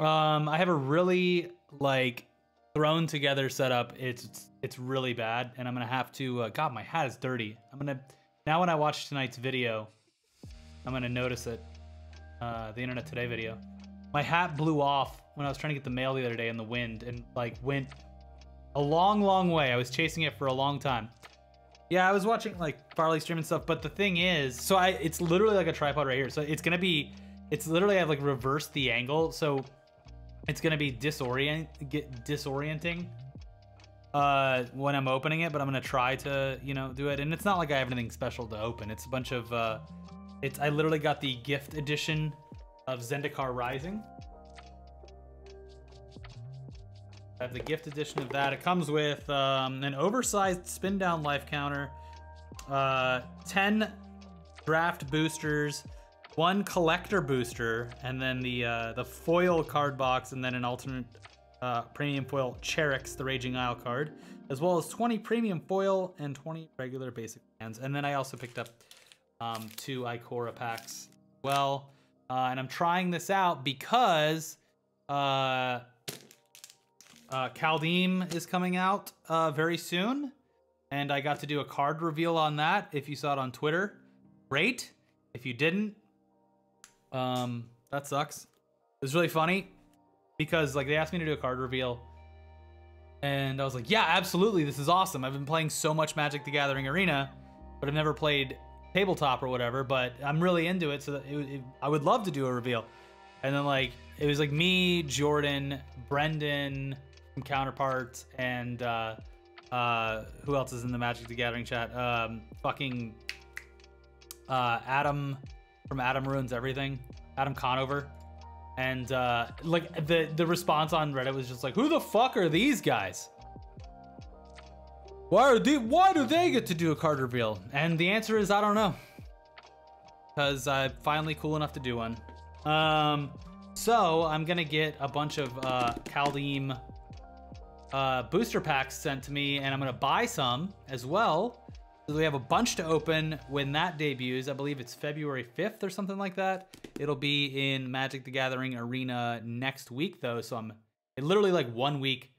Um, I have a really like thrown together setup. It's it's really bad, and I'm gonna have to. Uh, God, my hat is dirty. I'm gonna now when I watch tonight's video, I'm gonna notice it. Uh, the Internet Today video. My hat blew off when I was trying to get the mail the other day in the wind, and like went a long, long way. I was chasing it for a long time. Yeah, I was watching like Farley stream and stuff, but the thing is, so I it's literally like a tripod right here. So it's gonna be, it's literally I've like reversed the angle, so it's gonna be disorient get disorienting uh when I'm opening it, but I'm gonna try to, you know, do it. And it's not like I have anything special to open. It's a bunch of uh it's I literally got the gift edition of Zendikar Rising. I have the gift edition of that. It comes with um, an oversized spin down life counter, uh, 10 draft boosters, one collector booster, and then the uh, the foil card box, and then an alternate uh, premium foil Charix, the Raging Isle card, as well as 20 premium foil and 20 regular basic hands. And then I also picked up um, two Ikoria packs. Well, uh, and I'm trying this out because uh, uh, is coming out uh, very soon, and I got to do a card reveal on that. If you saw it on Twitter, great. If you didn't, um, that sucks. It was really funny because like they asked me to do a card reveal, and I was like, yeah, absolutely, this is awesome. I've been playing so much Magic: The Gathering Arena, but I've never played tabletop or whatever. But I'm really into it, so it, it, I would love to do a reveal. And then like it was like me, Jordan, Brendan from Counterparts, and uh, uh, who else is in the Magic the Gathering chat? Um, fucking uh, Adam from Adam Ruins Everything, Adam Conover. And uh, like the the response on Reddit was just like, "Who the fuck are these guys? Why are they? Why do they get to do a card reveal?" And the answer is, I don't know, because I'm finally cool enough to do one. Um, so I'm gonna get a bunch of uh, Kaldheim uh, booster packs sent to me, and I'm gonna buy some as well. So we have a bunch to open when that debuts. I believe it's February 5th or something like that. It'll be in Magic the Gathering Arena next week, though. So I'm literally like one week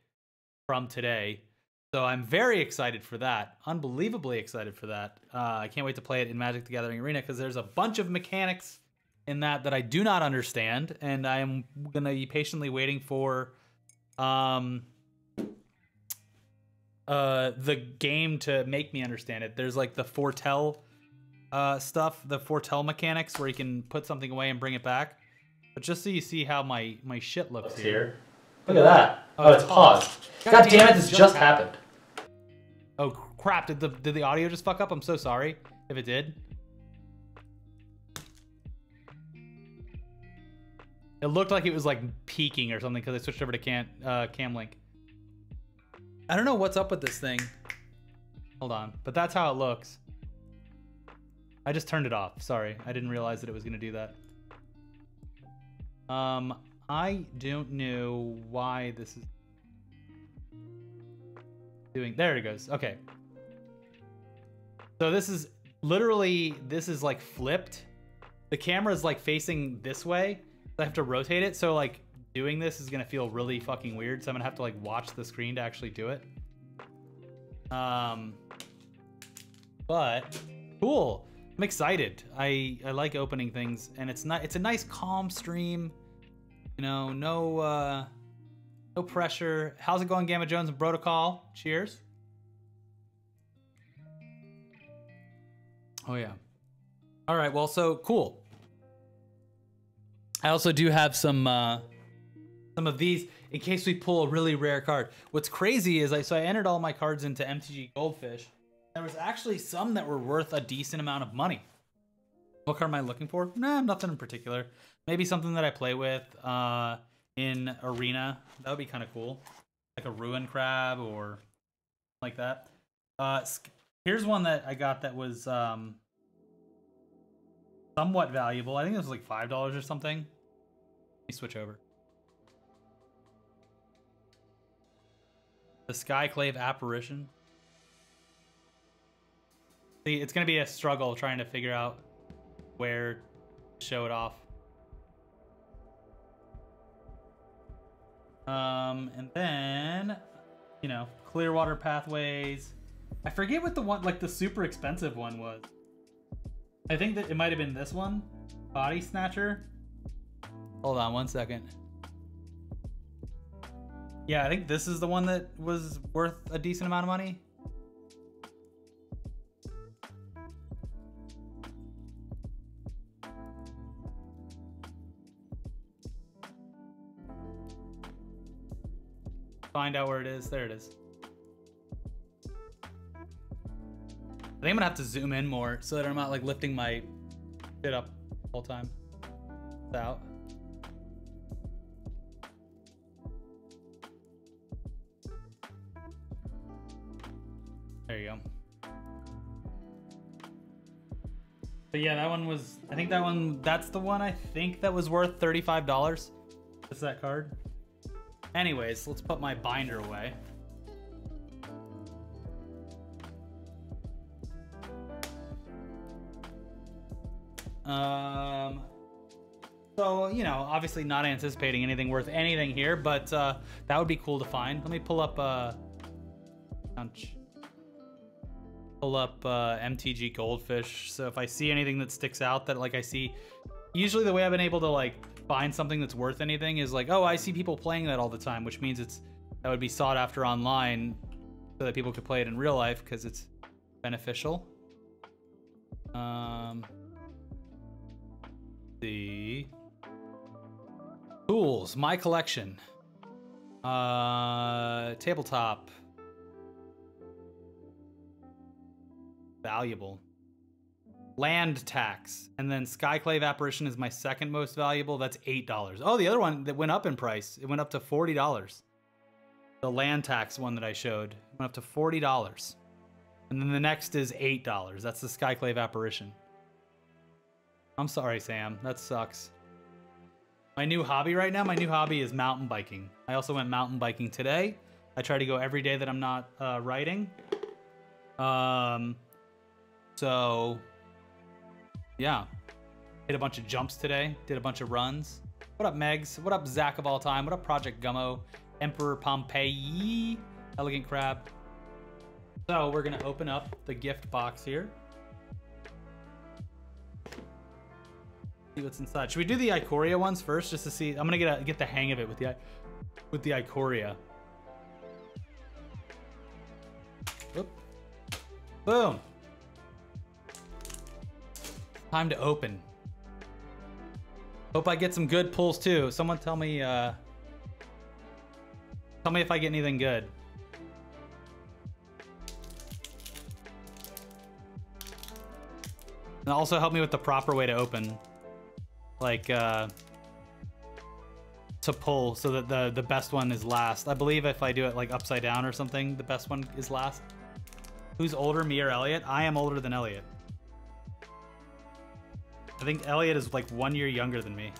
from today. So I'm very excited for that. Unbelievably excited for that. Uh, I can't wait to play it in Magic the Gathering Arena because there's a bunch of mechanics in that that I do not understand, and I am gonna be patiently waiting for um uh the game to make me understand it. There's like the foretell uh stuff, the foretell mechanics where you can put something away and bring it back. But just so you see how my my shit looks here. here. Look at that. Oh, it's paused. God damn it, this just happened. Oh crap! Did the did the audio just fuck up? I'm so sorry if it did. It looked like it was like peaking or something because I switched over to cam uh, cam link. I don't know what's up with this thing. Hold on, but that's how it looks. I just turned it off. Sorry, I didn't realize that it was gonna do that. Um, I don't know why this is doing. There it goes. Okay. So this is literally this is like flipped. The camera is like facing this way. I have to rotate it. So like doing this is gonna feel really fucking weird. So I'm gonna have to like watch the screen to actually do it. Um, but cool. I'm excited. I I like opening things, and it's not. It's a nice calm stream. You know, no uh, no pressure. How's it going, Gamma Jones and Protocol? Cheers. Oh yeah. All right. Well, so cool. I also do have some uh, some of these in case we pull a really rare card. What's crazy is I so I entered all my cards into MTG Goldfish. There was actually some that were worth a decent amount of money. What card am I looking for? Nah, nothing in particular. Maybe something that I play with uh, in Arena. That would be kind of cool. Like a Ruin Crab or like that. Uh, here's one that I got that was um, somewhat valuable. I think it was like $5 or something. Let me switch over. The Skyclave Apparition. See, it's going to be a struggle trying to figure out where to show it off. Um, and then, you know, Clearwater Pathways. I forget what the one, like the super expensive one was. I think that it might have been this one, Body Snatcher. Hold on one second. Yeah, I think this is the one that was worth a decent amount of money. Find out where it is. There it is. I think I'm gonna have to zoom in more so that I'm not like lifting my shit up the whole time. It's out. Yeah, that one was, I think that one, that's the one I think that was worth $35. That's that card. Anyways, let's put my binder away. Um, so, you know, obviously not anticipating anything worth anything here, but uh, that would be cool to find. Let me pull up, a uh, pull up uh, MTG Goldfish. So if I see anything that sticks out that like I see, usually the way I've been able to like find something that's worth anything is like, oh, I see people playing that all the time, which means it's that would be sought after online so that people could play it in real life because it's beneficial. Um, the tools, my collection, uh, tabletop, valuable. Land tax. And then Skyclave Apparition is my second most valuable. That's $8. Oh, the other one that went up in price. It went up to $40. The land tax one that I showed went up to $40. And then the next is $8. That's the Skyclave Apparition. I'm sorry, Sam. That sucks. My new hobby right now, my new hobby is mountain biking. I also went mountain biking today. I try to go every day that I'm not uh, writing. Um, so, yeah. Hit a bunch of jumps today. Did a bunch of runs. What up, Megs? What up, Zach of all time? What up, Project Gummo? Emperor Pompeii? Elegant Crab. So we're gonna open up the gift box here. See what's inside. Should we do the Ikoria ones first, just to see? I'm gonna get a, get the hang of it with the with the Ikoria. Boom. Time to open. Hope I get some good pulls too. Someone tell me, uh, tell me if I get anything good. And also help me with the proper way to open. Like, uh, to pull so that the, the best one is last. I believe if I do it like upside down or something, the best one is last. Who's older, me or Elliot? I am older than Elliot. I think Elliot is like one year younger than me.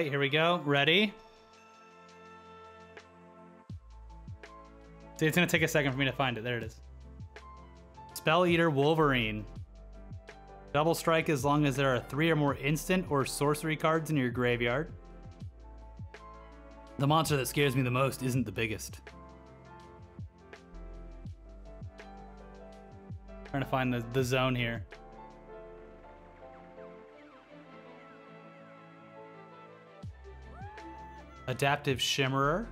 Okay, here we go. Ready? It's gonna take a second for me to find it. There it is. Spelleater Wolverine. Double strike as long as there are three or more instant or sorcery cards in your graveyard. The monster that scares me the most isn't the biggest. Trying to find the, the zone here. Adaptive Shimmerer.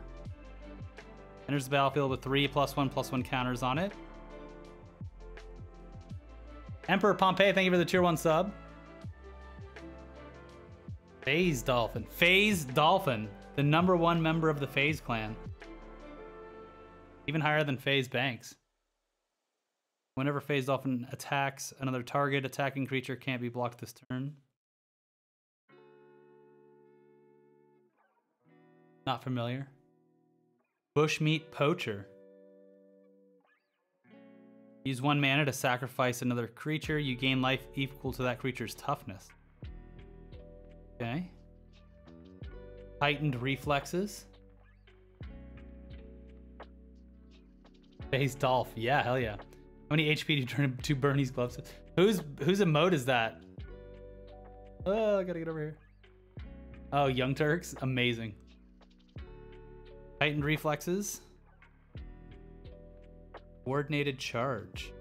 Enters the battlefield with three plus one plus one counters on it. Emperor Pompeii, thank you for the tier one sub. Phase Dolphin. Phase Dolphin, the number one member of the Phase clan. Even higher than Phase Banks. Whenever Phase Dolphin attacks, another target attacking creature can't be blocked this turn. Not familiar. Bushmeat Poacher. Use one mana to sacrifice another creature. You gain life equal to that creature's toughness. Okay. Heightened reflexes. Phase Dolph. Yeah, hell yeah. How many HP do you turn into Bernie's gloves? Whose whose emote is that? Oh, I gotta get over here. Oh, Young Turks. Amazing. Heightened reflexes. Coordinated charge.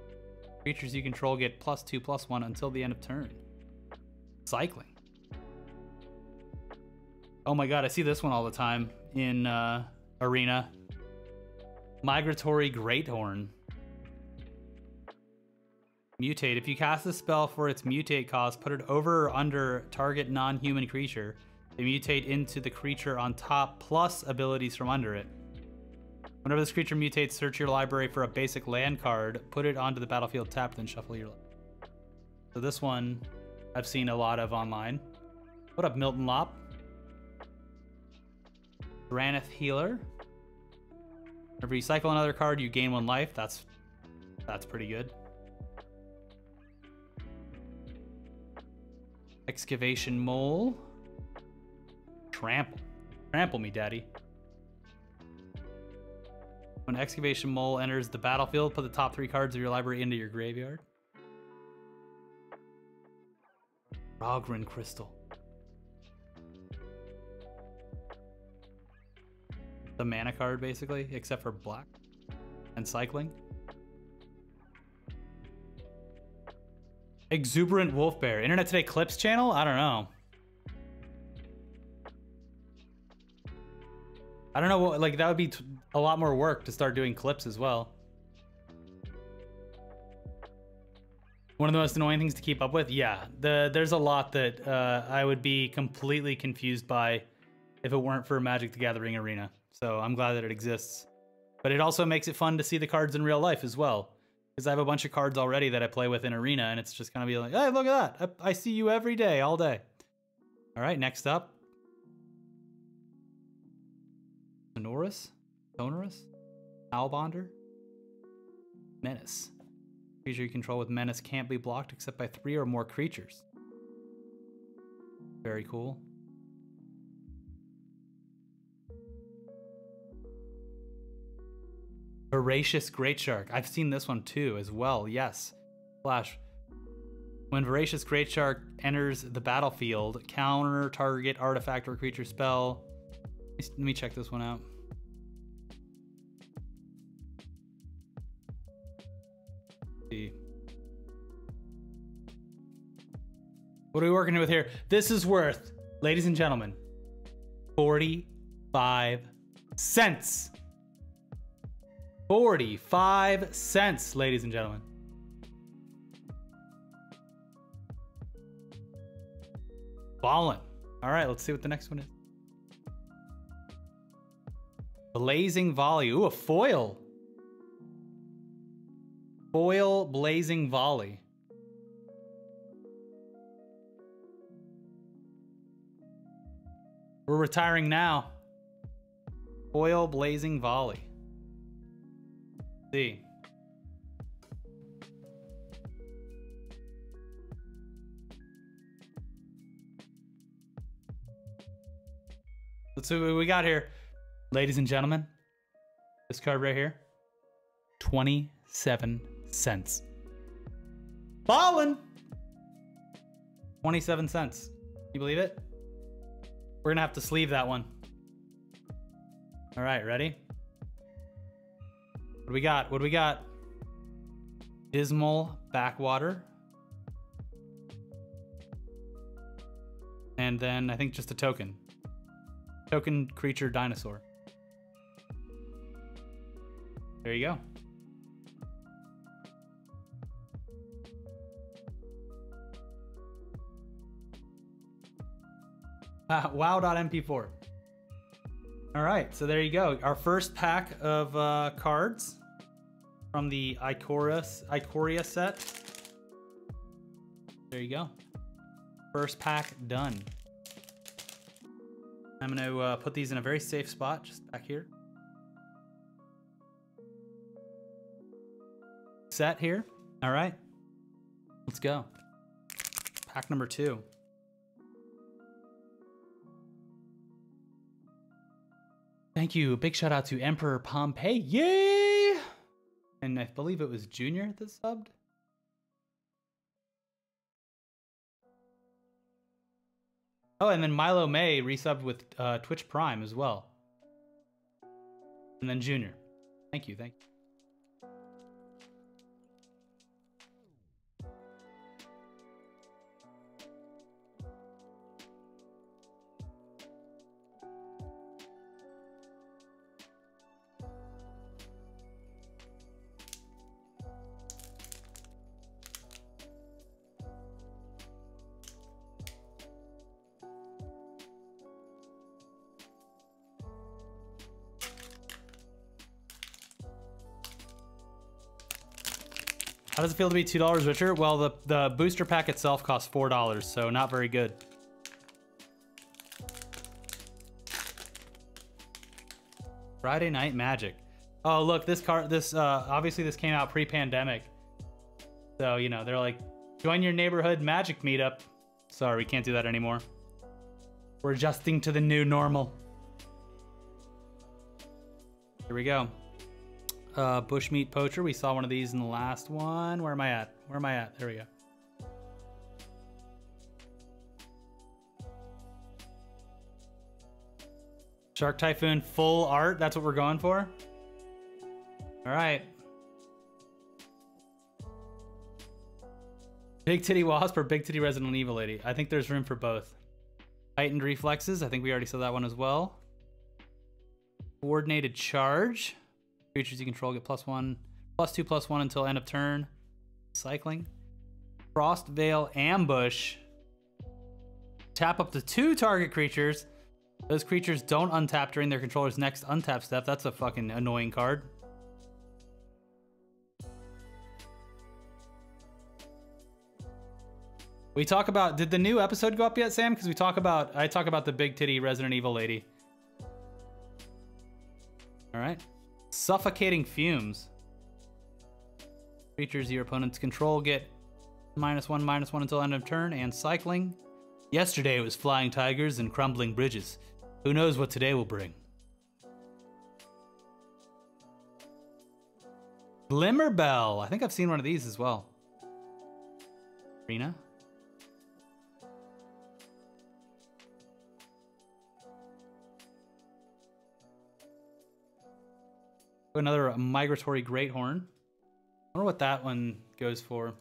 Creatures you control get plus two, plus one until the end of turn. Cycling. Oh my god, I see this one all the time in uh, Arena. Migratory Greathorn. Mutate. If you cast a spell for its mutate cost, put it over or under target non-human creature. They mutate into the creature on top plus abilities from under it. Whenever this creature mutates, search your library for a basic land card, put it onto the battlefield tapped, then shuffle your. So this one I've seen a lot of online. What up, Milton Lop? Drannith Healer. Whenever you cycle another card, you gain one life. That's that's pretty good. Excavation Mole. Trample. Trample me, daddy. When Excavation Mole enters the battlefield, put the top three cards of your library into your graveyard. Raugrin Crystal. The mana card, basically, except for black and cycling. Exuberant Wolfbear. Internet Today Clips channel? I don't know. I don't know what, like, that would be a lot more work to start doing clips as well. One of the most annoying things to keep up with? Yeah, the there's a lot that uh, I would be completely confused by if it weren't for Magic the Gathering Arena. So I'm glad that it exists. But it also makes it fun to see the cards in real life as well because I have a bunch of cards already that I play with in Arena, and it's just gonna be like, hey, look at that! I, I see you every day, all day. All right, next up, Sonorous, Sonorous, Howlbonder, Menace. Creature you control with Menace can't be blocked except by three or more creatures. Very cool. Voracious Greatshark. I've seen this one too, as well. Yes. Flash. When Voracious Greatshark enters the battlefield, counter target artifact or creature spell. Let me check this one out. What are we working with here? This is worth, ladies and gentlemen, 45 cents. 45 cents, ladies and gentlemen. Ballin. All right, let's see what the next one is. Blazing Volley. Ooh, a foil. Foil Blazing Volley. We're retiring now. Oil Blazing Volley see. Let's see what we got here. Ladies and gentlemen, this card right here, 27 cents. Ballin'! 27 cents. You believe it? We're gonna have to sleeve that one. All right, ready? What do we got? What do we got? Dismal Backwater. And then I think just a token. Token creature dinosaur. There you go. wow.mp4. All right, so there you go. Our first pack of uh, cards from the Ikoria, Ikoria set. There you go. First pack done. I'm going to uh, put these in a very safe spot, just back here. set here. All right. Let's go. Pack number two. Thank you. Big shout out to Emperor Pompey. Yay! And I believe it was Junior that subbed. Oh, and then Milo May resubbed with uh, Twitch Prime as well. And then Junior. Thank you, thank you. Does it feel to be two dollars richer? Well, the the booster pack itself costs four dollars, so not very good. Friday Night Magic. Oh, look, this card. This uh, obviously this came out pre-pandemic, so you know they're like, join your neighborhood Magic meetup. Sorry, we can't do that anymore. We're adjusting to the new normal. Here we go. Uh, bushmeat poacher. We saw one of these in the last one. Where am I at? Where am I at? There we go. Shark Typhoon full art. That's what we're going for. All right. Big titty wasp or big titty Resident Evil lady? I think there's room for both. Heightened reflexes. I think we already saw that one as well. Coordinated charge. Creatures you control get plus one, plus two, plus one until end of turn. Cycling. Frostveil Ambush. Tap up to two target creatures. Those creatures don't untap during their controller's next untap step. That's a fucking annoying card. We talk about, did the new episode go up yet, Sam? Because we talk about, I talk about the big titty Resident Evil lady. All right. Suffocating fumes. Creatures your opponents control get minus one, minus one until end of turn, and cycling. Yesterday it was flying tigers and crumbling bridges. Who knows what today will bring? Glimmerbell. I think I've seen one of these as well. Arena. Another migratory greathorn. I wonder what that one goes for.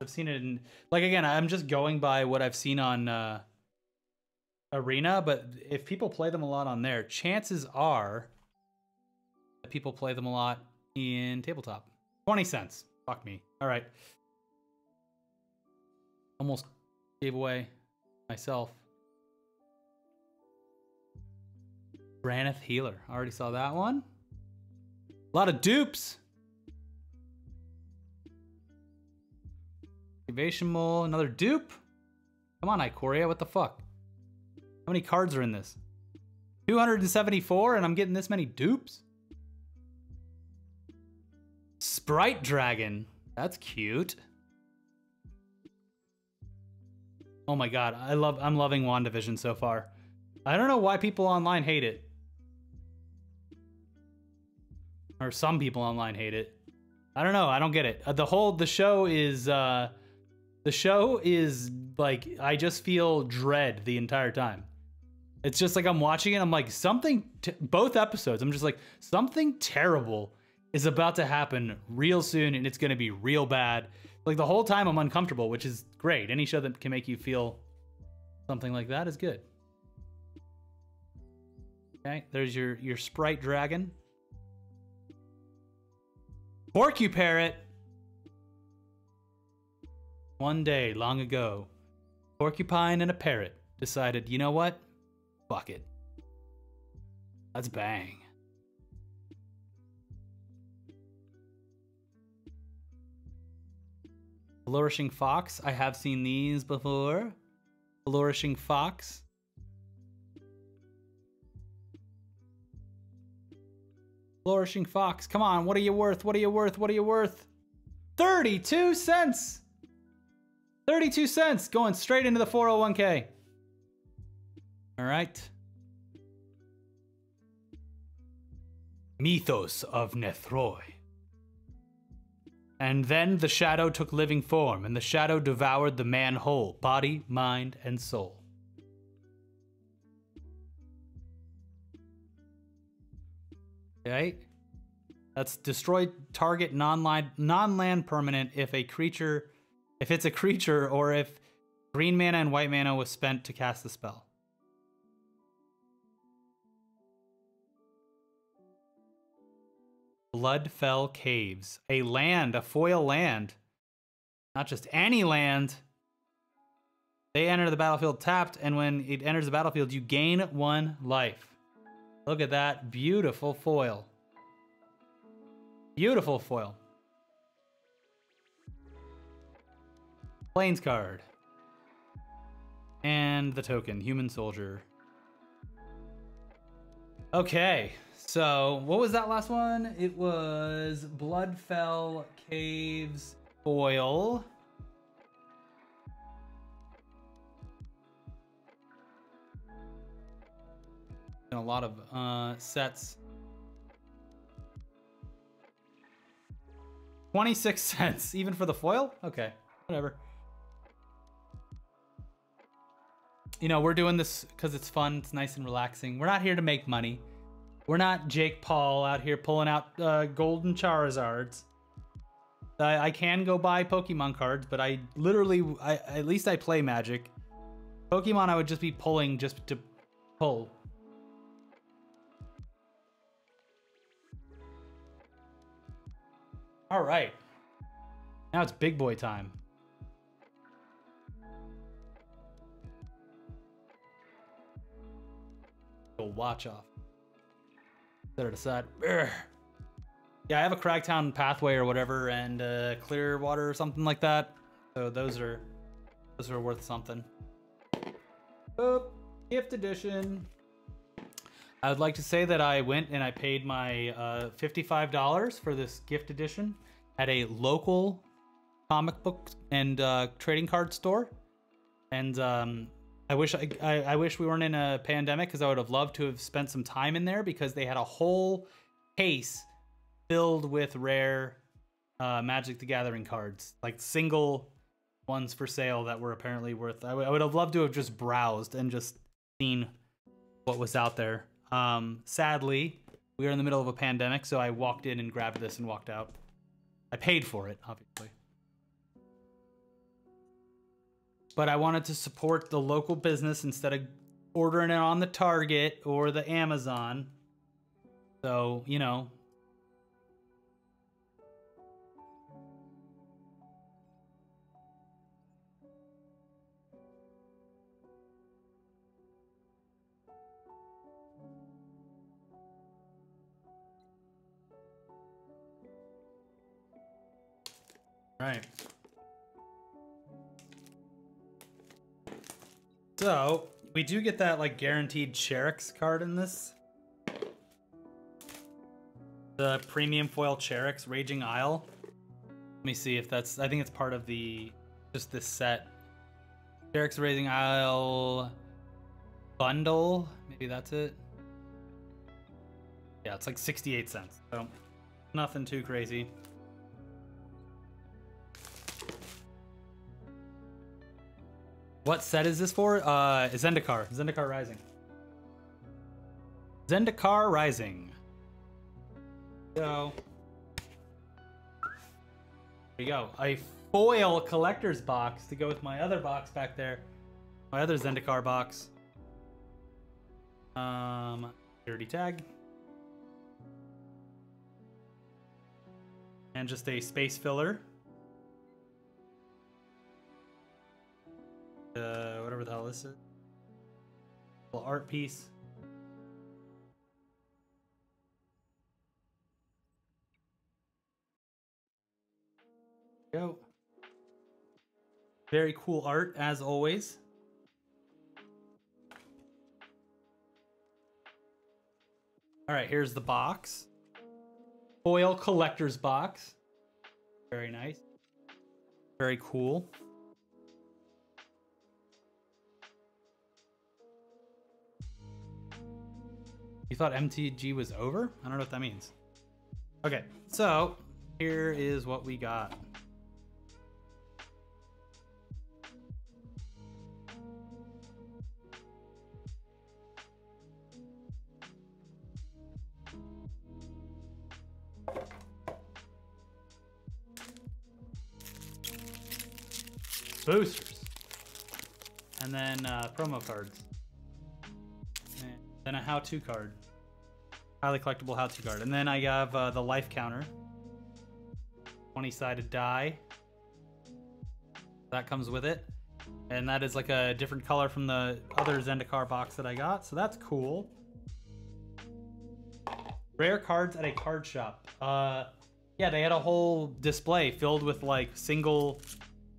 I've seen it in like again, I'm just going by what I've seen on uh arena, but if people play them a lot on there, chances are that people play them a lot in tabletop. 20 cents. Fuck me. All right. Almost gave away myself. Drannith Healer. I already saw that one. A lot of dupes. Evasion Mole, another dupe. Come on, Ikoria, what the fuck? How many cards are in this? 274 and I'm getting this many dupes? Sprite Dragon. That's cute. Oh my god, I love I'm loving WandaVision so far. I don't know why people online hate it. Or some people online hate it. I don't know, I don't get it. Uh, the whole the show is uh the show is like I just feel dread the entire time. It's just like I'm watching it. I'm like something. both episodes. I'm just like something terrible is about to happen real soon, and it's gonna be real bad. Like the whole time, I'm uncomfortable, which is great. Any show that can make you feel something like that is good. Okay, there's your your sprite dragon. Porcuparrot. One day, long ago, porcupine and a parrot decided, you know what? Fuck it. Let's bang. Flourishing Fox. I have seen these before. Flourishing Fox. Flourishing Fox. Come on, what are you worth? What are you worth? What are you worth? 32 cents. 32 cents going straight into the 401k. All right. Mythos of Nethroi. And then the shadow took living form, and the shadow devoured the man whole, body, mind, and soul. Okay. That's destroy target non-land non-land permanent if a creature if it's a creature or if green mana and white mana was spent to cast the spell. Bloodfell Caves. A land, a foil land. Not just any land. They enter the battlefield tapped, and when it enters the battlefield, you gain one life. Look at that beautiful foil. Beautiful foil. Plains card. And the token, Human Soldier. Okay, so what was that last one? It was Bloodfell Caves foil. And a lot of uh, sets. 26 cents, even for the foil? Okay, whatever. You know, we're doing this because it's fun, it's nice and relaxing. We're not here to make money. We're not Jake Paul out here pulling out uh, golden Charizards. I, I can go buy Pokemon cards, but I literally, I, at least I play Magic. Pokemon I would just be pulling just to pull. All right. Now it's big boy time. Go watch off. Set it aside. Urgh. Yeah, I have a Cragcrown pathway or whatever, and uh, Clearwater or something like that. So those are those are worth something. Oh, gift edition. I would like to say that I went and I paid my uh, $55 for this gift edition at a local comic book and uh, trading card store. And um, I wish I, I, I wish we weren't in a pandemic because I would have loved to have spent some time in there because they had a whole case filled with rare uh, Magic the Gathering cards, like single ones for sale that were apparently worth. I, I would have loved to have just browsed and just seen what was out there. Um, sadly, we were in the middle of a pandemic, so I walked in and grabbed this and walked out. I paid for it, obviously. But I wanted to support the local business instead of ordering it on the Target or the Amazon. So, you know. Right. So, we do get that, like, guaranteed Charix card in this. The premium foil Charix, Raging Isle. Let me see if that's, I think it's part of the, just this set. Charix, Raging Isle bundle. Maybe that's it. Yeah, it's like 68 cents. So, nothing too crazy. What set is this for? Uh, Zendikar. Zendikar Rising. Zendikar Rising. So, there you go. A foil collector's box to go with my other box back there. My other Zendikar box. Um, dirty tag. And just a space filler. Whatever the hell this is. Little art piece. Go. Very cool art as always. All right, here's the box. Foil collector's box. Very nice. Very cool. You thought MTG was over? I don't know what that means. Okay, so here is what we got. boosters. And then uh, promo cards. And then a how-to card. Highly collectible how-to card. And then I have uh, the life counter. 20-sided die. That comes with it. And that is like a different color from the other Zendikar box that I got. So that's cool. Rare cards at a card shop. Uh, yeah, they had a whole display filled with like single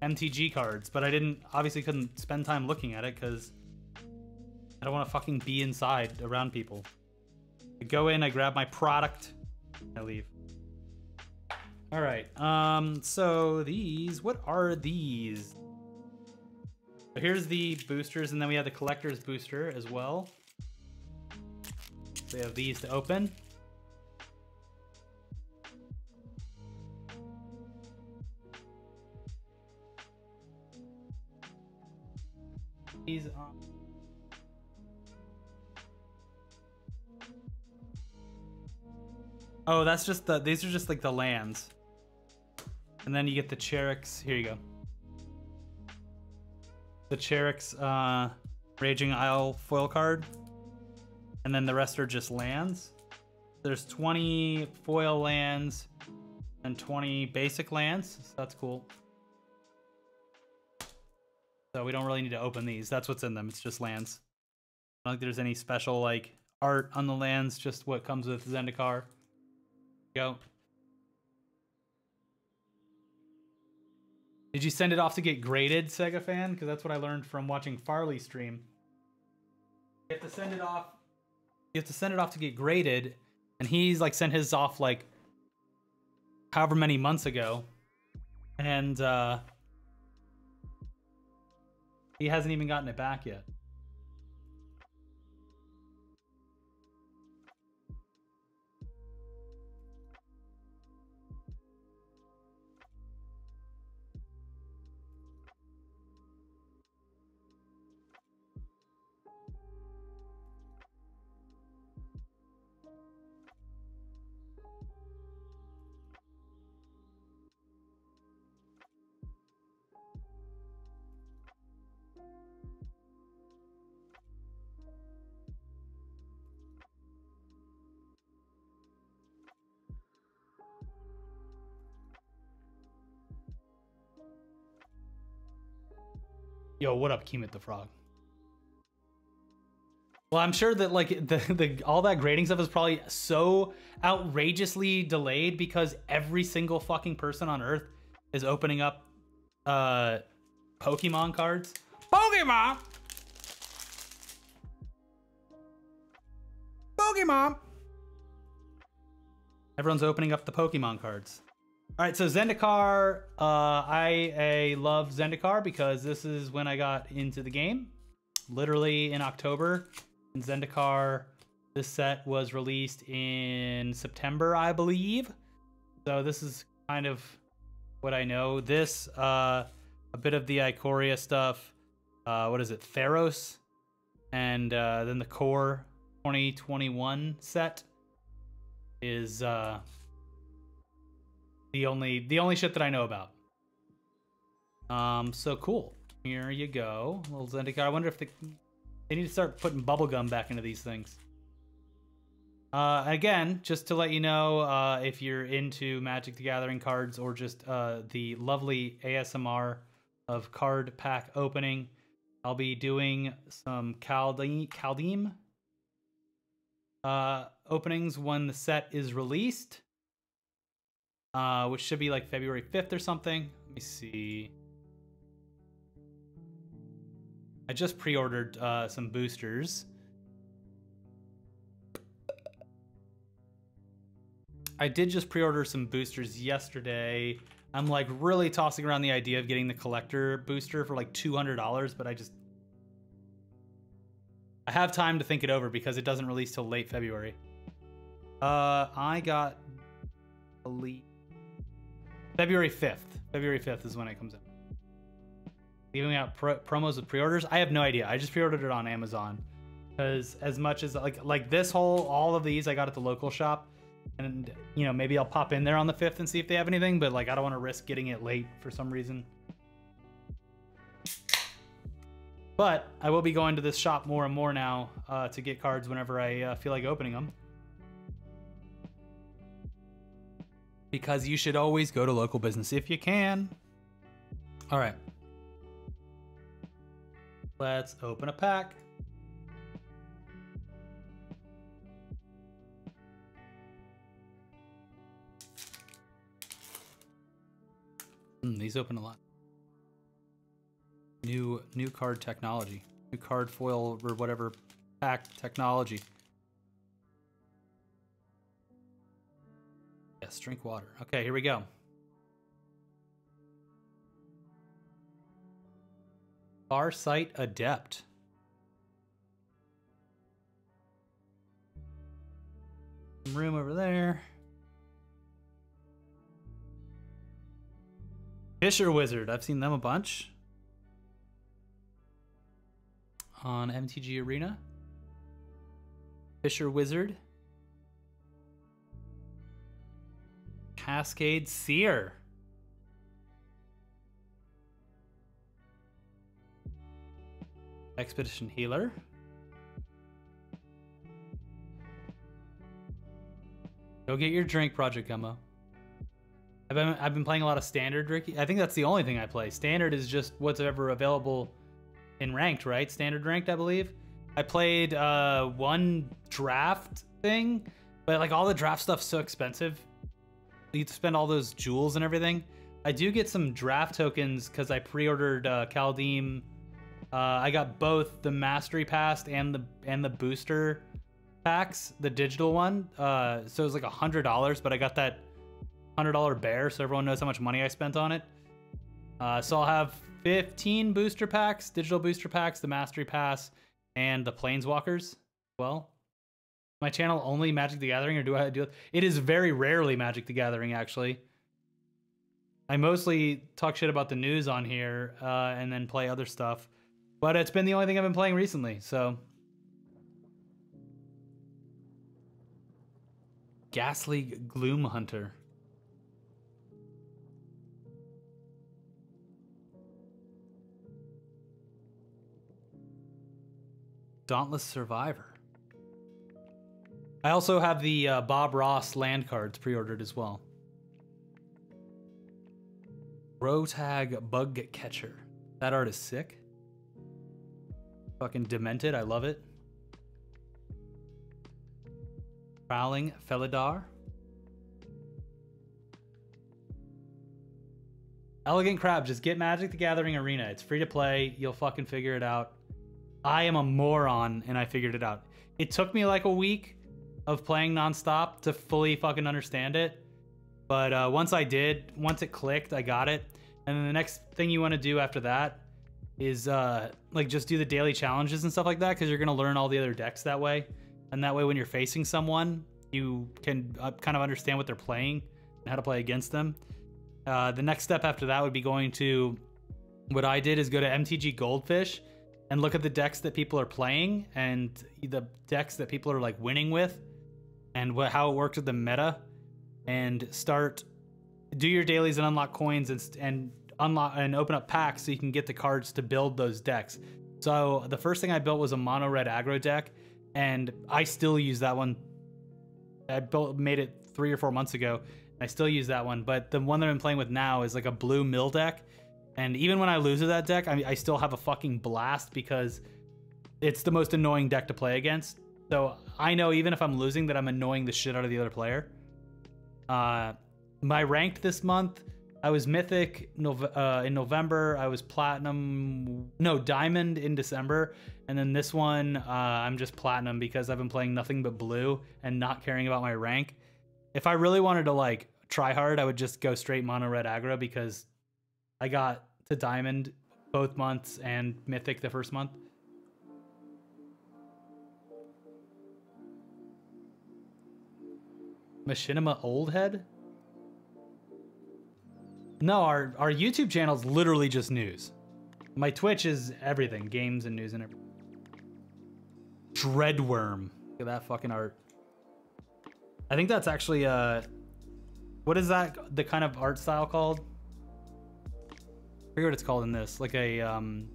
MTG cards, but I didn't obviously couldn't spend time looking at it because I don't want to fucking be inside around people. I go in, I grab my product, I leave. All right. Um. So these, what are these? So here's the boosters, and then we have the collector's booster as well. We have these to open. He's on. Oh, that's just the. These are just like the lands. And then you get the Charix. Here you go. The Charix uh, Raging Isle foil card. And then the rest are just lands. There's 20 foil lands and 20 basic lands. So that's cool. So we don't really need to open these. That's what's in them. It's just lands. I don't think there's any special like art on the lands, just what comes with Zendikar. Go. Did you send it off to get graded, Sega fan? Because that's what I learned from watching Farley stream. You have to send it off. You have to send it off to get graded, and he's like sent his off like however many months ago, and uh, he hasn't even gotten it back yet. Yo, what up, Keemit the Frog? Well, I'm sure that like the, the all that grading stuff is probably so outrageously delayed because every single fucking person on Earth is opening up uh Pokemon cards. Pokemon! Pokemon! Everyone's opening up the Pokemon cards. All right, so Zendikar, uh, I, I love Zendikar because this is when I got into the game, literally in October. And Zendikar, this set was released in September, I believe. So this is kind of what I know. This, uh, a bit of the Ikoria stuff. Uh, what is it? Theros, and uh, then the core 2021 set is uh the only the only shit that I know about. Um, so cool. Here you go, little Zendikar. I wonder if they they need to start putting bubblegum back into these things. Uh, again, just to let you know, uh, if you're into Magic the Gathering cards or just uh, the lovely ASMR of card pack opening, I'll be doing some Kaldheim uh, openings when the set is released uh, which should be like February 5th or something. Let me see. I just pre-ordered uh, some boosters. I did just pre-order some boosters yesterday, I'm like really tossing around the idea of getting the collector booster for like $200, but I just I have time to think it over because it doesn't release till late February. Uh, I got elite February 5th. February 5th is when it comes out. Giving out pro promos with pre-orders. I have no idea. I just pre-ordered it on Amazon because as much as like like this whole all of these I got at the local shop and you know maybe I'll pop in there on the 5th and see if they have anything but like I don't want to risk getting it late for some reason but I will be going to this shop more and more now uh, to get cards whenever I uh, feel like opening them because you should always go to local business if you can all right let's open a pack Mm, these open a lot. New new card technology. New card foil or whatever pack technology. Yes, drink water. Okay, here we go. Farsight Adept. Some room over there. Fissure Wizard. I've seen them a bunch. On MTG Arena. Fissure Wizard. Cascade Seer. Expedition Healer. Go get your drink, Project Gumbo. I've been I've been playing a lot of standard, Ricky. I think that's the only thing I play. Standard is just what's ever available in ranked, right? Standard ranked, I believe. I played uh, one draft thing, but like all the draft stuff's so expensive. You spend all those jewels and everything. I do get some draft tokens because I pre-ordered uh, Kaldheim. Uh, I got both the Mastery Pass and the and the booster packs, the digital one. Uh, so it was like a hundred dollars, but I got that $100 bear so everyone knows how much money I spent on it. Uh, so I'll have 15 booster packs, digital booster packs, the Mastery Pass, and the Planeswalkers. As well, my channel only Magic the Gathering, or do I do it? It is very rarely Magic the Gathering, actually. I mostly talk shit about the news on here uh, and then play other stuff. But it's been the only thing I've been playing recently, so. Ghastly Gloomhunter. Dauntless Survivor. I also have the uh, Bob Ross land cards pre-ordered as well. Rotag Bug Catcher. That art is sick. Fucking demented. I love it. Prowling Felidar. Elegant Crab. Just get Magic the Gathering Arena. It's free to play. You'll fucking figure it out. I am a moron and I figured it out. It took me like a week of playing nonstop to fully fucking understand it. But uh, once I did, once it clicked, I got it. And then the next thing you want to do after that is uh, like just do the daily challenges and stuff like that because you're gonna learn all the other decks that way. And that way, when you're facing someone, you can uh, kind of understand what they're playing and how to play against them. Uh, the next step after that would be going to what I did is go to MTG Goldfish and look at the decks that people are playing and the decks that people are like winning with and what how it works with the meta and start do your dailies and unlock coins and and unlock and open up packs so you can get the cards to build those decks. So the first thing I built was a mono red aggro deck and I still use that one. I built made it 3 or 4 months ago. I still use that one, but the one that I'm playing with now is like a blue mill deck and even when I lose to that deck, I, I still have a fucking blast because it's the most annoying deck to play against. So I know even if I'm losing that I'm annoying the shit out of the other player. Uh, my ranked this month, I was mythic uh, in November. I was platinum, no diamond in December, and then this one uh, I'm just platinum because I've been playing nothing but blue and not caring about my rank. If I really wanted to like try hard, I would just go straight mono red aggro because I got to diamond both months and mythic the first month. Machinima Old Head? No, our, our YouTube channel is literally just news. My Twitch is everything, games and news and everything. Dreadworm. Look at that fucking art. I think that's actually uh what is that the kind of art style called? I forget what it's called in this. Like a um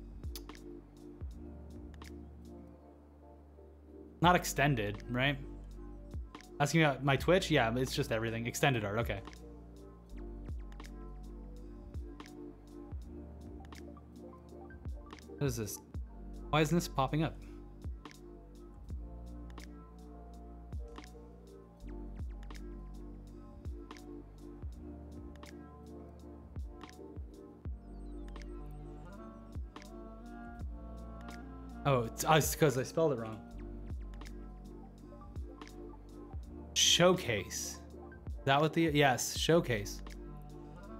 not extended, right? Asking about my Twitch? Yeah, it's just everything. Extended art, okay. What is this? Why isn't this popping up? Oh, it's because I spelled it wrong. Showcase. Is that what the yes, showcase.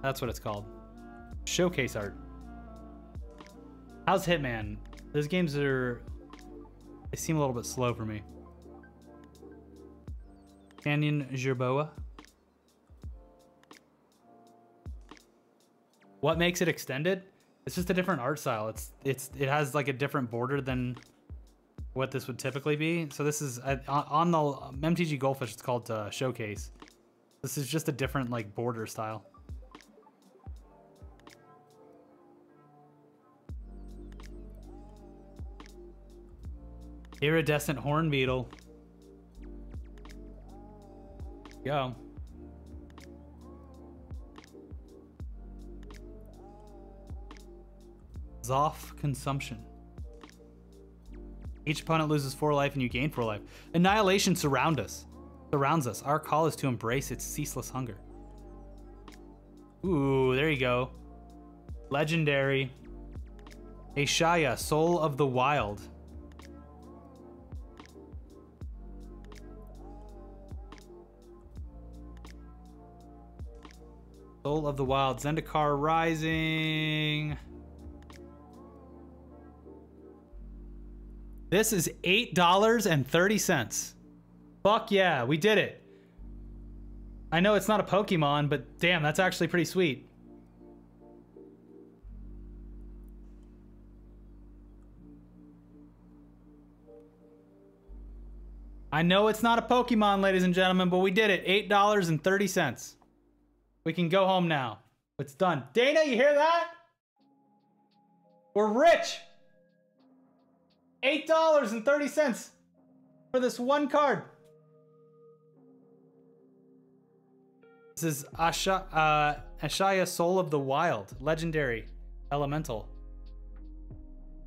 That's what it's called. Showcase art. How's Hitman? Those games are they seem a little bit slow for me. Canyon Jerboa. What makes it extended? It's just a different art style. It's it's it has like a different border than what this would typically be. So this is uh, on the MTG Goldfish. It's called uh, Showcase. This is just a different like border style. Iridescent Hornbeetle. Go. Zof consumption. Each opponent loses four life and you gain four life. Annihilation surround us. Surrounds us. Our call is to embrace its ceaseless hunger. Ooh, there you go. Legendary. Ashaya, Soul of the Wild. Soul of the Wild. Zendikar Rising. This is $8.30. Fuck yeah, we did it. I know it's not a Pokemon, but damn, that's actually pretty sweet. I know it's not a Pokemon, ladies and gentlemen, but we did it. $8.30. We can go home now. It's done. Dana, you hear that? We're rich. $8.30 for this one card. This is Asha, uh, Ashaya Soul of the Wild, legendary elemental.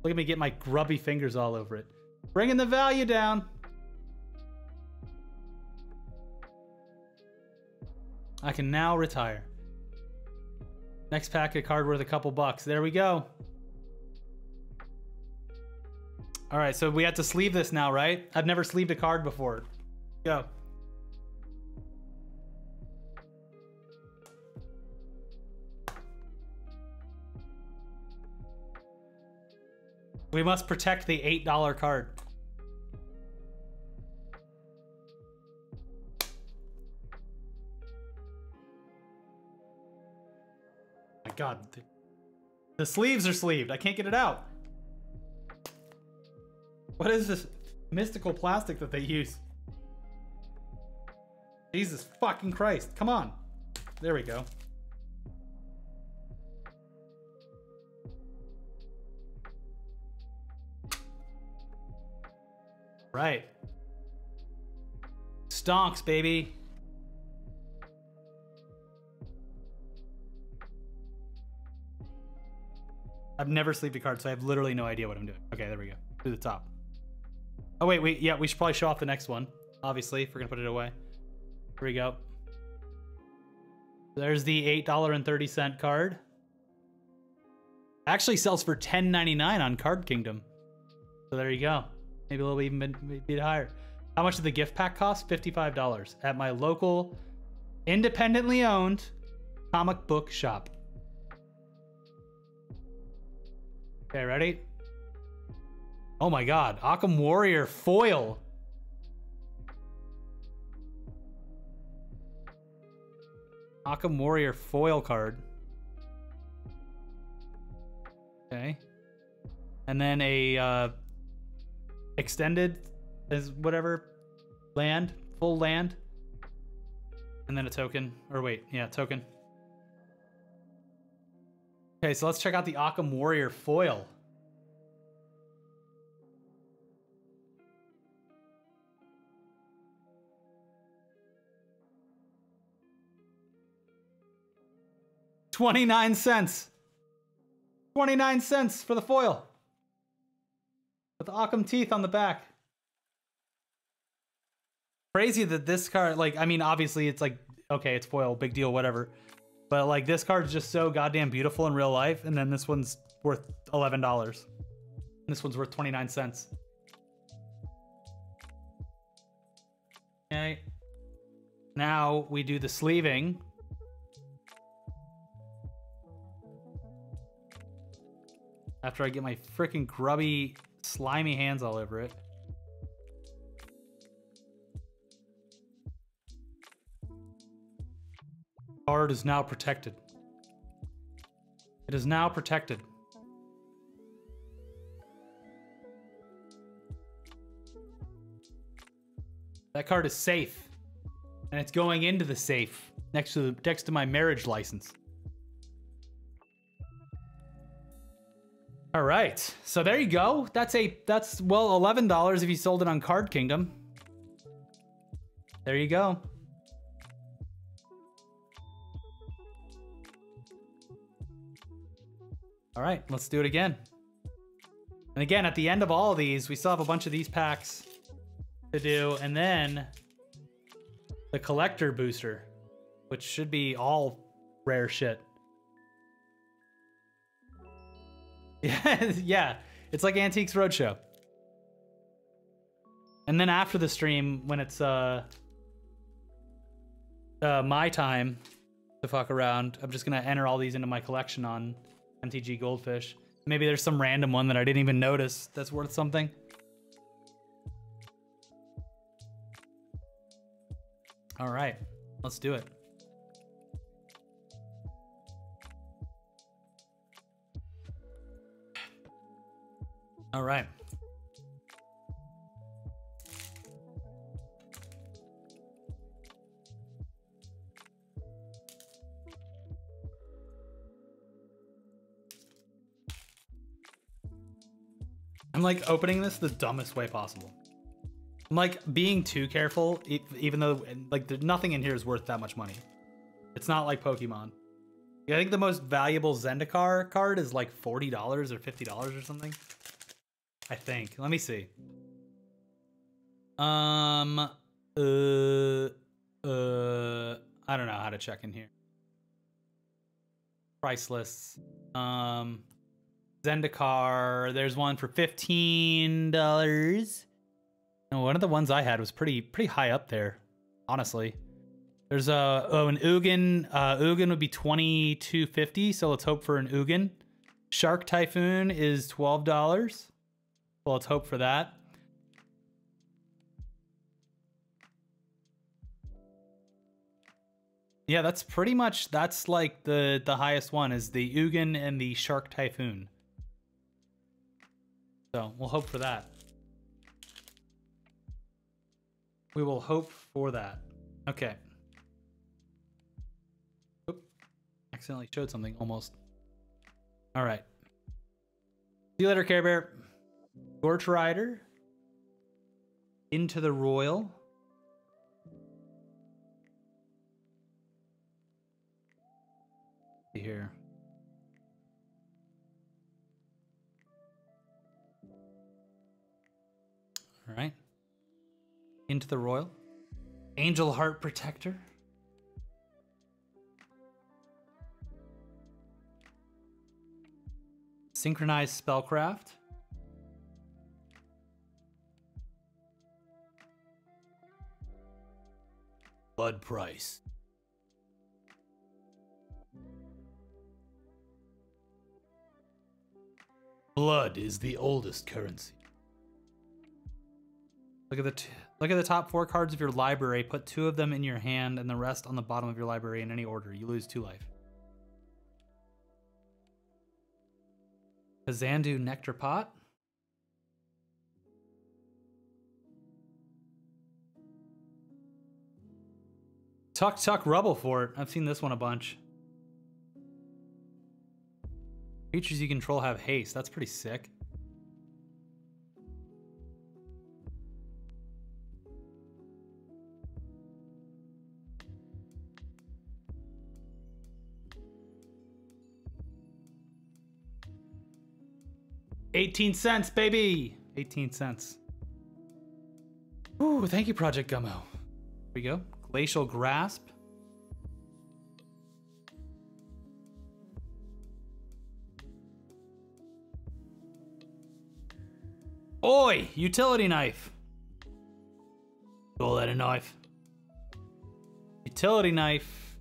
Look at me get my grubby fingers all over it. Bringing the value down. I can now retire. Next pack, of card worth a couple bucks. There we go. All right, so we have to sleeve this now, right? I've never sleeved a card before. Go. We must protect the $8 card. My god. The sleeves are sleeved. I can't get it out. What is this mystical plastic that they use? Jesus fucking Christ. Come on. There we go. Right. Stonks, baby. I've never sleeved a card, so I have literally no idea what I'm doing. Okay, there we go. To the top. Oh, wait, wait. Yeah, we should probably show off the next one. Obviously, if we're going to put it away. Here we go. There's the $8.30 card. Actually sells for $10.99 on Card Kingdom. So there you go. Maybe a little even bit, bit higher. How much did the gift pack cost? $55 at my local independently owned comic book shop. Okay, ready? Oh my god, Akoum Warrior foil. Akoum Warrior foil card. Okay. And then a uh, extended is whatever land, full land. And then a token. Or wait, yeah, token. Okay, so let's check out the Akoum Warrior foil. Twenty-nine cents. Twenty-nine cents for the foil. With the Akoum teeth on the back. Crazy that this card, like, I mean, obviously it's like, okay, it's foil, big deal, whatever. But like this card's just so goddamn beautiful in real life, and then this one's worth eleven dollars. This one's worth twenty nine cents. Okay. Now we do the sleeving. After I get my freaking grubby, slimy hands all over it. Card is now protected. It is now protected. That card is safe. And it's going into the safe next to the, next to my marriage license. All right. So there you go. That's a that's well $11 if you sold it on Card Kingdom. There you go. All right, let's do it again. And again, at the end of all of these, we still have a bunch of these packs to do. And then the collector booster, which should be all rare shit. Yeah, yeah. It's like Antiques Roadshow. And then after the stream, when it's uh, uh my time to fuck around, I'm just gonna enter all these into my collection on MTG Goldfish. Maybe there's some random one that I didn't even notice that's worth something. All right, let's do it. All right. I'm like opening this the dumbest way possible. I'm like being too careful, even though like there's nothing in here is worth that much money. It's not like Pokemon. I think the most valuable Zendikar card is like $40 or $50 or something. I think. Let me see. Um, uh, uh, I don't know how to check in here. Price lists. Um, Zendikar. There's one for fifteen dollars. And one of the ones I had was pretty pretty high up there, honestly. There's a uh, oh an Ugin. Uh, Ugin would be twenty two fifty. So let's hope for an Ugin. Shark Typhoon is twelve dollars. Well, let's hope for that. Yeah, that's pretty much that's like the the highest one is the Ugin and the Shark Typhoon. So we'll hope for that. We will hope for that. Okay. Oop. Accidentally showed something almost. All right. See you later, Care Bear. Torch Rider. Into the Roil. See here. All right. Into the Roil. Angel Heart Protector. Synchronized Spellcraft. Blood Price. Blood is the oldest currency. Look at the look at the top four cards of your library. Put two of them in your hand and the rest on the bottom of your library in any order. You lose two life. Kazandu Nectarpot. Tuktuk Rubblefort. I've seen this one a bunch. Creatures you control have haste. That's pretty sick. Eighteen cents, baby. Eighteen cents. Ooh, thank you, Project Gummo. Here we go. Glacial Grasp. Oi! Utility knife. Call that a knife. Utility knife.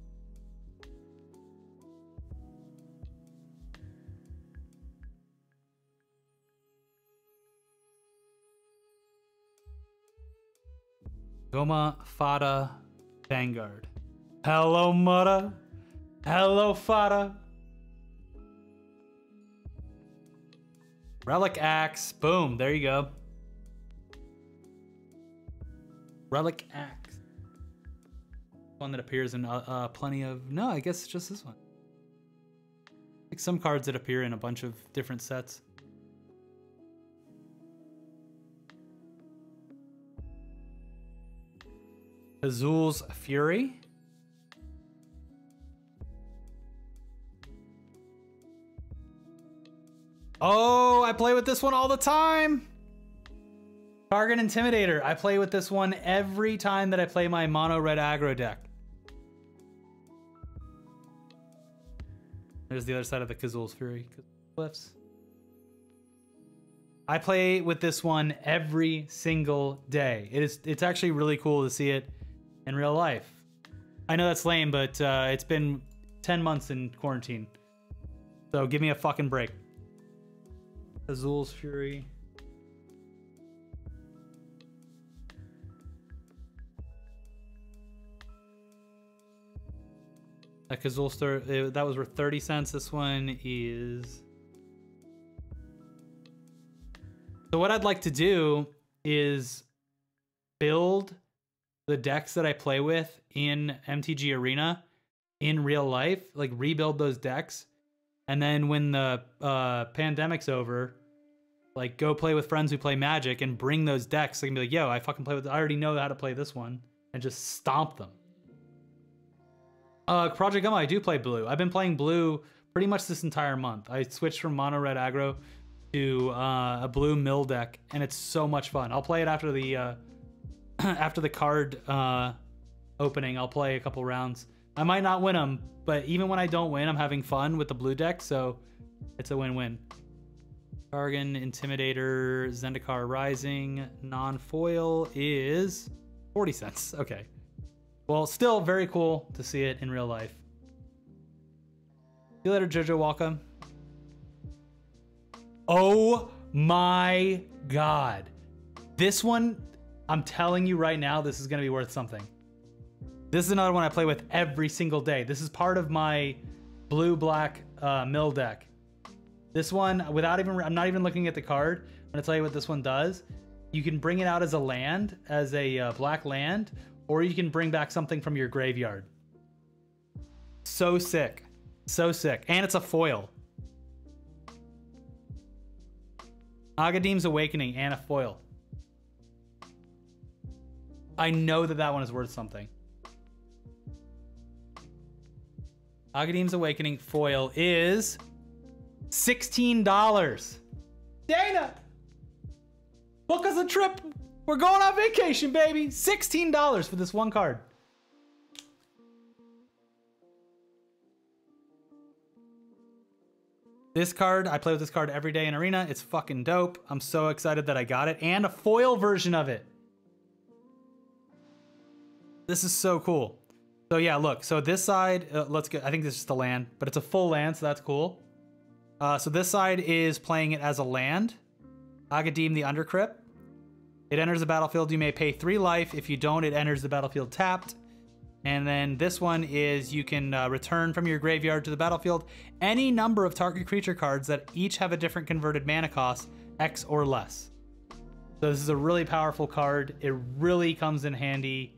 Goma Fada Vanguard. Hello, Mutta. Hello, Fada. Relic Axe. Boom. There you go. Relic Axe. One that appears in uh, uh, plenty of... No, I guess just this one. Like some cards that appear in a bunch of different sets. Kazuul's Fury. Oh, I play with this one all the time. Kargan Intimidator. I play with this one every time that I play my mono red aggro deck. There's the other side of the Kazuul's Fury. Cliffs. I play with this one every single day. It is it's actually really cool to see it in real life. I know that's lame, but uh, it's been 10 months in quarantine. So give me a fucking break. Kazuul's Fury. That Kazul Star, that was worth 30 cents. This one is... So what I'd like to do is build the decks that I play with in MTG Arena in real life, like rebuild those decks. And then when the uh, pandemic's over, like go play with friends who play Magic and bring those decks. They can be like, yo, I fucking play with, I already know how to play this one and just stomp them. Uh, Project Gummo, I do play blue. I've been playing blue pretty much this entire month. I switched from mono red aggro to uh, a blue mill deck, and it's so much fun. I'll play it after the uh, after the card uh, opening, I'll play a couple rounds. I might not win them, but even when I don't win, I'm having fun with the blue deck, so it's a win-win. Kargan, Intimidator, Zendikar Rising, non-foil is 40 cents. Okay. Well, still very cool to see it in real life. See you later, Jojo Walker. Oh my god. This one I'm telling you right now, this is going to be worth something. This is another one I play with every single day. This is part of my blue-black uh, mill deck. This one, without even, I'm not even looking at the card. I'm to tell you what this one does. You can bring it out as a land, as a uh, black land, or you can bring back something from your graveyard. So sick. So sick. And it's a foil. Agadeem's Awakening and a foil. I know that that one is worth something. Agadeem's Awakening foil is $16. Dana! Book us a trip. We're going on vacation, baby. $16 for this one card. This card, I play with this card every day in Arena. It's fucking dope. I'm so excited that I got it. And a foil version of it. This is so cool. So yeah, look. So this side, uh, let's get. I think this is the land, but it's a full land, so that's cool. Uh, so this side is playing it as a land. Agadeem the Undercrypt. It enters the battlefield. You may pay three life. If you don't, it enters the battlefield tapped. And then this one is you can uh, return from your graveyard to the battlefield any number of target creature cards that each have a different converted mana cost, X or less. So this is a really powerful card. It really comes in handy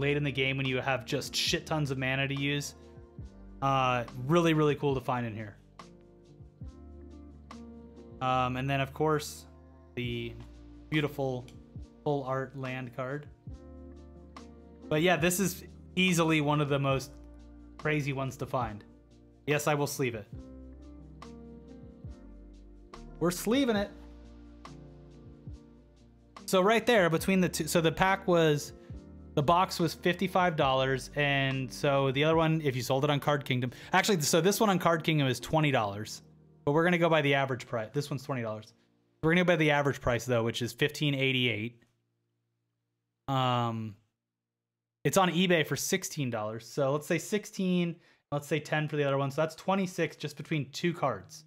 late in the game when you have just shit tons of mana to use. Uh, really, really cool to find in here. Um, and then, of course, the beautiful full art land card. But yeah, this is easily one of the most crazy ones to find. Yes, I will sleeve it. We're sleeving it. So right there between the two, so the pack was, the box was $55. And so the other one, if you sold it on Card Kingdom, actually, so this one on Card Kingdom is $20. But we're going to go by the average price. This one's $20. We're going to go by the average price though, which is 1588. Um, it's on eBay for $16. So let's say 16, let's say 10 for the other one. So that's 26 just between two cards.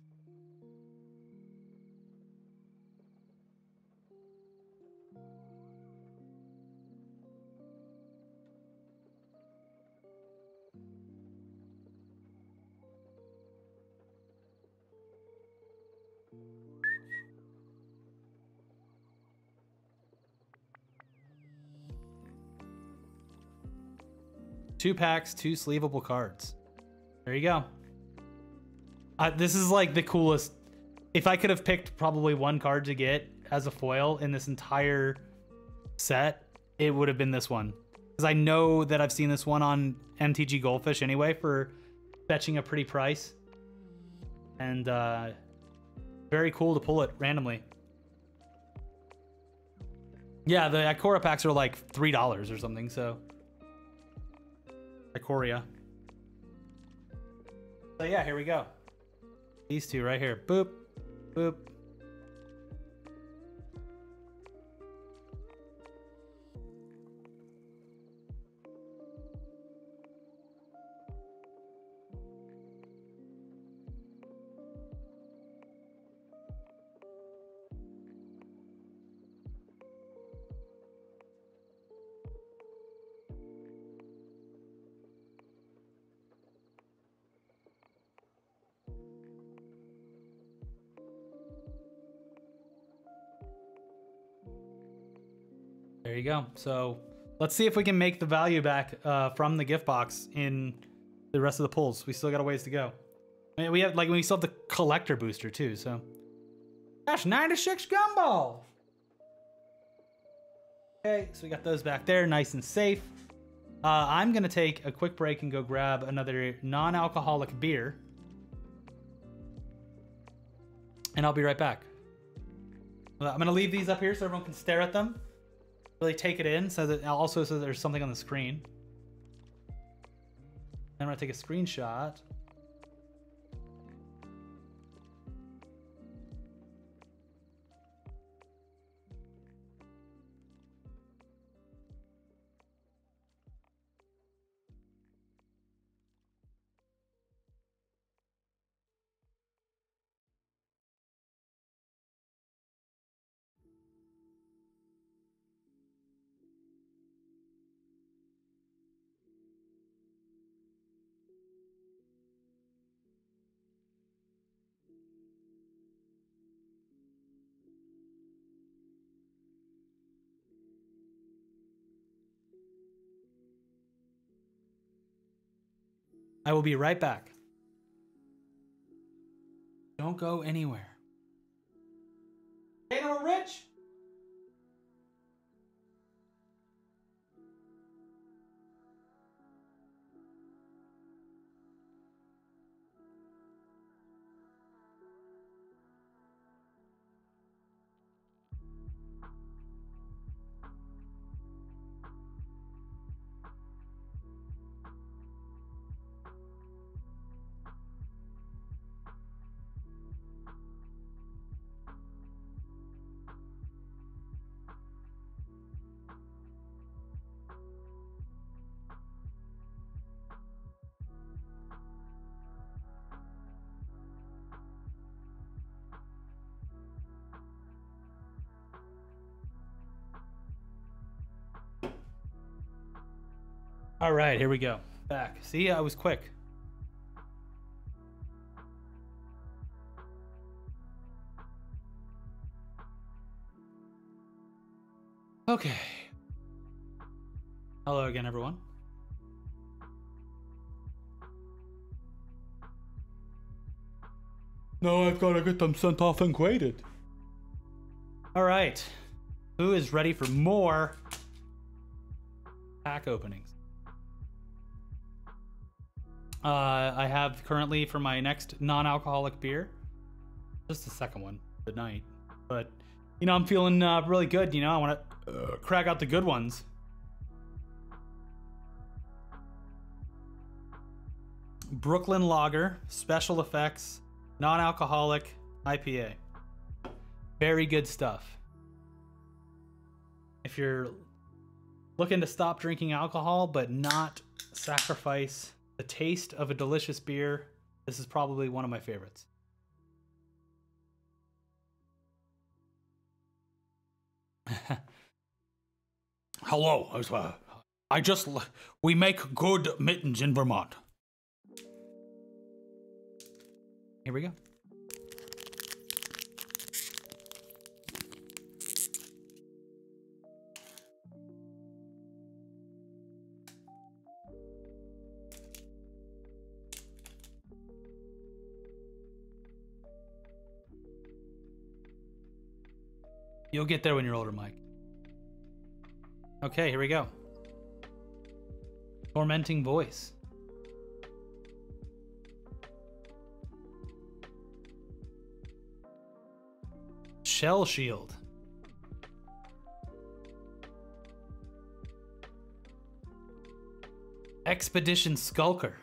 Two packs, two sleevable cards. There you go. Uh, this is like the coolest. If I could have picked probably one card to get as a foil in this entire set, it would have been this one. Because I know that I've seen this one on MTG Goldfish anyway for fetching a pretty price. And uh, very cool to pull it randomly. Yeah, the Ikoria packs are like $3 or something, so... Ikoria. So yeah, here we go. These two right here. Boop, boop. Go. So let's see if we can make the value back uh, from the gift box in the rest of the pulls. We still got a ways to go. I mean, we have like we still have the collector booster too. So gosh, 96 gumball. Okay, so we got those back there, nice and safe. Uh, I'm gonna take a quick break and go grab another non-alcoholic beer, and I'll be right back. I'm gonna leave these up here so everyone can stare at them really take it in so that also so there's something on the screen. I'm gonna take a screenshot. I will be right back. Don't go anywhere. Hey, no, Rich! All right, here we go. Back. See, I was quick. Okay. Hello again, everyone. No, I've got to get them sent off and graded. All right. Who is ready for more pack openings? Uh, I have currently for my next non-alcoholic beer, just the second one, tonight. But you know, I'm feeling uh, really good. You know, I want to uh, crack out the good ones. Brooklyn Lager, special effects, non-alcoholic IPA. Very good stuff. If you're looking to stop drinking alcohol but not sacrifice the taste of a delicious beer, this is probably one of my favorites. Hello, I uh, just we make good mittens in Vermont. Here we go. You'll get there when you're older, Mike. Okay, here we go. Tormenting voice. Shell shield. Expedition Skulker.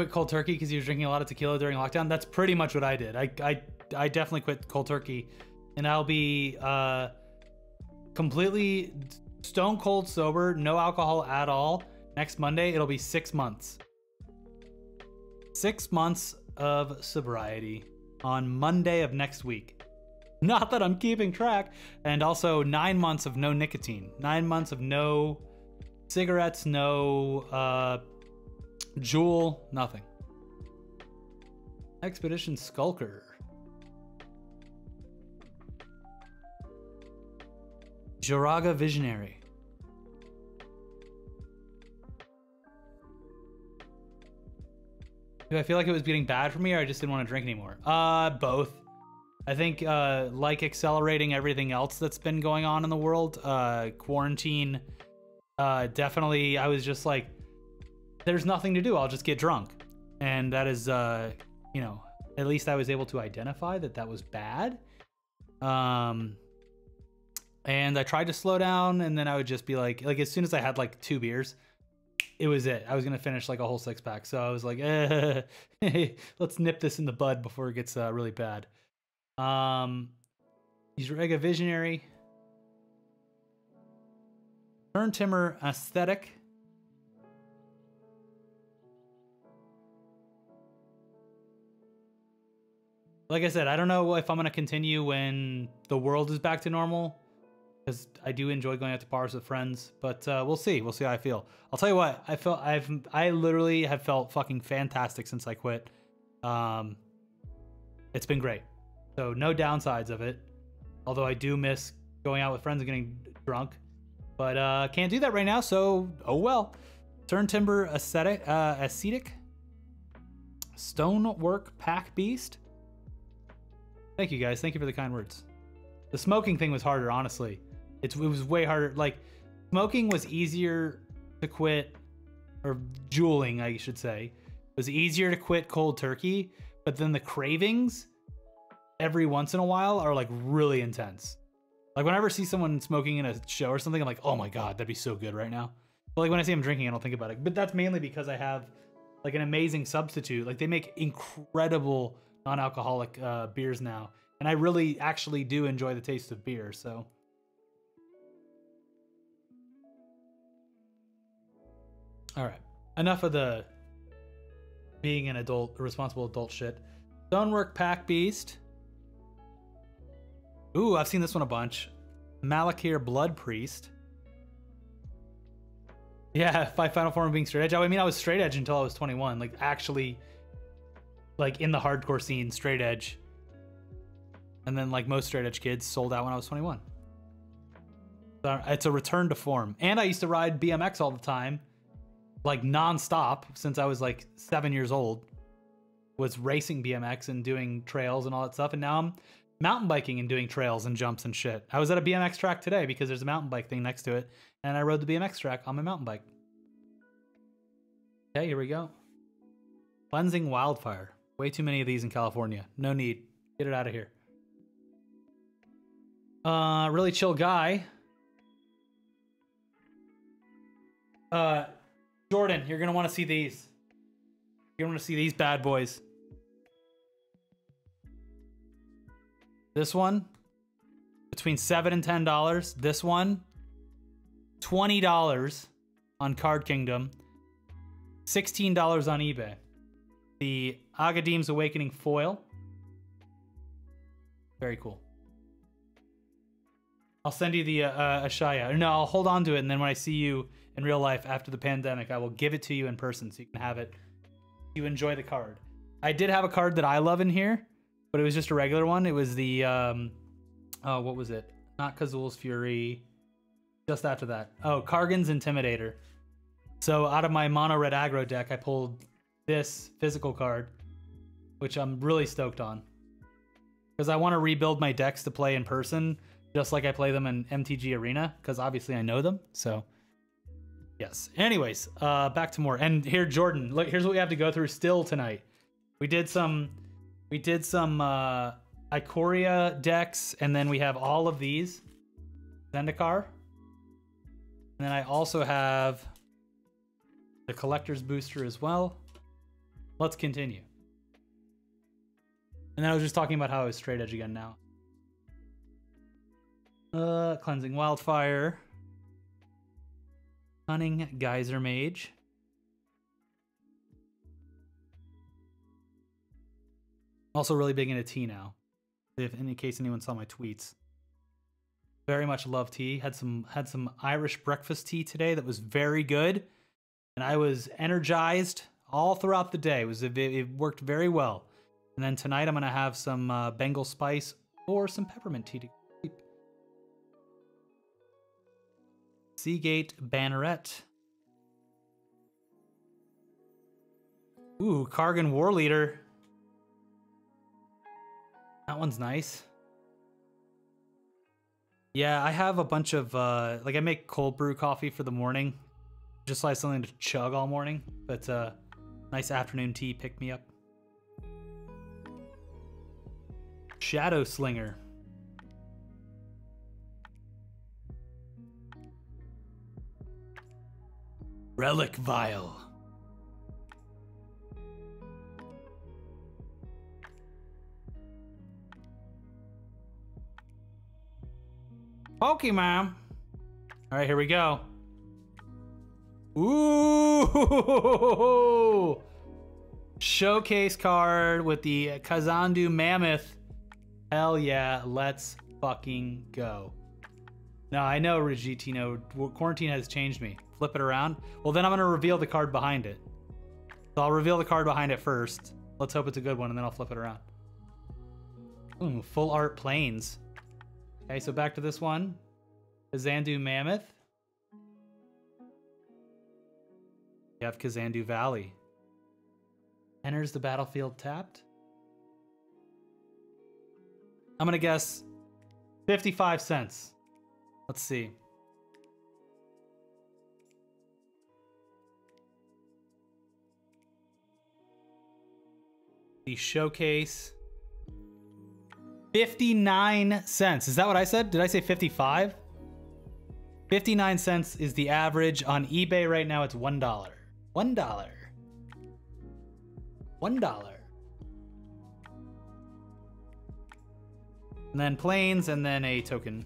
Quit cold turkey because he was drinking a lot of tequila during lockdown. That's pretty much what I did. I I, I definitely quit cold turkey, and I'll be uh, completely stone cold sober, no alcohol at all. Next Monday, it'll be six months. Six months of sobriety on Monday of next week. Not that I'm keeping track. And also nine months of no nicotine. Nine months of no cigarettes, no uh, Juul, nothing. Expedition Skulker. Joraga Visionary. Do I feel like it was getting bad for me or I just didn't want to drink anymore? Uh, both. I think, uh, like accelerating everything else that's been going on in the world, uh, quarantine, uh, definitely, I was just like, there's nothing to do. I'll just get drunk. And that is, uh, you know, at least I was able to identify that that was bad. Um, and I tried to slow down, and then I would just be like, like as soon as I had like two beers, it was it. I was gonna finish like a whole six pack. So I was like, eh, let's nip this in the bud before it gets uh, really bad. Um, Joraga Visionary. Turntimber Aesthetic. Like I said, I don't know if I'm gonna continue when the world is back to normal, because I do enjoy going out to bars with friends. But uh, we'll see. We'll see how I feel. I'll tell you what. I felt I've I literally have felt fucking fantastic since I quit. Um, it's been great. So no downsides of it. Although I do miss going out with friends and getting drunk, but uh, can't do that right now. So oh well. Turntimber aesthetic, uh, ascetic, Stonework Packbeast. Thank you guys. Thank you for the kind words. The smoking thing was harder, honestly. It's, it was way harder. Like, smoking was easier to quit, or juuling, I should say. It was easier to quit cold turkey, but then the cravings every once in a while are like really intense. Like whenever I see someone smoking in a show or something, I'm like, oh my god, that'd be so good right now. But like when I see them drinking, I don't think about it. But that's mainly because I have like an amazing substitute. Like they make incredible non-alcoholic uh, beers now, and I really actually do enjoy the taste of beer. So. All right, enough of the being an adult, responsible adult shit. Stonework Packbeast. Ooh, I've seen this one a bunch. Malakir Blood Priest. Yeah, by Final Form being straight edge. I mean, I was straight edge until I was 21. Like, actually, like in the hardcore scene, straight edge. And then, like most straight edge kids, sold out when I was 21. So it's a return to form. And I used to ride BMX all the time, like nonstop, since I was like seven years old. Was racing BMX and doing trails and all that stuff. And now I'm mountain biking and doing trails and jumps and shit. I was at a BMX track today because there's a mountain bike thing next to it and I rode the BMX track on my mountain bike. Okay, here we go. Cleansing wildfire. Way too many of these in California. No need. Get it out of here. Uh, really chill guy. Uh, Jordan, you're gonna want to see these. You're gonna want to see these bad boys. This one, between seven and ten dollars. This one, $20 on Card Kingdom, $16 on eBay. The Agadeem's Awakening foil. Very cool. I'll send you the uh, uh, Ashaya. No, I'll hold on to it, and then when I see you in real life after the pandemic, I will give it to you in person so you can have it. You enjoy the card. I did have a card that I love in here, but it was just a regular one. It was the, um, oh, what was it? Not Kazuul's Fury just after that. Oh, Kargan's Intimidator. So out of my mono red aggro deck, I pulled this physical card, which I'm really stoked on. Because I want to rebuild my decks to play in person, just like I play them in MTG Arena, because obviously I know them. So, yes. Anyways, uh, back to more. And here, Jordan, look, here's what we have to go through still tonight. We did some, we did some uh, Ikoria decks, and then we have all of these. Zendikar. And then I also have the collector's booster as well. Let's continue. And I was just talking about how I was straight edge again now. Uh, cleansing wildfire. Cunning geyser mage. Also really big into tea now. If in case anyone saw my tweets. Very much love tea. Had some had some Irish breakfast tea today that was very good, and I was energized all throughout the day. It was it worked very well. And then tonight I'm gonna have some uh, Bengal spice or some peppermint tea to sleep. Seagate Banneret. Ooh, Kargan War Leader. That one's nice. Yeah, I have a bunch of uh like I make cold brew coffee for the morning. Just like something to chug all morning. But uh nice afternoon tea pick me up. Shadow Slinger. Relic Vial. Pokemon. All right, here we go. Ooh! Showcase card with the Kazandu Mammoth. Hell yeah, let's fucking go. Now, I know, Regitino, quarantine has changed me. Flip it around. Well, then I'm going to reveal the card behind it. So I'll reveal the card behind it first. Let's hope it's a good one, and then I'll flip it around. Ooh, full art planes. Okay, so back to this one. Kazandu Mammoth. You have Kazandu Valley. Enters the battlefield tapped. I'm gonna guess 55 cents. Let's see. The showcase 59 cents. Is that what I said? Did I say 55? 59 cents is the average. On eBay right now, it's $1. $1. $1. And then planes, and then a token.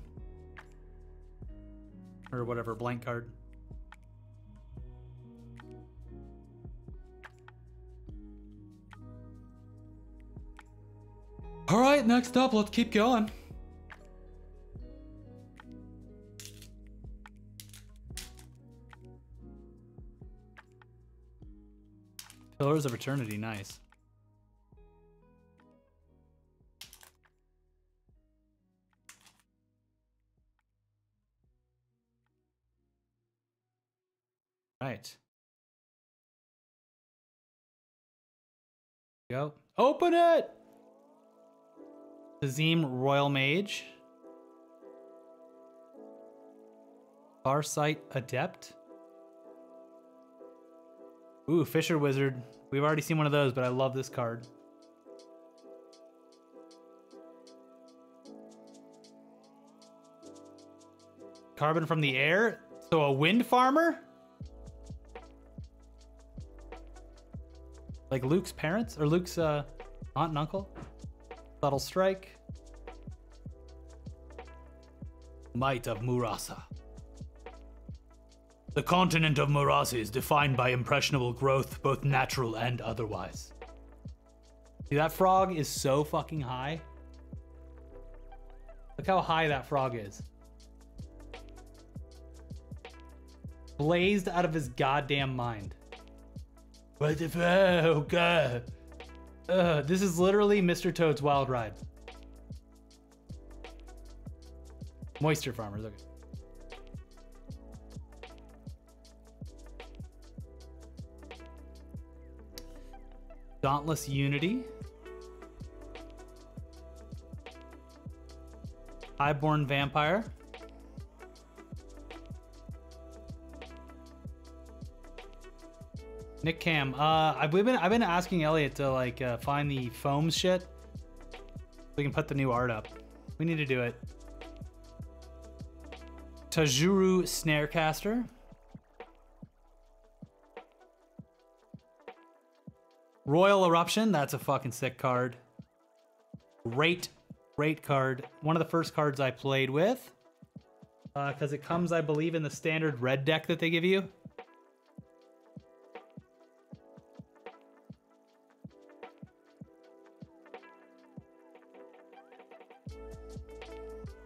Or whatever, blank card. All right, next up, let's keep going. Pillars of Eternity, nice. Right. Go. Open it! Tazeem Roilmage. Farsight Adept. Ooh, Fissure Wizard. We've already seen one of those, but I love this card. Carbon from the air? So a wind farmer? Like Luke's parents? Or Luke's uh, aunt and uncle? Subtle strike. Might of Murasa. The continent of Murasa is defined by impressionable growth, both natural and otherwise. See, that frog is so fucking high. Look how high that frog is. Blazed out of his goddamn mind. What the fuck? Uh, this is literally Mr. Toad's Wild Ride. Moisture farmers, okay. Dauntless Unity. Highborn Vampire. Nick Cam. Uh, I've been I've been asking Elliot to like uh, find the foam shit. We can put the new art up. We need to do it. Tajuru Snarecaster. Roil Eruption, that's a fucking sick card. Great, great card. One of the first cards I played with. Because uh, it comes, I believe, in the standard red deck that they give you.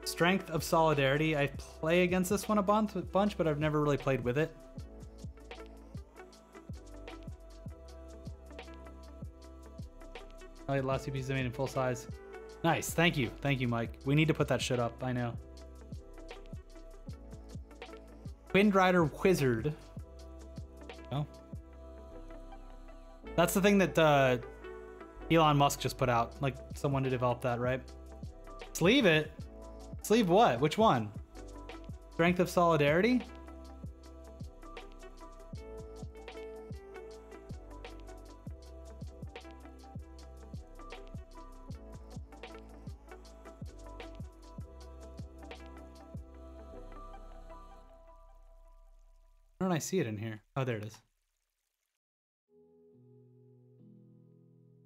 Strength of Solidarity. I play against this one a bunch, but I've never really played with it. Oh, last two pieces I made in full size. Nice. Thank you. Thank you, Mike. We need to put that shit up. I know. Wind Rider Wizard. Oh. That's the thing that uh, Elon Musk just put out. Like, someone to develop that, right? Sleeve it? Sleeve what? Which one? Strength of Solidarity? I see it in here? Oh, there it is.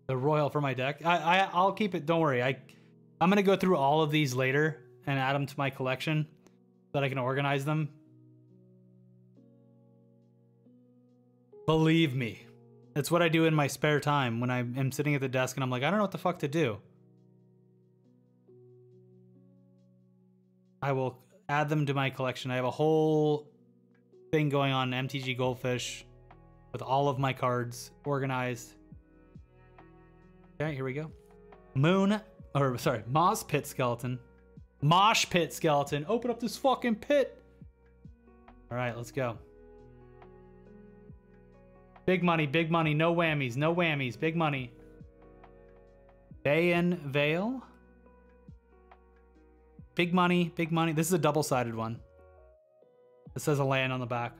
The royal for my deck. I, I I'll keep it. Don't worry. I I'm gonna go through all of these later and add them to my collection so that I can organize them. Believe me, it's what I do in my spare time when I am sitting at the desk and I'm like, I don't know what the fuck to do. I will add them to my collection. I have a whole thing going on MTG Goldfish with all of my cards organized. Okay, here we go. Moon, or sorry, Moss Pit Skeleton. Mosh Pit Skeleton. Open up this fucking pit. All right, let's go. Big money, big money, no whammies, no whammies, big money. Bayan Vale. Big money, big money. This is a double-sided one. It says a land on the back.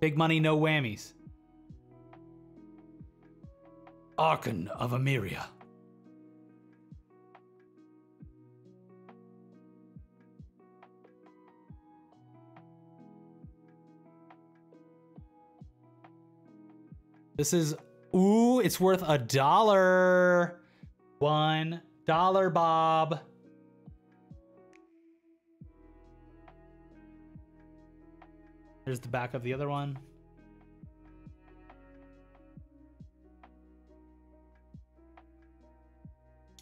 Big money, no whammies. Archon of Emeria. This is, ooh, it's worth a dollar. One dollar, Bob. There's the back of the other one.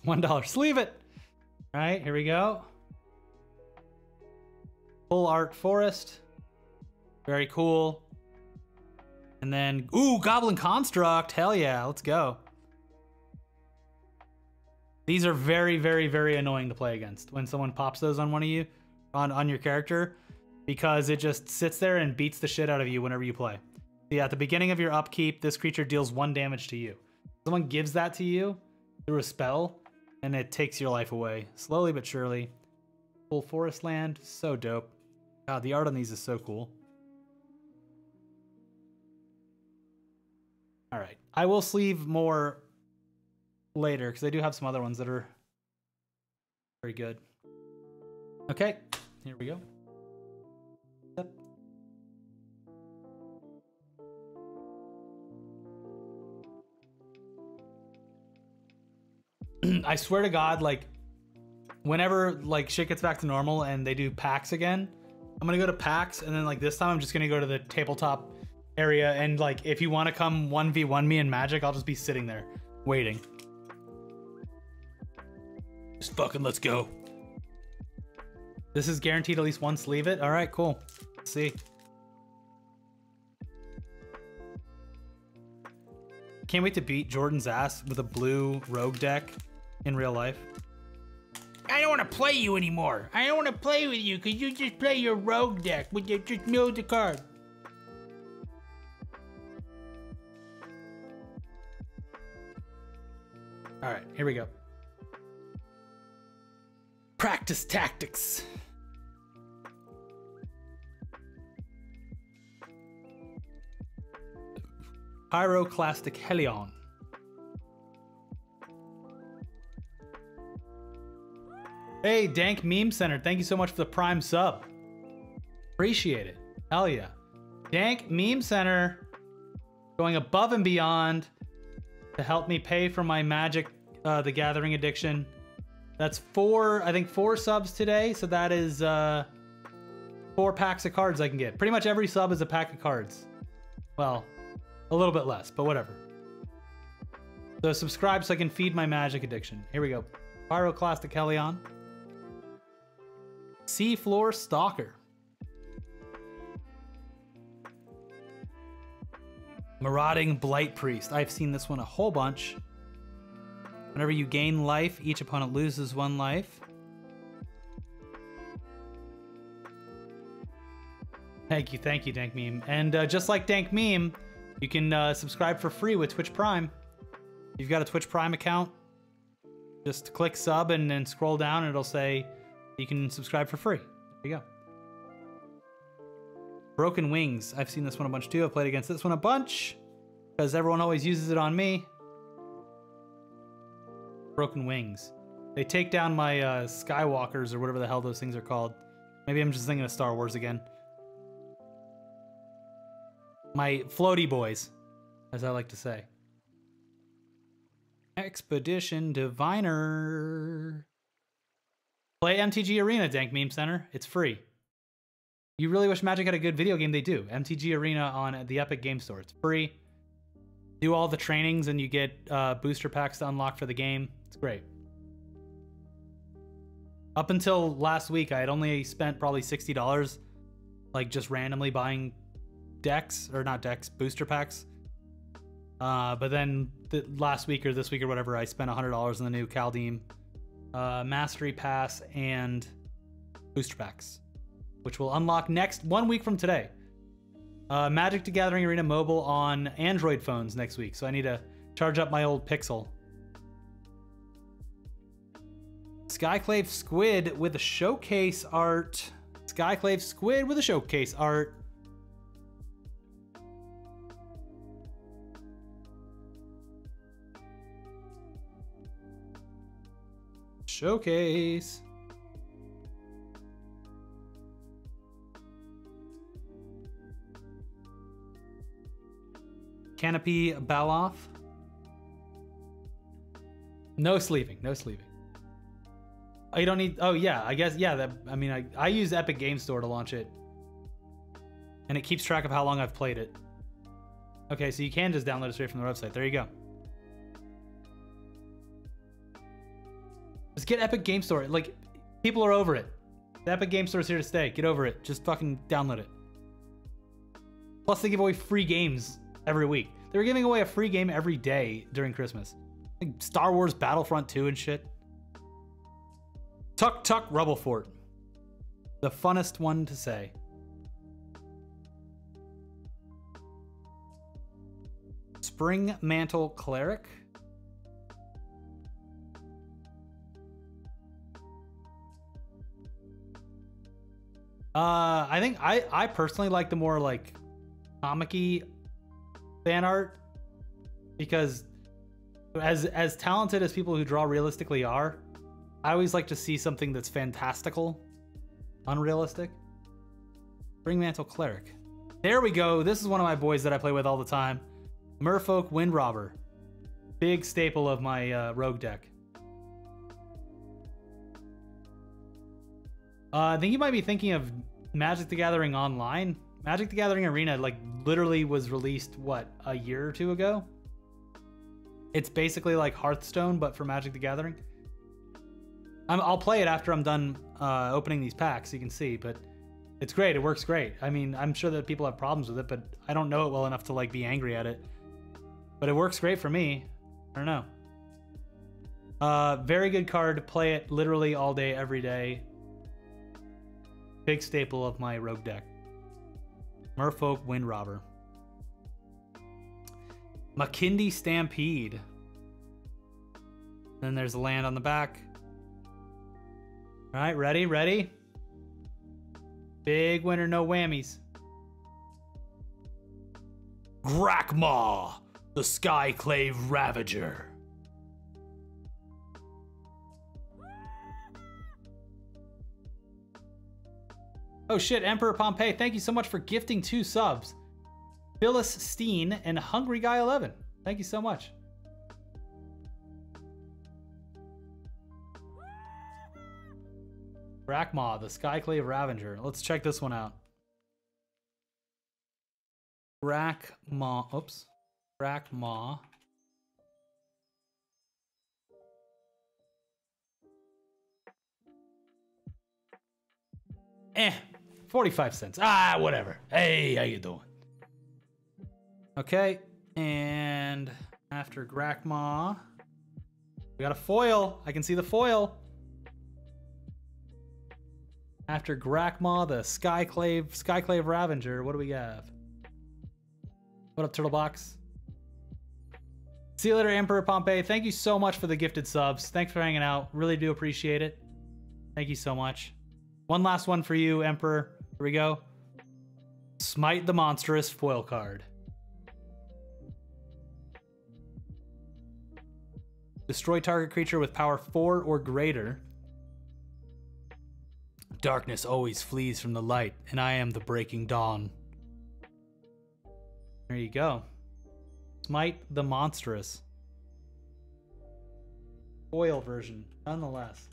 One dollar. Sleeve it. All right, here we go. Full art forest. Very cool. And then, ooh, Goblin Construct. Hell yeah, let's go. These are very, very, very annoying to play against when someone pops those on one of you, on, on your character, because it just sits there and beats the shit out of you whenever you play. Yeah, at the beginning of your upkeep, this creature deals one damage to you. Someone gives that to you through a spell, and it takes your life away, slowly but surely. Full forest land, so dope. God, the art on these is so cool. All right, I will sleeve more later because I do have some other ones that are very good. Okay, here we go. I swear to God, like, whenever like shit gets back to normal and they do packs again, I'm gonna go to packs and then like this time I'm just gonna go to the tabletop area and like if you want to come 1v1 me in Magic, I'll just be sitting there waiting. Just fucking let's go. This is guaranteed at least one sleeve it. All right, cool. Let's see. Can't wait to beat Jordan's ass with a blue rogue deck in real life. I don't want to play you anymore. I don't want to play with you because you just play your rogue deck with your just mill the card. All right, here we go. Practice tactics. Pyroclastic Hellion. Hey, Dank Meme Center, thank you so much for the Prime sub. Appreciate it. Hell yeah. Dank Meme Center going above and beyond to help me pay for my Magic uh, the Gathering addiction. That's four, I think four subs today. So that is uh, four packs of cards I can get. Pretty much every sub is a pack of cards. Well, a little bit less, but whatever. So subscribe so I can feed my Magic addiction. Here we go. Pyroclastic Hellion. Seafloor Stalker. Marauding Blight Priest. I've seen this one a whole bunch. Whenever you gain life, each opponent loses one life. Thank you, thank you, Dank Meme. And uh, just like Dank Meme, you can uh, subscribe for free with Twitch Prime. If you've got a Twitch Prime account, just click sub and then scroll down and it'll say you can subscribe for free. There you go. Broken Wings. I've seen this one a bunch too. I've played against this one a bunch because everyone always uses it on me. Broken Wings. They take down my uh, Skywalkers or whatever the hell those things are called. Maybe I'm just thinking of Star Wars again. My floaty boys, as I like to say. Expedition Diviner. Play MTG Arena, Dank Meme Center. It's free. You really wish Magic had a good video game? They do. MTG Arena on the Epic Game Store. It's free. Do all the trainings and you get uh, booster packs to unlock for the game. It's great. Up until last week, I had only spent probably $60, like just randomly buying decks, or not decks, booster packs. Uh, but then the last week or this week or whatever, I spent $100 in the new Kaldheim uh, Mastery Pass, and Booster Packs, which will unlock next one week from today. Uh, Magic the Gathering Arena mobile on Android phones next week, so I need to charge up my old Pixel. Skyclave Squid with a showcase art. Skyclave Squid with a showcase art. Showcase. Canopy Baloth. No sleeving, no sleeving. Oh, you don't need. Oh yeah, I guess yeah. That I mean, I I use Epic Game Store to launch it, and it keeps track of how long I've played it. Okay, so you can just download it straight from the website. There you go. Just get Epic Game Store. Like, people are over it. The Epic Game Store is here to stay. Get over it. Just fucking download it. Plus, they give away free games every week. They were giving away a free game every day during Christmas. Like Star Wars Battlefront 2 and shit. Tuktuk Rubblefort. The funnest one to say. Springmantle Cleric. Uh, I think I I personally like the more like comic fan art because as as talented as people who draw realistically are, I always like to see something that's fantastical, unrealistic. Springmantle Cleric. There we go. This is one of my boys that I play with all the time. Merfolk Windrobber. Big staple of my uh, rogue deck. Uh, I think you might be thinking of Magic the Gathering Online. Magic the Gathering Arena, like, literally was released, what, a year or two ago? It's basically like Hearthstone, but for Magic the Gathering. i will play it after I'm done uh, opening these packs, you can see, but it's great. It works great. I mean, I'm sure that people have problems with it, but I don't know it well enough to, like, be angry at it. But it works great for me. I don't know. Uh, very good card. Play it literally all day, every day. Big staple of my rogue deck. Merfolk Windrobber. Makindi Stampede. Then there's a land on the back. All right, ready, ready? Big winner, no whammies. Grakmaw, the Skyclave Ravager. Oh shit, Emperor Pompey, thank you so much for gifting two subs. Phyllis Steen and Hungry Guy 11. Thank you so much. Grakmaw, the Skyclave Ravager. Let's check this one out. Grakmaw, oops. Grakmaw. Eh, 45 cents. Ah, whatever. Hey, how you doing? Okay, and after Grakmaw, we got a foil. I can see the foil. After Grakmaw, the Skyclave, Skyclave Ravager, what do we have? What up, Turtle Box? See you later, Emperor Pompey. Thank you so much for the gifted subs. Thanks for hanging out. Really do appreciate it. Thank you so much. One last one for you, Emperor. Here we go. Smite the Monstrous foil card. Destroy target creature with power 4 or greater. Darkness always flees from the light, and I am the breaking dawn. There you go. Smite the Monstrous. Foil version, nonetheless.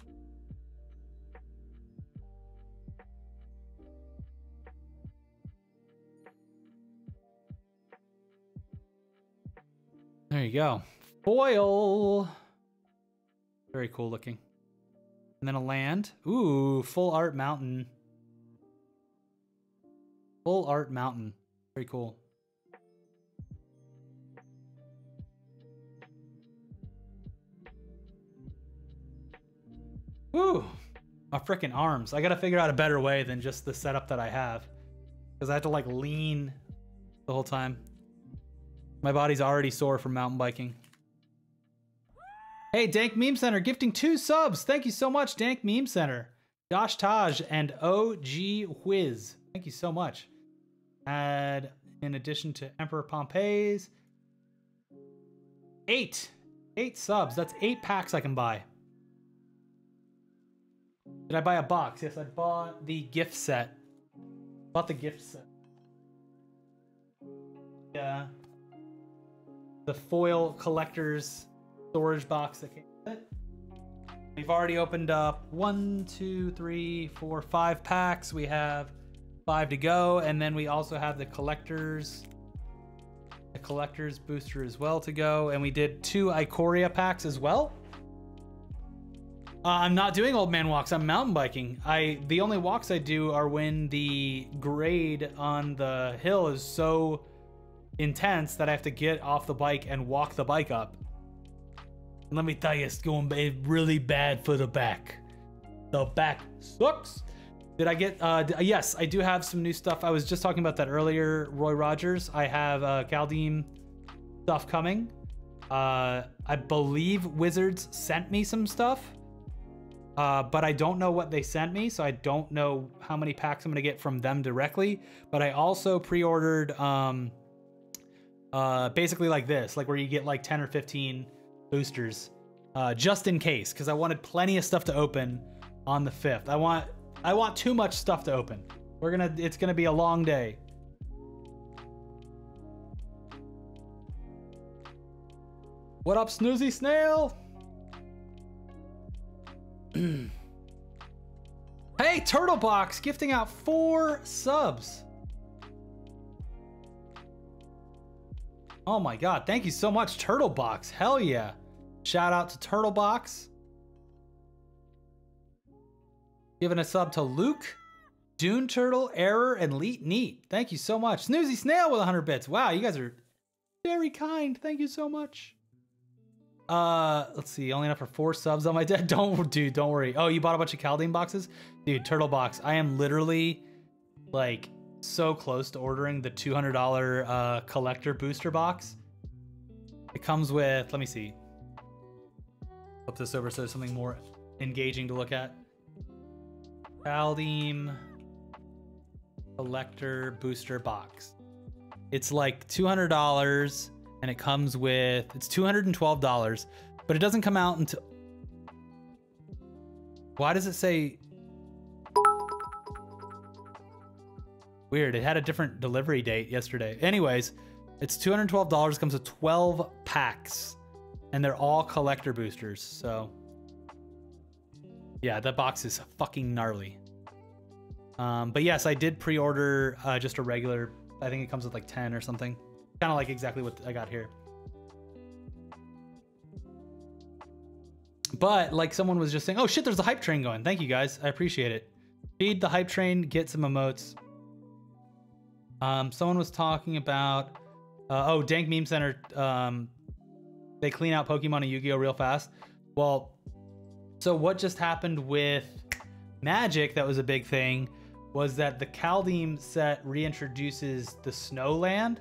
There you go. Foil. Very cool looking. And then a land. Ooh, full art mountain. Full art mountain. Very cool. Woo! My freaking arms. I gotta figure out a better way than just the setup that I have. Because I have to like lean the whole time. My body's already sore from mountain biking. Hey, Dank Meme Center gifting two subs. Thank you so much, Dank Meme Center. Josh Taj and OG Whiz. Thank you so much. Add, in addition to Emperor Pompey's, eight. Eight subs. That's eight packs I can buy. Did I buy a box? Yes, I bought the gift set. Bought the gift set. Yeah the foil collector's storage box that came with it. We've already opened up one, two, three, four, five packs. We have five to go, and then we also have the collector's the collector's booster as well to go, and we did two Ikoria packs as well. Uh, I'm not doing old man walks. I'm mountain biking. I the only walks I do are when the grade on the hill is so intense that I have to get off the bike and walk the bike up. Let me tell you, it's going really bad for the back. The back sucks. Did I get? Uh, yes, I do have some new stuff. I was just talking about that earlier, Roy Rogers. I have uh, Kaldheim stuff coming. Uh, I believe Wizards sent me some stuff, uh, but I don't know what they sent me, so I don't know how many packs I'm gonna get from them directly. But I also pre-ordered, um, uh, basically like this, like where you get like 10 or 15 boosters, uh, just in case, because I wanted plenty of stuff to open on the 5th. I want, I want too much stuff to open. We're gonna, it's gonna be a long day. What up, Snoozy Snail? hey, Turtle Box gifting out four subs. Oh my god, thank you so much, Turtlebox. Hell yeah. Shout out to Turtlebox. Giving a sub to Luke, Dune Turtle, Error, and Leet Neat. Thank you so much. Snoozy Snail with 100 bits. Wow, you guys are very kind. Thank you so much. Uh, let's see. Only enough for four subs on my dead. Don't, dude. Don't worry. Oh, you bought a bunch of Kaldheim boxes, dude. Turtle box. I am literally like so close to ordering the two hundred dollar uh, collector booster box. It comes with. Let me see. Flip this over so there's something more engaging to look at. Kaldheim collector booster box. It's like two hundred dollars and it comes with it's $212 but it doesn't come out until why does it say weird it had a different delivery date yesterday anyways it's $212 comes with 12 packs and they're all collector boosters so yeah that box is fucking gnarly um, but yes i did pre-order uh, just a regular i think it comes with like 10 or something kind of like exactly what I got here. But like someone was just saying, oh shit, there's a hype train going. Thank you guys. I appreciate it. Feed the hype train, get some emotes. Um, someone was talking about, uh, oh, Dank Meme Center. Um, they clean out Pokemon and Yu-Gi-Oh real fast. Well, so what just happened with Magic that was a big thing was that the Kaldheim set reintroduces the Snowland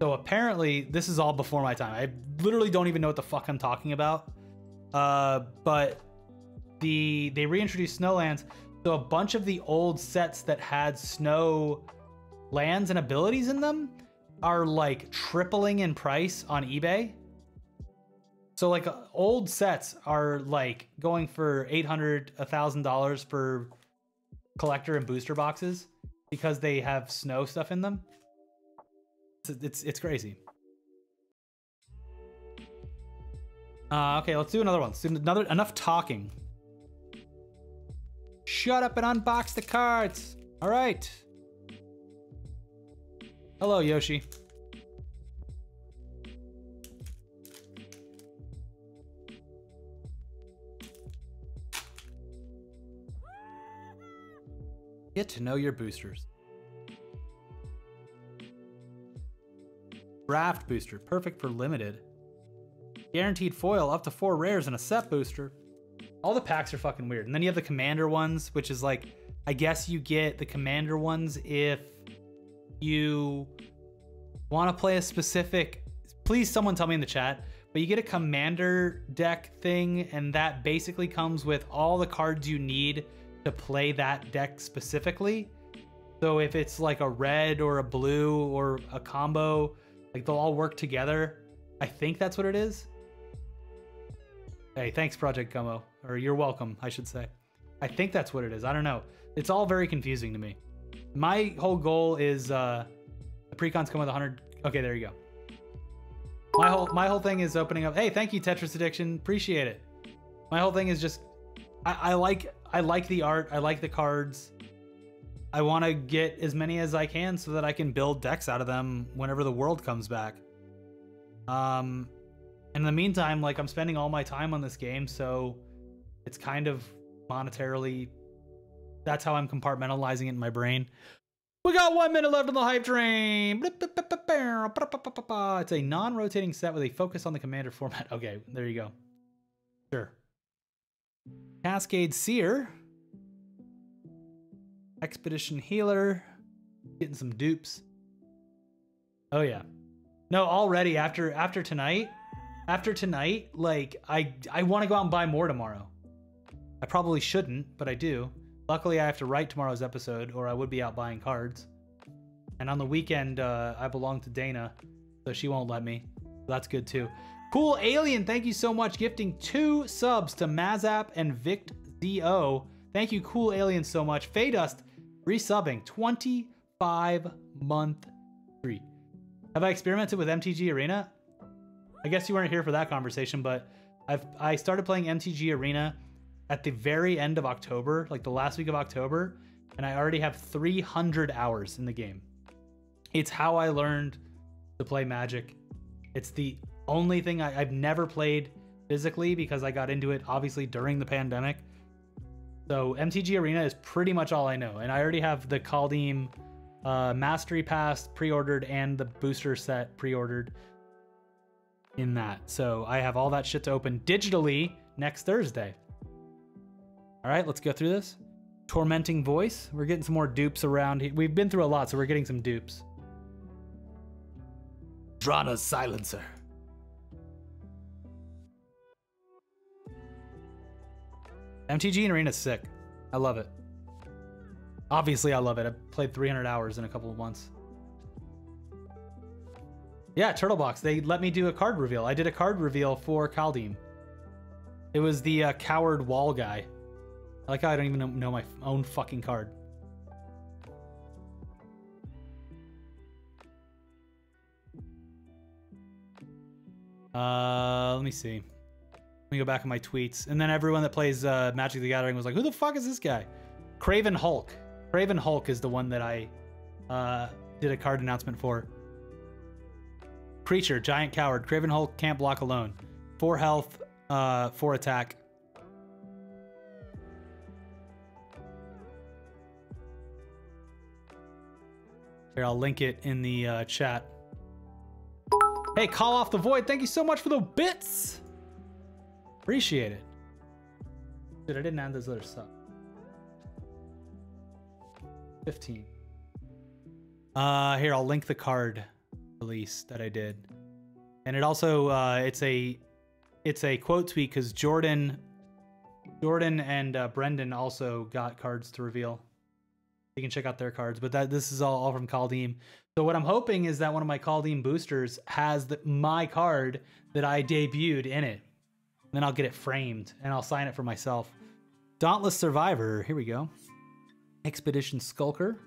so apparently, this is all before my time. I literally don't even know what the fuck I'm talking about. Uh, but the they reintroduced Snowlands, so a bunch of the old sets that had snow lands and abilities in them are like tripling in price on eBay. So like old sets are like going for eight hundred, a thousand dollars for collector and booster boxes because they have snow stuff in them. It's it's, it's crazy. Uh, okay, let's do another one. Let's do another enough talking. Shut up and unbox the cards. All right. Hello, Yoshi. Get to know your boosters. Draft booster, perfect for limited. Guaranteed foil, up to four rares and a set booster. All the packs are fucking weird. And then you have the commander ones, which is like, I guess you get the commander ones if you want to play a specific. Please, someone tell me in the chat. But you get a commander deck thing, and that basically comes with all the cards you need to play that deck specifically. So if it's like a red or a blue or a combo, like they'll all work together. I think that's what it is. Hey, thanks, Project Gummo. Or you're welcome, I should say. I think that's what it is. I don't know. It's all very confusing to me. My whole goal is uh the precons come with 100. Okay, there you go. My whole my whole thing is opening up. Hey, thank you, Tetris Addiction. Appreciate it. My whole thing is just I, I like I like the art. I like the cards. I want to get as many as I can so that I can build decks out of them whenever the world comes back. Um, in the meantime, like I'm spending all my time on this game, so it's kind of monetarily. That's how I'm compartmentalizing it in my brain. We got one minute left on the hype train. It's a non-rotating set with a focus on the commander format. Okay, there you go. Sure. Cascade Seer. Expedition Healer. Getting some dupes. Oh yeah. No, already after after tonight, after tonight, like I I want to go out and buy more tomorrow. I probably shouldn't, but I do. Luckily, I have to write tomorrow's episode, or I would be out buying cards. And on the weekend, uh, I belong to Dana, so she won't let me. That's good too. Cool Alien, thank you so much. Gifting two subs to Mazap and Vict Do. Thank you, Cool Alien, so much. Dust resubbing 25 month free. Have I experimented with MTG Arena? I guess you weren't here for that conversation, but I've I started playing MTG Arena at the very end of October, like the last week of October, and I already have 300 hours in the game. It's how I learned to play Magic. It's the only thing I, have never played physically because I got into it obviously during the pandemic. So MTG Arena is pretty much all I know, and I already have the Kaldheim uh, Mastery Pass pre-ordered and the booster set pre-ordered in that. So I have all that shit to open digitally next Thursday. All right, let's go through this. Tormenting Voice. We're getting some more dupes around here. We've been through a lot, so we're getting some dupes. Drana's Silencer. MTG and Arena's sick. I love it. Obviously, I love it. I played 300 hours in a couple of months. Yeah, Turtlebox. They let me do a card reveal. I did a card reveal for Kaldheim. It was the uh, Coward Wall guy. I like how I don't even know my own fucking card. Uh, let me see. Let me go back on my tweets. And then everyone that plays uh, Magic the Gathering was like, who the fuck is this guy? Craven Hulk. Craven Hulk is the one that I uh, did a card announcement for. Creature, Giant Coward. Craven Hulk can't block alone. Four health, uh, four attack. Here, I'll link it in the uh, chat. Hey, Call Off the Void, thank you so much for the bits! Appreciate it. Dude, I didn't add those other stuff. 15. Uh, here, I'll link the card release that I did. And it also, uh, it's a, it's a quote tweet because Jordan, Jordan and uh, Brendan also got cards to reveal. You can check out their cards, but that this is all, all from Kaldheim. So what I'm hoping is that one of my Kaldheim boosters has the, my card that I debuted in it. Then I'll get it framed and I'll sign it for myself. Dauntless Survivor. Here we go. Expedition Skulker.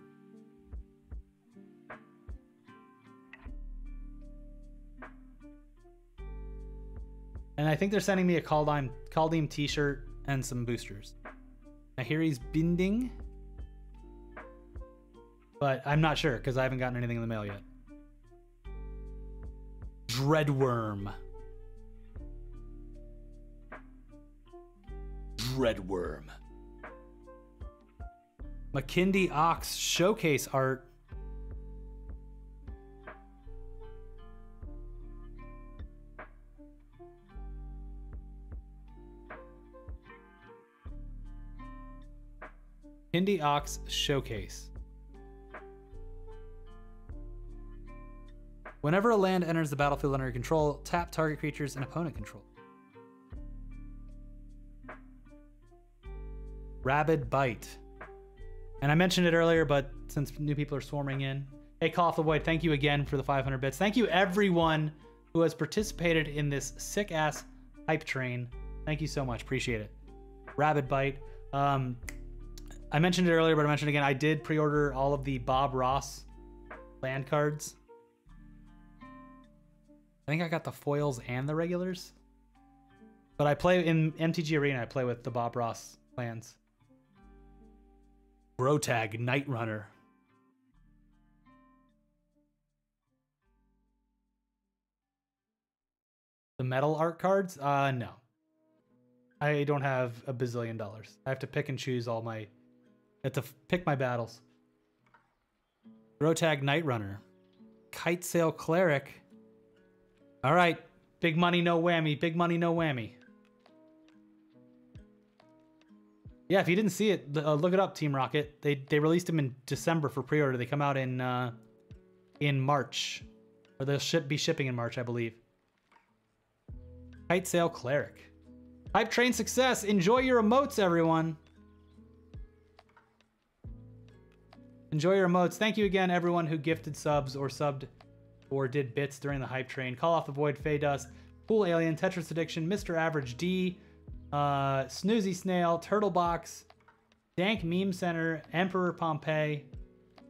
And I think they're sending me a Kaldheim t-shirt and some boosters. Now here he's binding. But I'm not sure because I haven't gotten anything in the mail yet. Dreadwurm. Dreadwurm. Makindi Ox showcase art. Kindy Ox showcase. Whenever a land enters the battlefield under your control, tap target creatures and opponent control. Rabid Bite. And I mentioned it earlier, but since new people are swarming in, hey, Call off the Void, thank you again for the 500 bits. Thank you everyone who has participated in this sick ass hype train. Thank you so much. Appreciate it. Rabid Bite. Um, I mentioned it earlier, but I mentioned again. I did pre-order all of the Bob Ross land cards. I think I got the foils and the regulars. But I play in MTG Arena. I play with the Bob Ross plans. Brotag Night Runner. The metal art cards? Uh, no. I don't have a bazillion dollars. I have to pick and choose all my. I have to pick my battles. Rotag Night Runner. Kitesail Cleric. All right. Big money, no whammy. Big money, no whammy. Yeah, if you didn't see it, uh, look it up, Team Rocket. They they released them in December for pre-order. They come out in uh, in March, or they'll ship be shipping in March, I believe. Kitesail Cleric. Hype train success. Enjoy your emotes, everyone. Enjoy your emotes. Thank you again, everyone who gifted subs or subbed or did bits during the hype train. Call off the void, Fey Dust, Cool Alien, Tetris Addiction, Mr. Average D, uh, Snoozy Snail, Turtle Box, Dank Meme Center, Emperor Pompeii.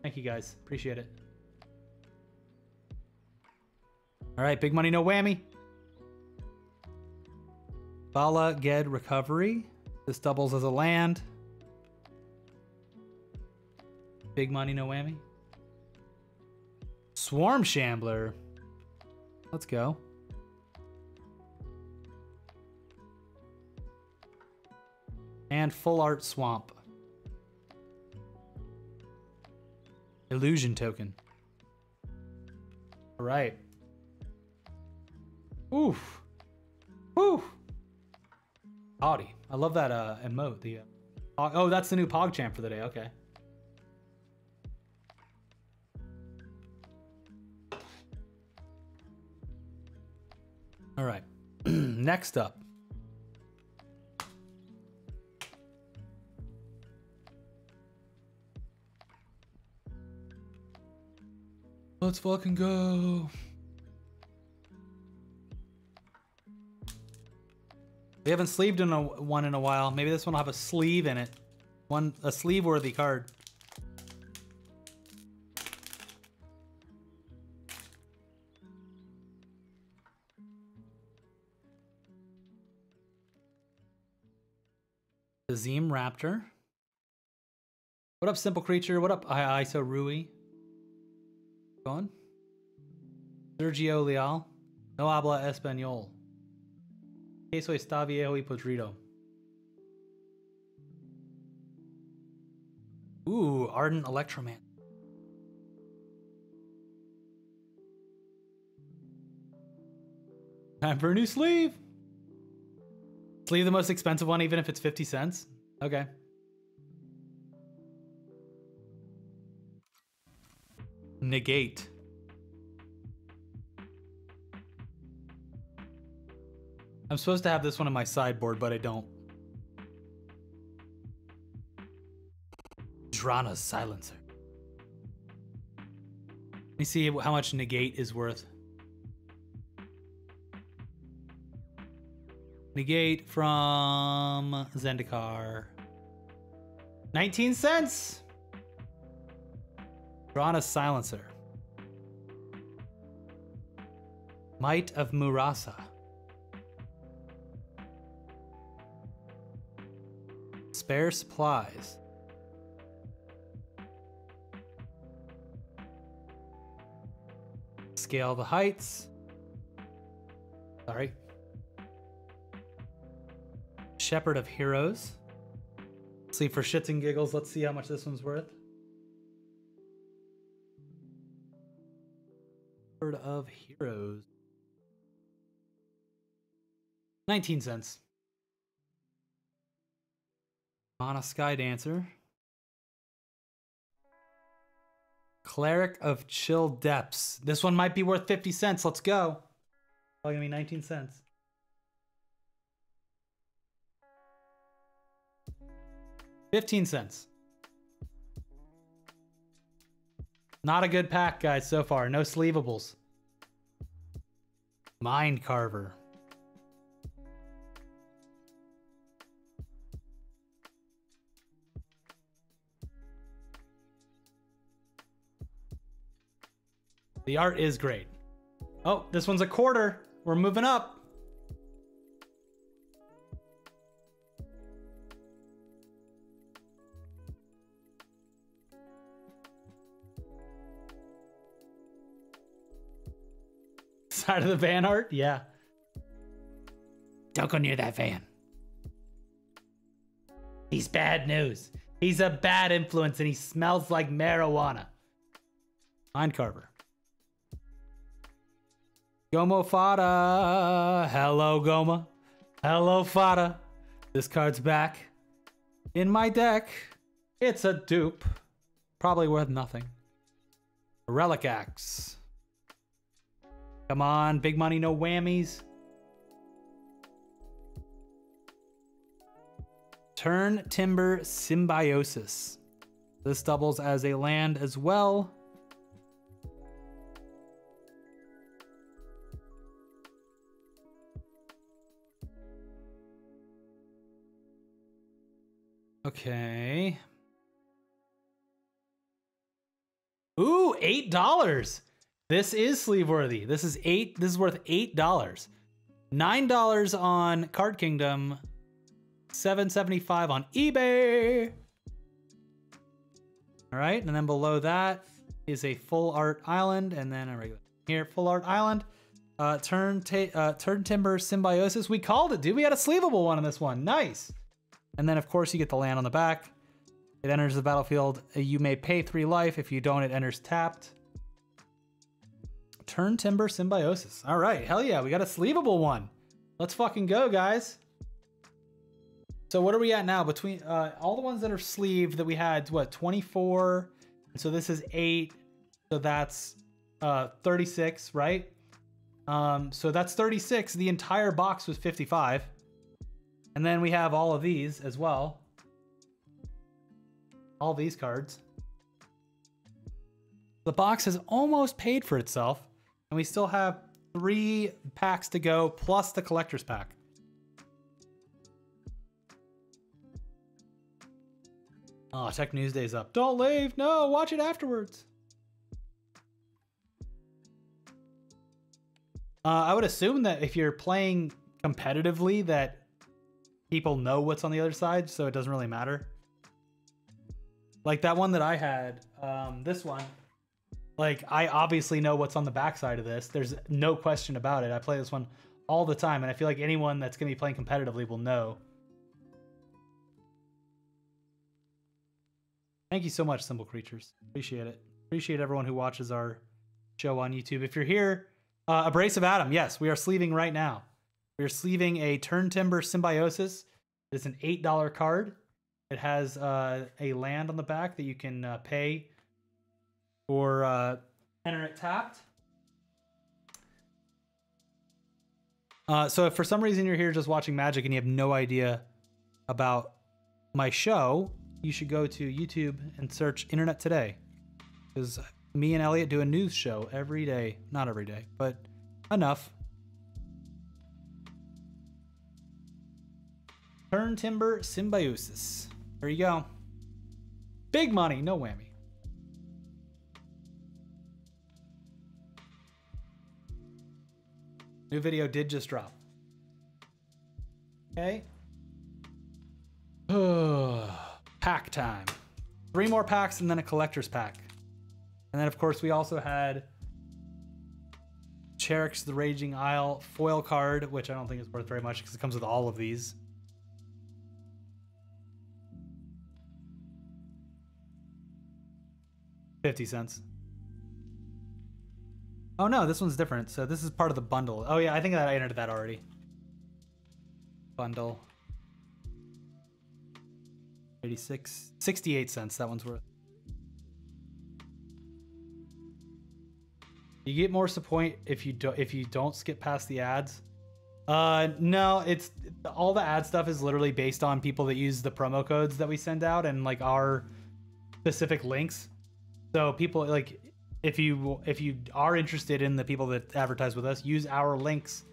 Thank you guys. Appreciate it. All right, big money, no whammy. Bala Ged Recovery. This doubles as a land. Big money, no whammy. Swarm Shambler. Let's go. And Full Art Swamp. Illusion token. All right. Oof. Oof. Howdy. I love that uh, emote. The uh, oh, that's the new PogChamp for the day. Okay. All right. Next up. Let's fucking go. We haven't sleeved in a one in a while. Maybe this one will have a sleeve in it. One a sleeve worthy card. Zeem Raptor. What up, Simple Creature? What up, I ISO Rui? Going? Sergio Leal. No habla español. Queso está viejo y podrido. Ooh, Ardent Electroman. Time for a new sleeve. Sleeve the most expensive one, even if it's 50 cents. Okay. Negate. I'm supposed to have this one on my sideboard, but I don't. Drana's silencer. Let me see how much negate is worth. Negate from Zendikar. 19 cents! Drana's silencer. Might of Murasa. Spare supplies. Scale the heights. Sorry. Shepherd of Heroes. See, for shits and giggles, let's see how much this one's worth. Shepherd of Heroes. 19 cents. Mana Sky Dancer. Cleric of Chill Depths. This one might be worth 50 cents. Let's go. Oh, give me 19 cents. Fifteen cents. Not a good pack, guys, so far. No sleevables. Mind Carver. The art is great. Oh, this one's a quarter. We're moving up. Side of the van art? Yeah. Don't go near that van. He's bad news. He's a bad influence and he smells like marijuana. Mind Carver. Goma Fada. Hello, Goma. Hello, Fada. This card's back. In my deck, it's a dupe. Probably worth nothing. Relic Axe. Come on, big money, no whammies. Turntimber Symbiosis. This doubles as a land as well. Okay. Ooh, eight dollars. This is sleeve worthy. This is eight. This is worth eight dollars. Nine dollars on Card Kingdom. Seven seventy five on eBay. All right, and then below that is a full art island, and then a regular here full art island. Uh, turn uh, turntimber symbiosis. We called it, dude. We had a sleevable one on this one. Nice. And then of course you get the land on the back. It enters the battlefield. You may pay three life. If you don't, it enters tapped. Turntimber Symbiosis. All right, hell yeah, we got a sleevable one. Let's fucking go, guys. So what are we at now? Between uh, all the ones that are sleeved that we had, what, 24? So this is eight. So that's uh, 36, right? Um, so that's 36. The entire box was 55. And then we have all of these as well. All these cards. The box has almost paid for itself, and we still have three packs to go, plus the collector's pack. Oh, Tech News Day's up. Don't leave. No, watch it afterwards. Uh, I would assume that if you're playing competitively, that people know what's on the other side, so it doesn't really matter. Like that one that I had, um, this one, like I obviously know what's on the backside of this. There's no question about it. I play this one all the time, and I feel like anyone that's gonna be playing competitively will know. Thank you so much, Simple Creatures. Appreciate it. Appreciate everyone who watches our show on YouTube. If you're here, uh, Abrasive Adam, yes, we are sleeving right now. We're sleeving a Turntimber Symbiosis. It's an $8 card. It has uh, a land on the back that you can uh, pay or uh, tapped. Uh, so if for some reason you're here just watching Magic and you have no idea about my show, you should go to YouTube and search Internet Today. Because me and Elliot do a news show every day. Not every day, but enough. Turntimber Symbiosis. There you go. Big money, no whammy. New video did just drop. Okay. pack time. Three more packs and then a collector's pack. And then, of course, we also had Charix the Raging Isle foil card, which I don't think is worth very much because it comes with all of these. 50 cents. Oh no, this one's different. So this is part of the bundle. Oh yeah, I think that I entered that already. Bundle. 86, 68 cents that one's worth. You get more support if you don't if you don't skip past the ads. Uh no, it's all the ad stuff is literally based on people that use the promo codes that we send out and like our specific links. So people like if you if you are interested in the people that advertise with us, use our links.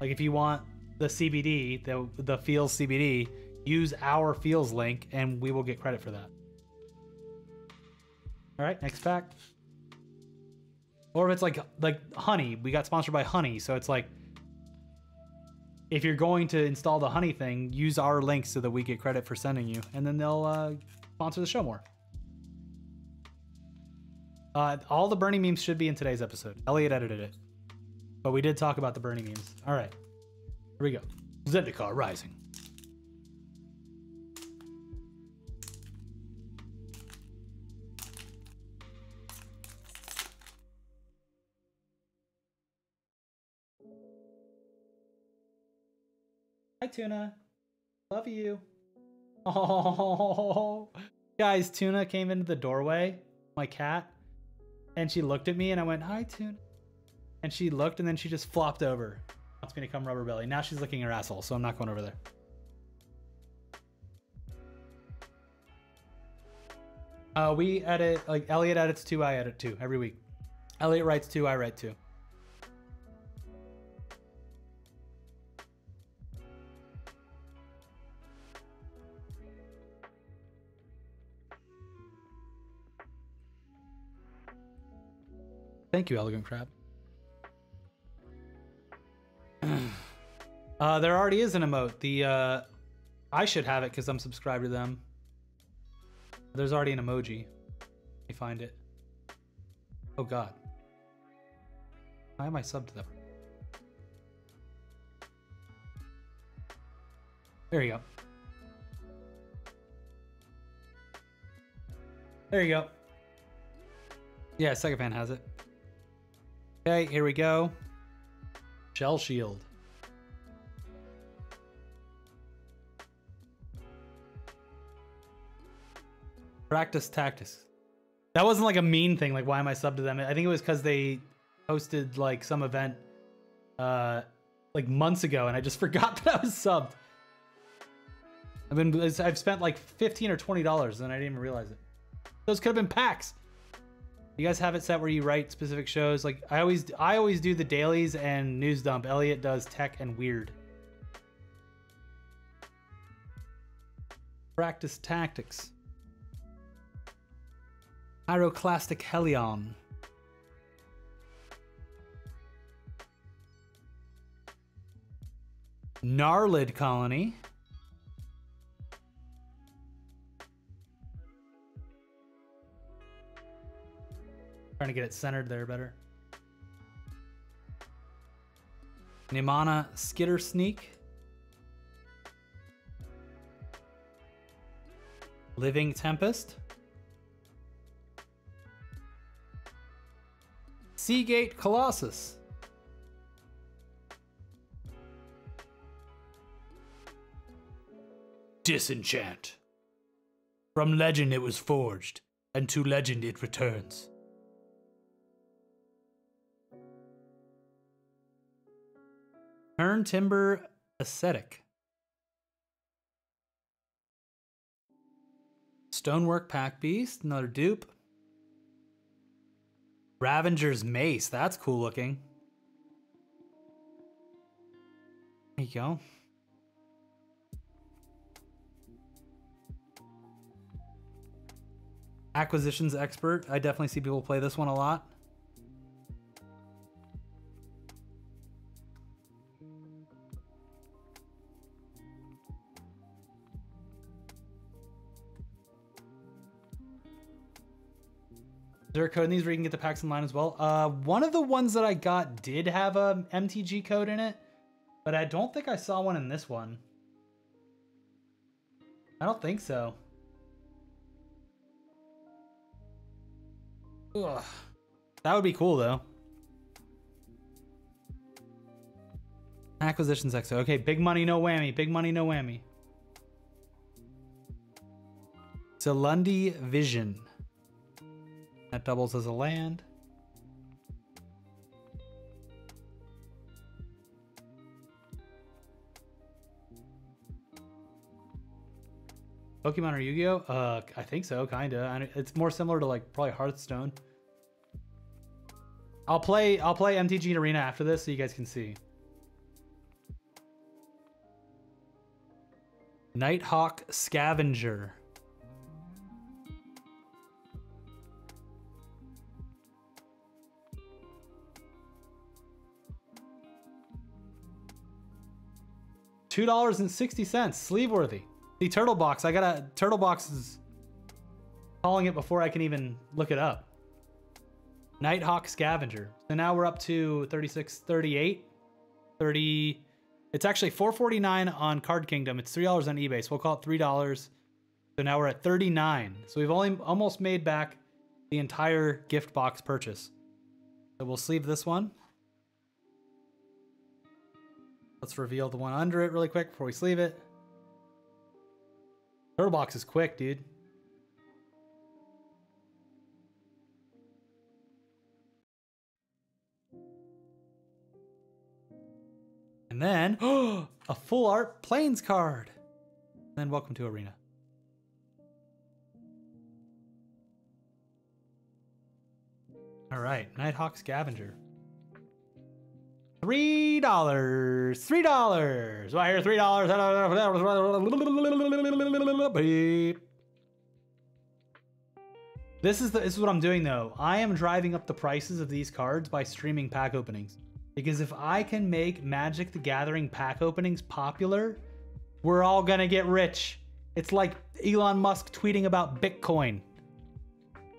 Like if you want the CBD, the the Feels CBD, use our Feels link, and we will get credit for that. All right, next fact. Or if it's like like honey, we got sponsored by Honey, so it's like if you're going to install the Honey thing, use our link so that we get credit for sending you, and then they'll uh, sponsor the show more. Uh, all the Bernie memes should be in today's episode. Elliot edited it, but we did talk about the Bernie memes. All right, here we go. Zendikar Rising. Hi, Tuna. Love you. Oh, guys, Tuna came into the doorway. My cat and she looked at me and I went, Hi, Tuna. And she looked and then she just flopped over. Wants me to come rubber belly. Now she's licking her asshole, so I'm not going over there. Uh, we edit, like, Elliot edits two, I edit two every week. Elliot writes two, I write two. Thank you, Elegant Crab. uh, there already is an emote. The uh, I should have it because I'm subscribed to them. There's already an emoji. Let me find it. Oh God. Why am I subbed to them? There you go. There you go. Yeah, Second Fan has it. Okay, here we go. Shell shield. Practice tactics. That wasn't like a mean thing. Like, why am I subbed to them? I think it was because they hosted like some event, uh, like months ago, and I just forgot that I was subbed. I've been, I've spent like fifteen or twenty dollars, and I didn't even realize it. Those could have been packs. You guys have it set where you write specific shows. Like I always, I always do the dailies and news dump. Elliot does tech and weird. Practice tactics. Pyroclastic Hellion. Gnarlid Colony. Trying to get it centered there better. Nimana Skitter Sneak. Living Tempest. Seagate Colossus. Disenchant. From legend it was forged, and to legend it returns. Turntimber Ascetic. Stonework Packbeast, another dupe. Ravager's Mace, that's cool looking. There you go. Acquisitions Expert, I definitely see people play this one a lot. There a code in these where you can get the packs in line as well? Uh, one of the ones that I got did have a MTG code in it, but I don't think I saw one in this one. I don't think so. Ugh. That would be cool though. Acquisitions exo. Okay, big money, no whammy. Big money, no whammy. Silundi Vision. That doubles as a land. Pokemon or Yu-Gi-Oh? Uh, I think so, kinda. It's more similar to like probably Hearthstone. I'll play. I'll play MTG Arena after this, so you guys can see. Nighthawk Scavenger. Two dollars and sixty cents, sleeve worthy. The turtle box. I got a turtle box is calling it before I can even look it up. Nighthawk Scavenger. So now we're up to 36, 38, 30. It's actually 449 on Card Kingdom. It's $3 on eBay. So we'll call it $3. So now we're at 39. So we've only almost made back the entire gift box purchase. So we'll sleeve this one. Let's reveal the one under it really quick before we sleeve it. Turtle box is quick, dude. And then, a full art planes card. And then welcome to Arena. All right, Nighthawk Scavenger. Three dollars. Three dollars. I hear three dollars. This is the this is what I'm doing though. I am driving up the prices of these cards by streaming pack openings. Because if I can make Magic the Gathering pack openings popular, we're all gonna get rich. It's like Elon Musk tweeting about Bitcoin.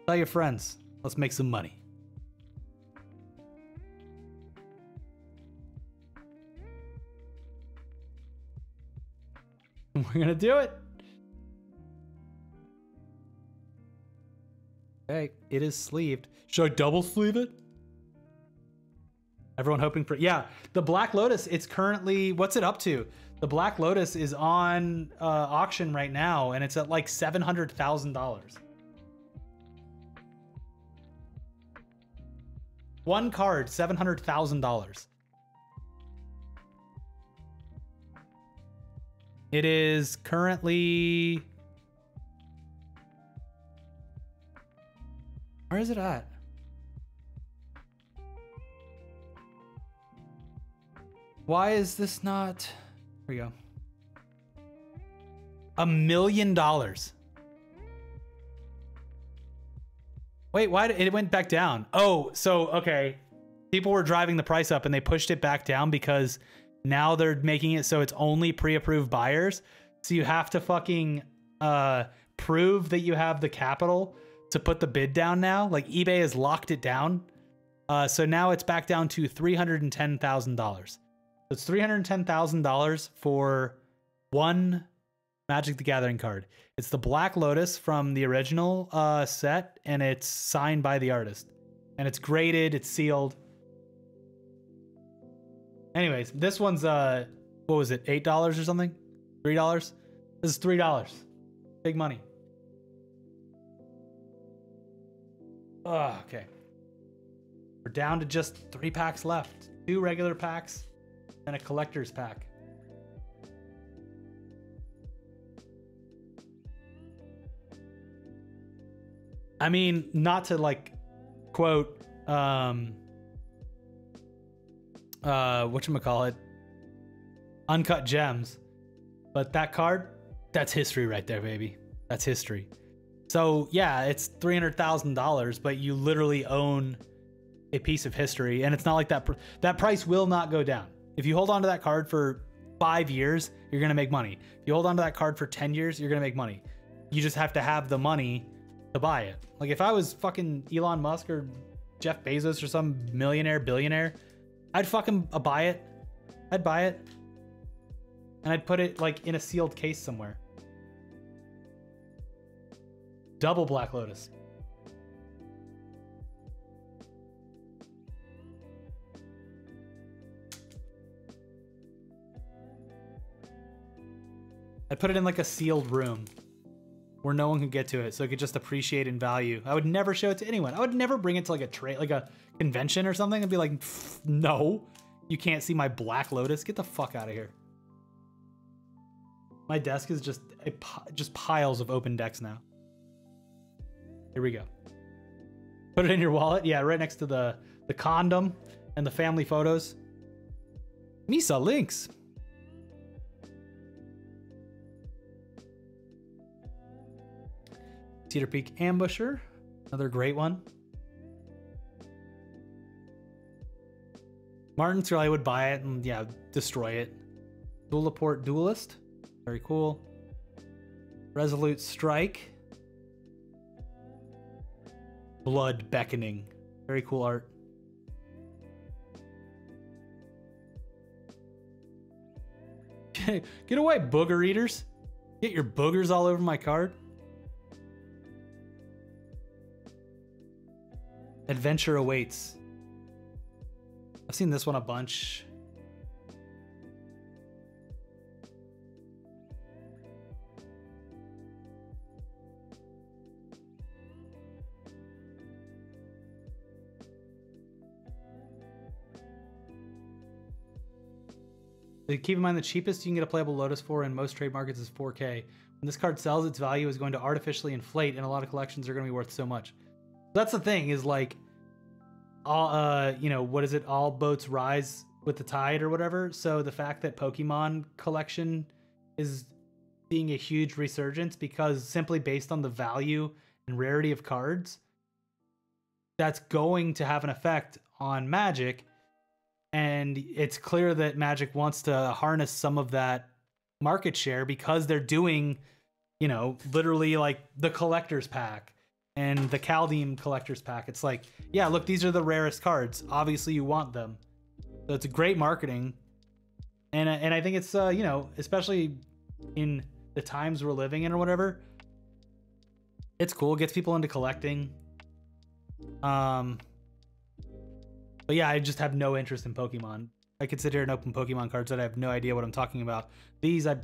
Tell your friends. Let's make some money. We're gonna do it. Okay, it is sleeved. Should I double sleeve it? Everyone hoping for yeah. The Black Lotus. It's currently what's it up to? The Black Lotus is on uh, auction right now, and it's at like seven hundred thousand dollars. One card, seven hundred thousand dollars. It is currently. Where is it at? Why is this not? Here we go. A million dollars. Wait, why did it went back down? Oh, so okay. People were driving the price up and they pushed it back down because now they're making it so it's only pre-approved buyers. So you have to fucking uh prove that you have the capital to put the bid down now. Like eBay has locked it down. Uh so now it's back down to $310,000. So it's $310,000 for one Magic the Gathering card. It's the Black Lotus from the original uh set and it's signed by the artist. And it's graded, it's sealed. Anyways, this one's uh what was it? Eight dollars or something? Three dollars? This is three dollars. Big money. Oh, okay. We're down to just three packs left. Two regular packs and a collector's pack. I mean, not to like quote um uh what you call it uncut gems. But that card that's history right there baby. That's history. So yeah it's $300000 but you literally own a piece of history. And it's not like that pr- that price will not go down. If you hold on to that card for five years you're gonna make money. If you hold on to that card for 10 years you're gonna make money. You just have to have the money to buy it. Like if i was fucking elon musk or jeff bezos or some millionaire billionaire I'd fucking uh, buy it. I'd buy it. And I'd put it like in a sealed case somewhere. Double Black Lotus. I'd put it in like a sealed room where no one could get to it so it could just appreciate in value. I would never show it to anyone. I would never bring it to like a trade like a convention or something and be like, no, you can't see my Black Lotus. Get the fuck out of here. My desk is just a, just piles of open decks now. Here we go. Put it in your wallet. Yeah, right next to the the condom and the family photos. Misa links. Cedar Peak Ambusher, another great one. Martin Shkreli would buy it and yeah, destroy it. Duelaport Duelist, very cool. Resolute Strike. Blood Beckoning, very cool art. Get away, booger eaters. Get your boogers all over my card. Adventure awaits. I've seen this one a bunch. keep in mind the cheapest you can get a playable Lotus for in most trade markets is 4K. When this card sells, its value is going to artificially inflate and a lot of collections are going to be worth so much. That's the thing is like, all uh, you know, what is it? All boats rise with the tide or whatever. So the fact that Pokemon collection is seeing a huge resurgence because simply based on the value and rarity of cards, that's going to have an effect on Magic. And it's clear that Magic wants to harness some of that market share because they're doing, you know, literally like the collector's pack and the Kaldheim collector's pack. It's like, yeah, look, these are the rarest cards. Obviously, you want them. So it's great marketing. And, uh, and I think it's, uh, you know, especially in the times we're living in or whatever, it's cool. It gets people into collecting. Um, but yeah, I just have no interest in Pokemon. I could sit here and open Pokemon cards that I have no idea what I'm talking about. These I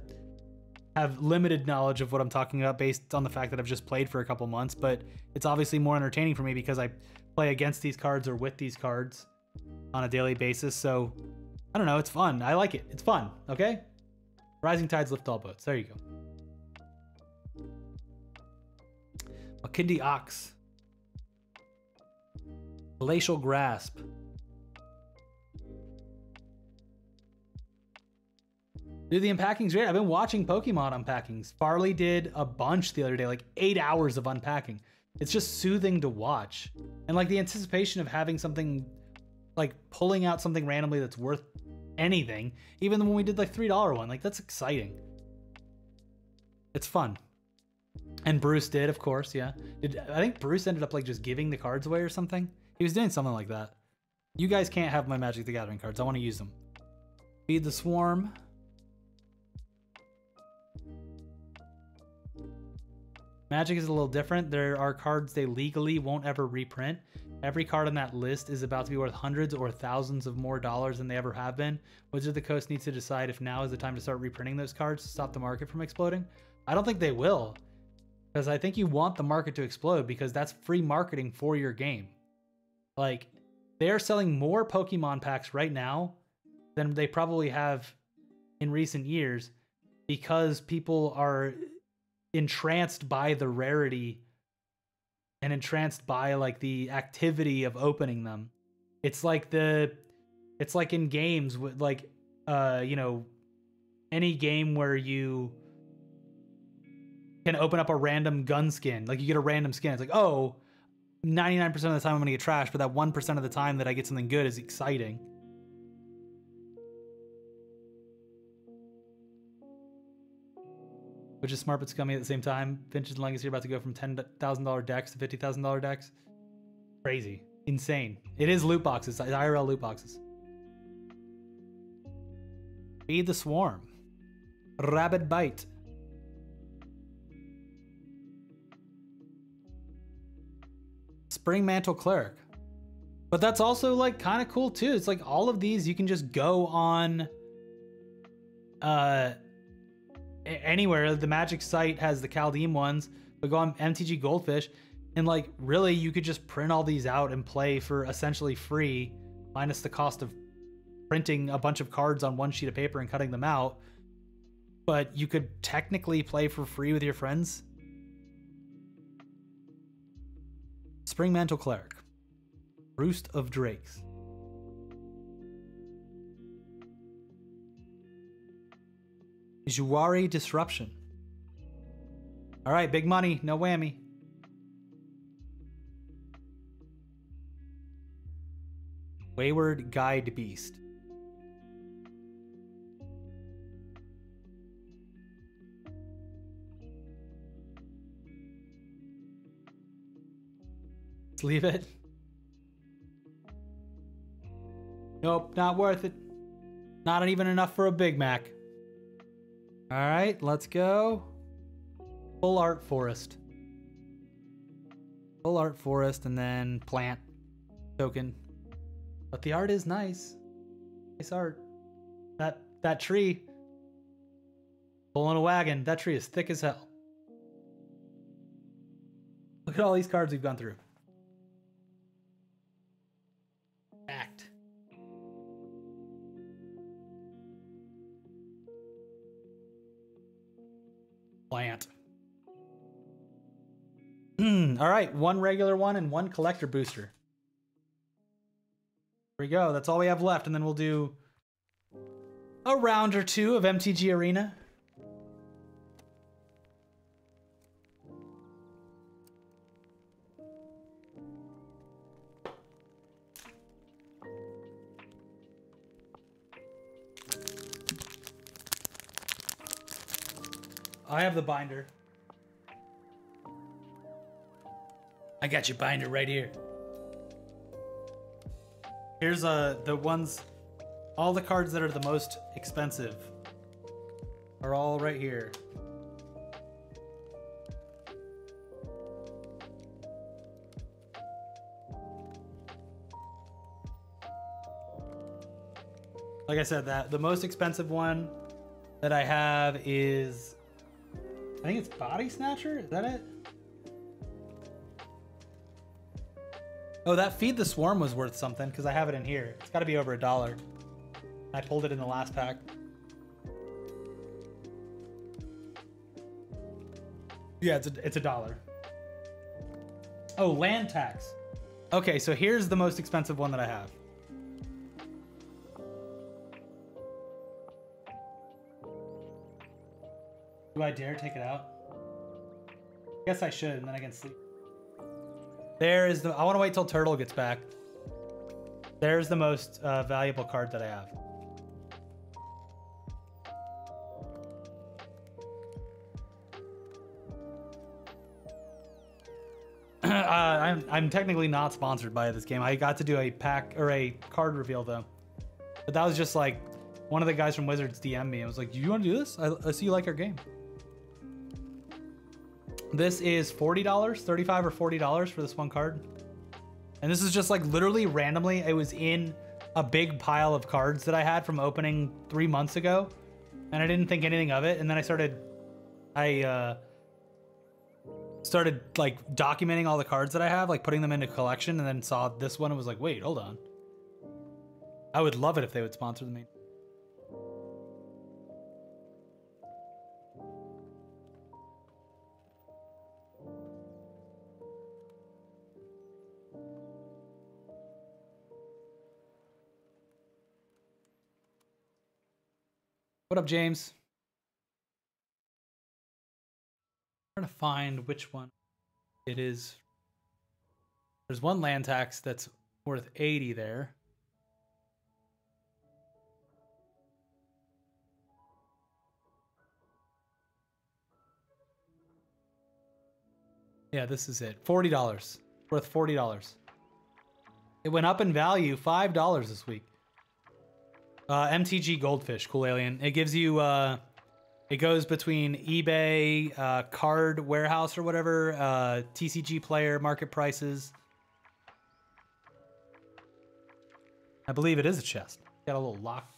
have limited knowledge of what I'm talking about based on the fact that I've just played for a couple months, but it's obviously more entertaining for me because I play against these cards or with these cards on a daily basis. So I don't know, it's fun. I like it. It's fun, okay? Rising tides lift all boats. There you go. Makindi Ox. Glacial Grasp. Dude, the unpacking's great. I've been watching Pokemon unpackings. Farley did a bunch the other day, like eight hours of unpacking. It's just soothing to watch. And like the anticipation of having something, like pulling out something randomly that's worth anything, even when we did like $3 one, like that's exciting. It's fun. And Bruce did, of course, yeah. Did I think Bruce ended up like just giving the cards away or something? He was doing something like that. You guys can't have my Magic the Gathering cards. I want to use them. Feed the Swarm. Magic is a little different. There are cards they legally won't ever reprint. Every card on that list is about to be worth hundreds or thousands of more dollars than they ever have been. Wizard of the Coast needs to decide if now is the time to start reprinting those cards to stop the market from exploding. I don't think they will. Because I think you want the market to explode because that's free marketing for your game. Like, they are selling more Pokemon packs right now than they probably have in recent years because people are entranced by the rarity and entranced by like the activity of opening them. It's like the it's like in games with like uh you know any game where you can open up a random gun skin. Like you get a random skin. It's like, "Oh, 99% of the time I'm going to get trash, but that 1% of the time that I get something good is exciting." Which is smart but scummy at the same time. Finch and Legacy are about to go from ten thousand dollar decks to fifty thousand dollar decks. Crazy, insane. It is loot boxes, it's IRL loot boxes. Feed the swarm. Rabid bite. Springmantle Cleric. But that's also like kind of cool too. It's like all of these you can just go on uh anywhere. The Magic site has the Kaldheim ones, but go on MTG Goldfish, and like really, you could just print all these out and play for essentially free, minus the cost of printing a bunch of cards on one sheet of paper and cutting them out. But you could technically play for free with your friends. Springmantle Cleric, Roost of Drakes. Jwari Disruption. All right, big money, no whammy. Wayward Guide Beast. Let's leave it. Nope, not worth it. Not even enough for a Big Mac. All right, let's go. Full art forest. Full art forest and then plant token. But the art is nice. Nice art. That that tree pulling a wagon. That tree is thick as hell. Look at all these cards we've gone through. Hmm, all right, one regular one and one collector booster. Here we go. That's all we have left, and then we'll do a round or two of MTG Arena. I have the binder. I got your binder right here. Here's uh the ones all the cards that are the most expensive are all right here. Like I said, that the most expensive one that I have is I think it's Body Snatcher. Is that it? Oh, that Feed the Swarm was worth something because I have it in here. It's got to be over a dollar. I pulled it in the last pack. Yeah, it's a, it's a dollar. Oh, land tax. Okay, so here's the most expensive one that I have. Do I dare take it out? I Guess I should, and then I can sleep. There is the. I want to wait till Turtle gets back. There's the most uh, valuable card that I have. uh, I'm I'm technically not sponsored by this game. I got to do a pack or a card reveal though, but that was just like one of the guys from Wizards DM me. I was like, "Do you want to do this? I, I see you like our game." This is $40, 35 or $40 for this one card. And this is just like literally randomly, it was in a big pile of cards that I had from opening three months ago. And I didn't think anything of it. And then I started, I uh, started like documenting all the cards that I have, like putting them into collection and then saw this one and was like, wait, hold on. I would love it if they would sponsor me. What up, James? I'm trying to find which one it is. There's one land tax that's worth 80 there. Yeah, this is it. $40. Worth $40. It went up in value $5 this week. Uh, MTG Goldfish, cool alien. It gives you, uh, it goes between eBay, uh, card warehouse or whatever, uh, TCG player, market prices. I believe it is a chest. Got a little lock.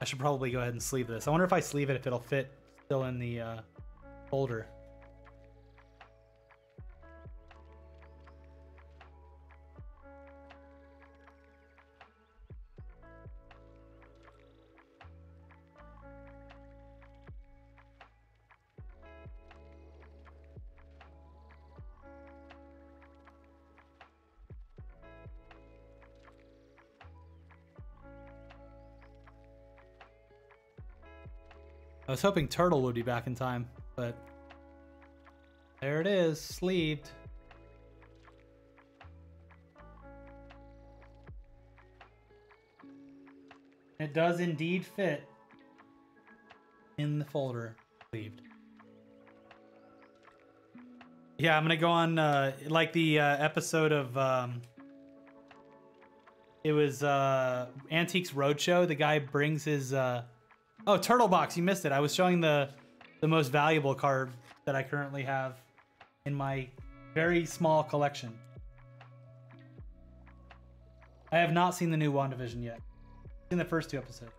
I should probably go ahead and sleeve this. I wonder if I sleeve it, if it'll fit still in the uh, folder. I was hoping Turtle would be back in time, but there it is, sleeved. It does indeed fit in the folder, sleeved. Yeah, I'm gonna go on uh, like the uh, episode of um, it was uh, Antiques Roadshow. The guy brings his uh, Oh, Turtle Box, you missed it. I was showing the the most valuable card that I currently have in my very small collection. I have not seen the new WandaVision yet. In the first two episodes.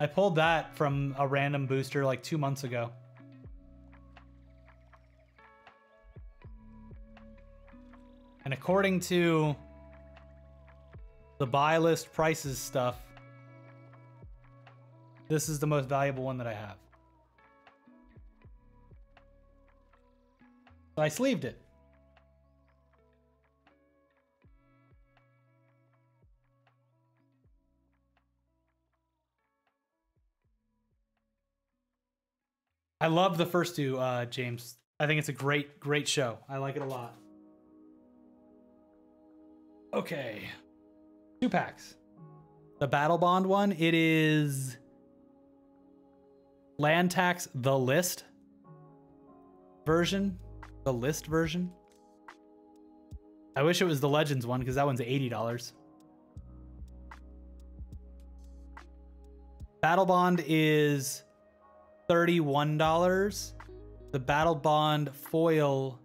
I pulled that from a random booster like two months ago. And according to the buy list prices stuff, this is the most valuable one that I have. So I sleeved it. I love the first two, uh, James. I think it's a great, great show. I like it a lot. Okay. Two packs. The Battle Bond one, it is Land Tax The List version. The List version. I wish it was the Legends one because that one's $80. Battle Bond is $31. The Battle Bond foil.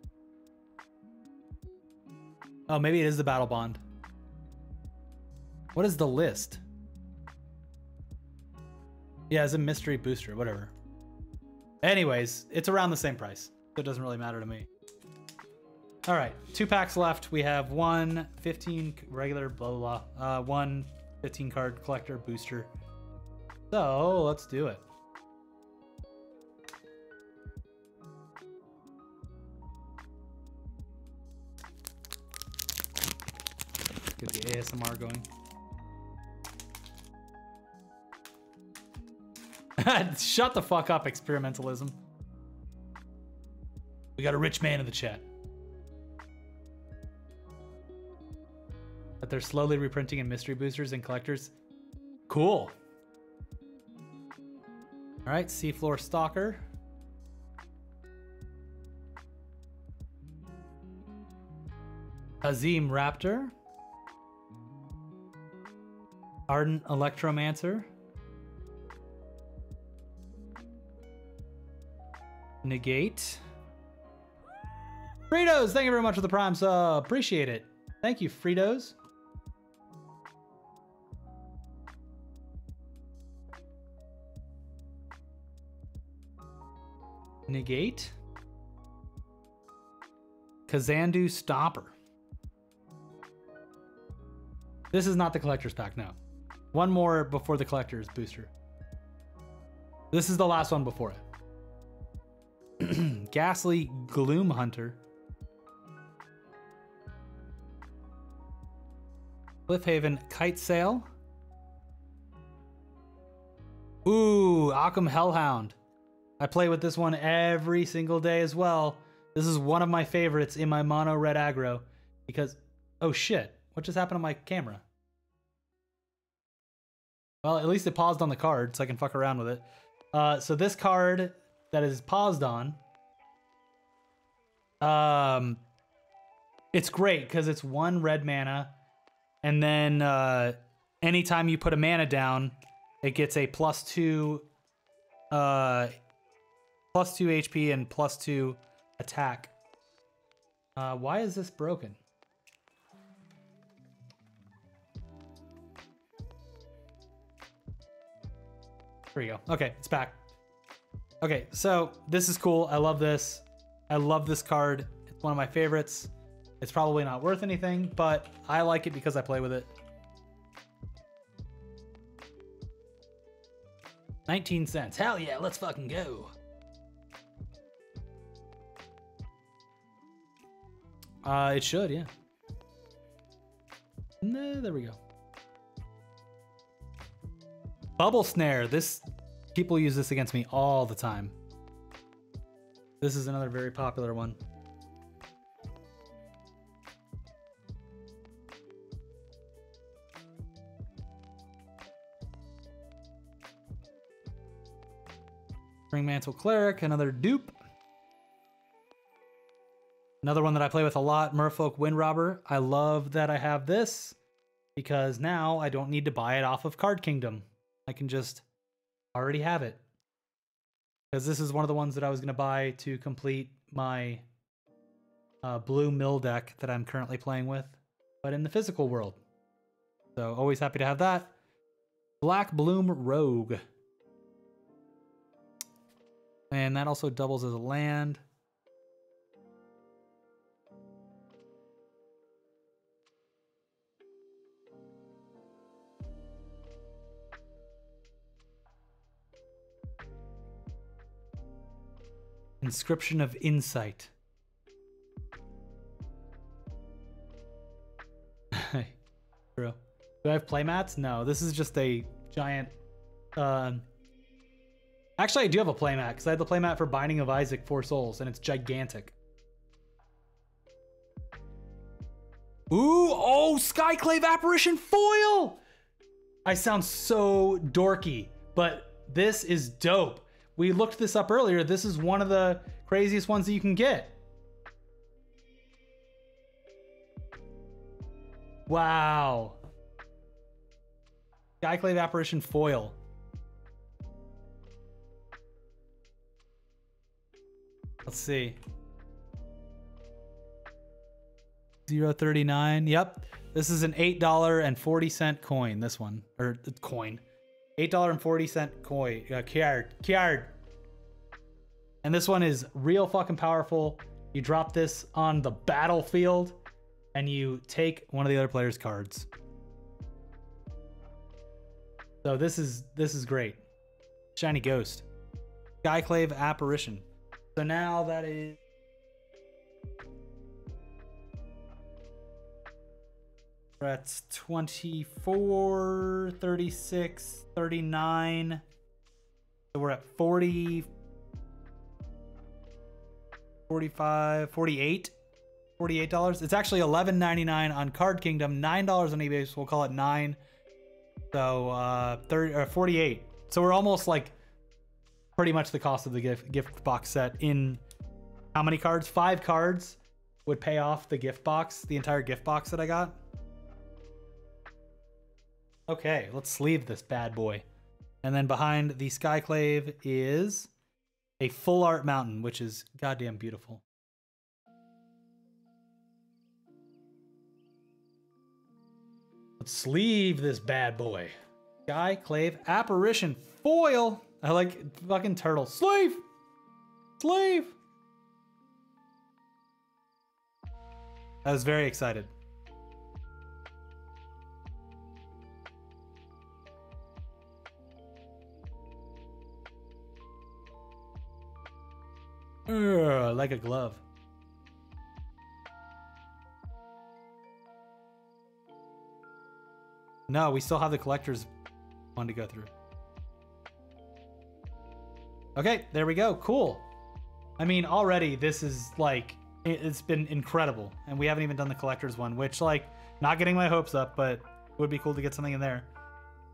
Oh, maybe it is the Battle Bond. What is the list? Yeah, it's a mystery booster, whatever. Anyways, it's around the same price. So it doesn't really matter to me. All right, two packs left. We have one 15 regular, blah, blah, blah. Uh, one 15 card collector booster. So let's do it. Get the ASMR going. Shut the fuck up, experimentalism. We got a rich man in the chat. That they're slowly reprinting in mystery boosters and collectors. Cool. All right, Seafloor Stalker. Tazeem Raptor. Ardent Electromancer. Negate. Fritos, thank you very much for the prime sub. Appreciate it. Thank you, Fritos. Negate. Kazandu Stopper. This is not the collector's pack, no. One more before the collector's booster. This is the last one before it. Ghastly Gloomhunter. Cliffhaven Kitesail. Ooh, Akoum Hellhound. I play with this one every single day as well. This is one of my favorites in my mono red aggro because, oh shit, what just happened to my camera? Well, at least it paused on the card, so I can fuck around with it. Uh, so this card that is paused on, um, it's great because it's one red mana, and then uh, anytime you put a mana down, it gets a plus two, uh, plus two HP and plus two attack. Uh, why is this broken? There you go. Okay, it's back. Okay, so this is cool. I love this. I love this card. It's one of my favorites. It's probably not worth anything, but I like it because I play with it. 19 cents. Hell yeah, let's fucking go. Uh, it should, yeah. No, there we go. Bubble snare. This people use this against me all the time. This is another very popular one. Springmantle Cleric, another dupe. Another one that I play with a lot, Merfolk Windrobber. I love that I have this because now I don't need to buy it off of Card Kingdom. I can just already have it. Because this is one of the ones that I was going to buy to complete my uh, blue mill deck that I'm currently playing with, but in the physical world. So always happy to have that. Blackbloom Rogue. And that also doubles as a land. Inscription of Insight. True. Do I have playmats? No, this is just a giant. Um, actually, I do have a playmat because I had the playmat for Binding of Isaac Four Souls, and it's gigantic. Ooh, oh, Skyclave Apparition Foil! I sound so dorky, but this is dope. We looked this up earlier. This is one of the craziest ones that you can get. Wow. Skyclave Apparition Foil. Let's see. 039. Yep. This is an $8.40 coin, this one. Or coin. $8.40 coin. Uh, Kiard, Card. And this one is real fucking powerful. You drop this on the battlefield and you take one of the other player's cards. So this is this is great. Shiny Ghost. Skyclave Apparition. So now that is That's 24, 36, 39. So we're at 40, 45, 48. $48. It's actually $11.99 on Card Kingdom, $9 on eBay, so we'll call it 9 So uh 30 or 48. So we're almost like pretty much the cost of the gift gift box set in how many cards? 5 cards would pay off the gift box, the entire gift box that I got. Okay, let's sleeve this bad boy. And then behind the Skyclave is a full art mountain, which is goddamn beautiful. Let's sleeve this bad boy. Skyclave Apparition Foil. I like fucking turtle. Sleeve! Sleeve! I was very excited. Ugh, like a glove. No, we still have the collector's one to go through. Okay, there we go. Cool. I mean, already this is like it's been incredible, and we haven't even done the collector's one, which like not getting my hopes up, but would be cool to get something in there.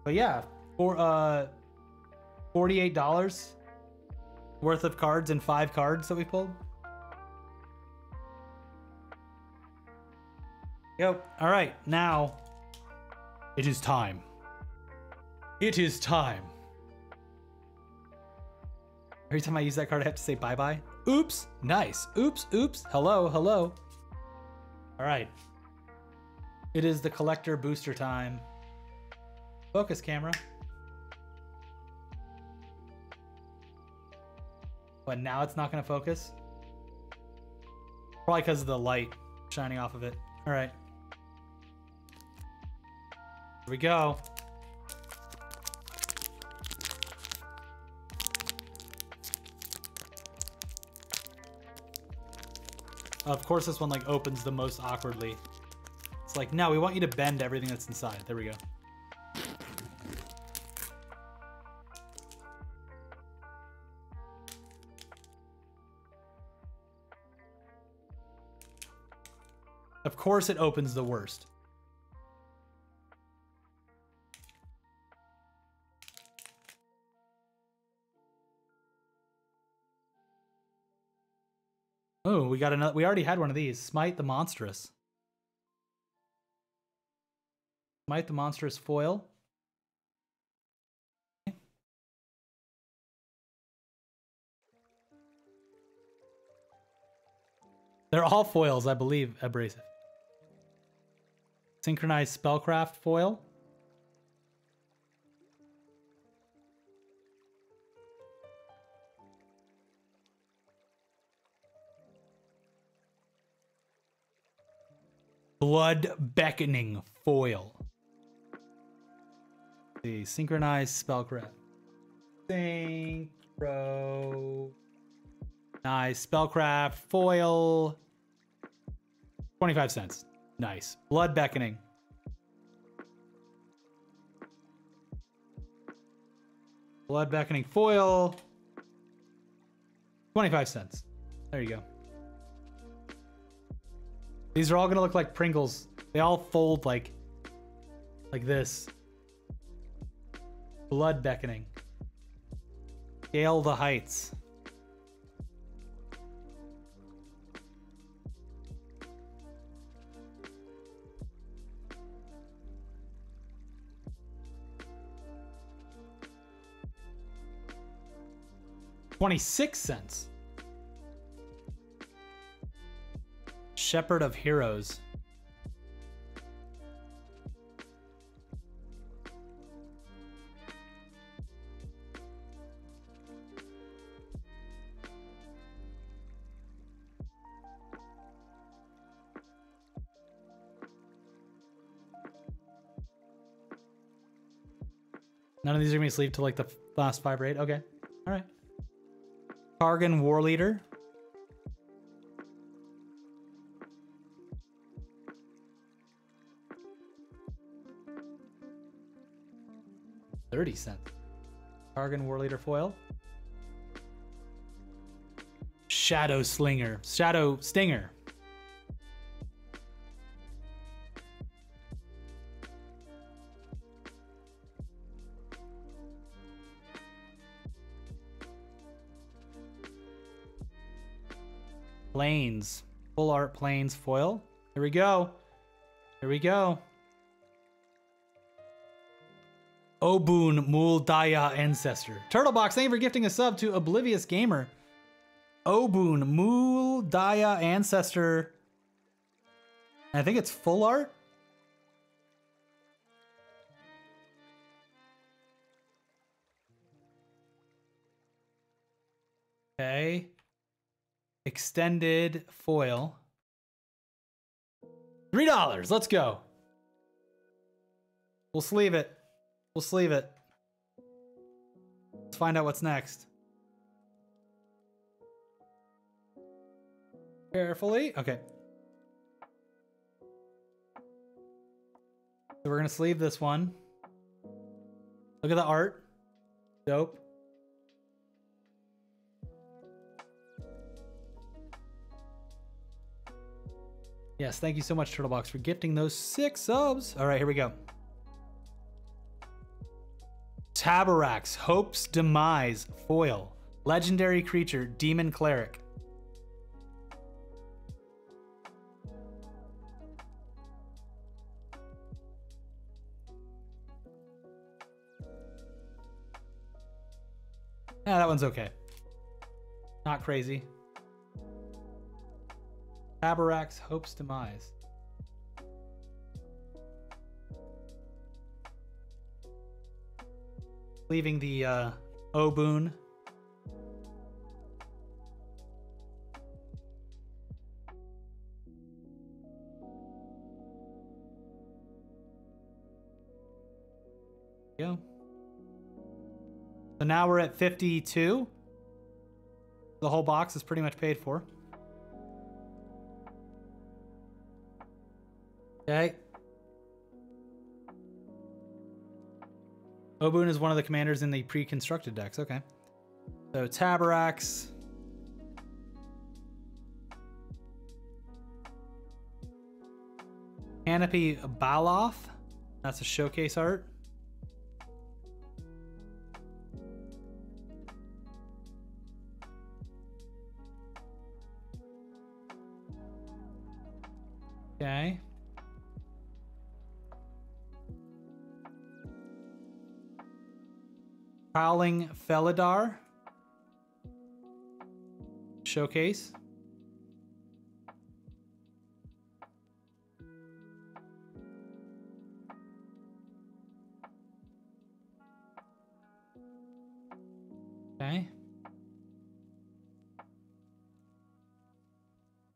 But yeah, for uh, forty-eight dollars worth of cards and five cards that we pulled. Yep. All right, now it is time. It is time. Every time I use that card, I have to say bye bye. Oops. Nice. Oops. Oops. Hello. Hello. All right. It is the collector booster time. Focus camera. But now it's not going to focus. Probably because of the light shining off of it. All right. Here we go. Of course, this one like opens the most awkwardly. It's like, no, we want you to bend everything that's inside. There we go. Of course, it opens the worst. Oh, we got another. We already had one of these. Smite the Monstrous. Smite the Monstrous foil. They're all foils, I believe, abrasive. Synchronized spellcraft foil. Blood Beckoning Foil. The synchronized spellcraft. Synchro. Nice. Spellcraft, foil. 25 cents. Nice. Blood Beckoning. Blood Beckoning foil. 25 cents. There you go. These are all gonna look like Pringles. They all fold like like this. Blood beckoning. Scale the heights. Twenty-six cents. Shepherd of Heroes. None of these are gonna be sleeved till like the last five or eight. Okay. Kargan War Leader. Thirty cents. Kargan War Leader foil. Shadow Slinger. Shadow Stinger. Planes. Full art planes foil. Here we go. Here we go. Obuun Mul Daya Ancestor. Turtlebox, thank you for gifting a sub to Oblivious Gamer. Obuun Mul Daya Ancestor. I think it's full art. Okay. Extended foil. Three dollars. Let's go. We'll sleeve it. We'll sleeve it. Let's find out what's next. Carefully. Okay. So we're gonna sleeve this one. Look at the art. Dope. Yes, thank you so much, Turtlebox, for gifting those six subs. All right, here we go. Taborax, Hope's Demise, Foil. Legendary creature, Demon Cleric. Yeah, that one's okay. Not crazy. Taborax Hope's Demise. Leaving the uh, Obuun. Go. So now we're at 52. The whole box is pretty much paid for. Okay. Obuun is one of the commanders in the pre-constructed decks. Okay. So Taborax. Canopy Baloth. That's a showcase art. Prowling Felidar. Showcase. Okay.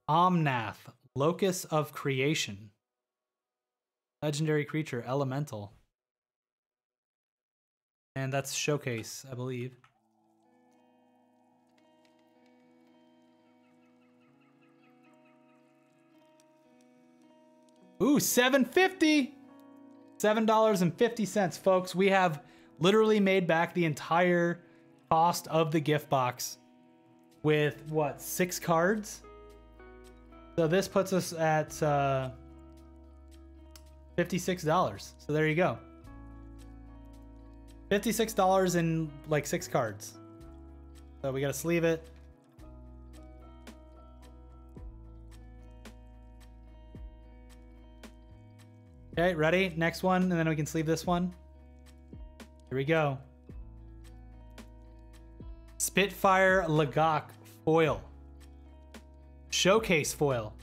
Omnath, Locus of Creation. Legendary creature, Elemental. And that's Showcase, I believe. Ooh, 750! $7.50, folks. We have literally made back the entire cost of the gift box with, what, six cards? So this puts us at uh, $56. So there you go. $56 in like six cards. So we got to sleeve it. Okay, ready? Next one, and then we can sleeve this one. Here we go. Spitfire Lagac foil. Showcase foil.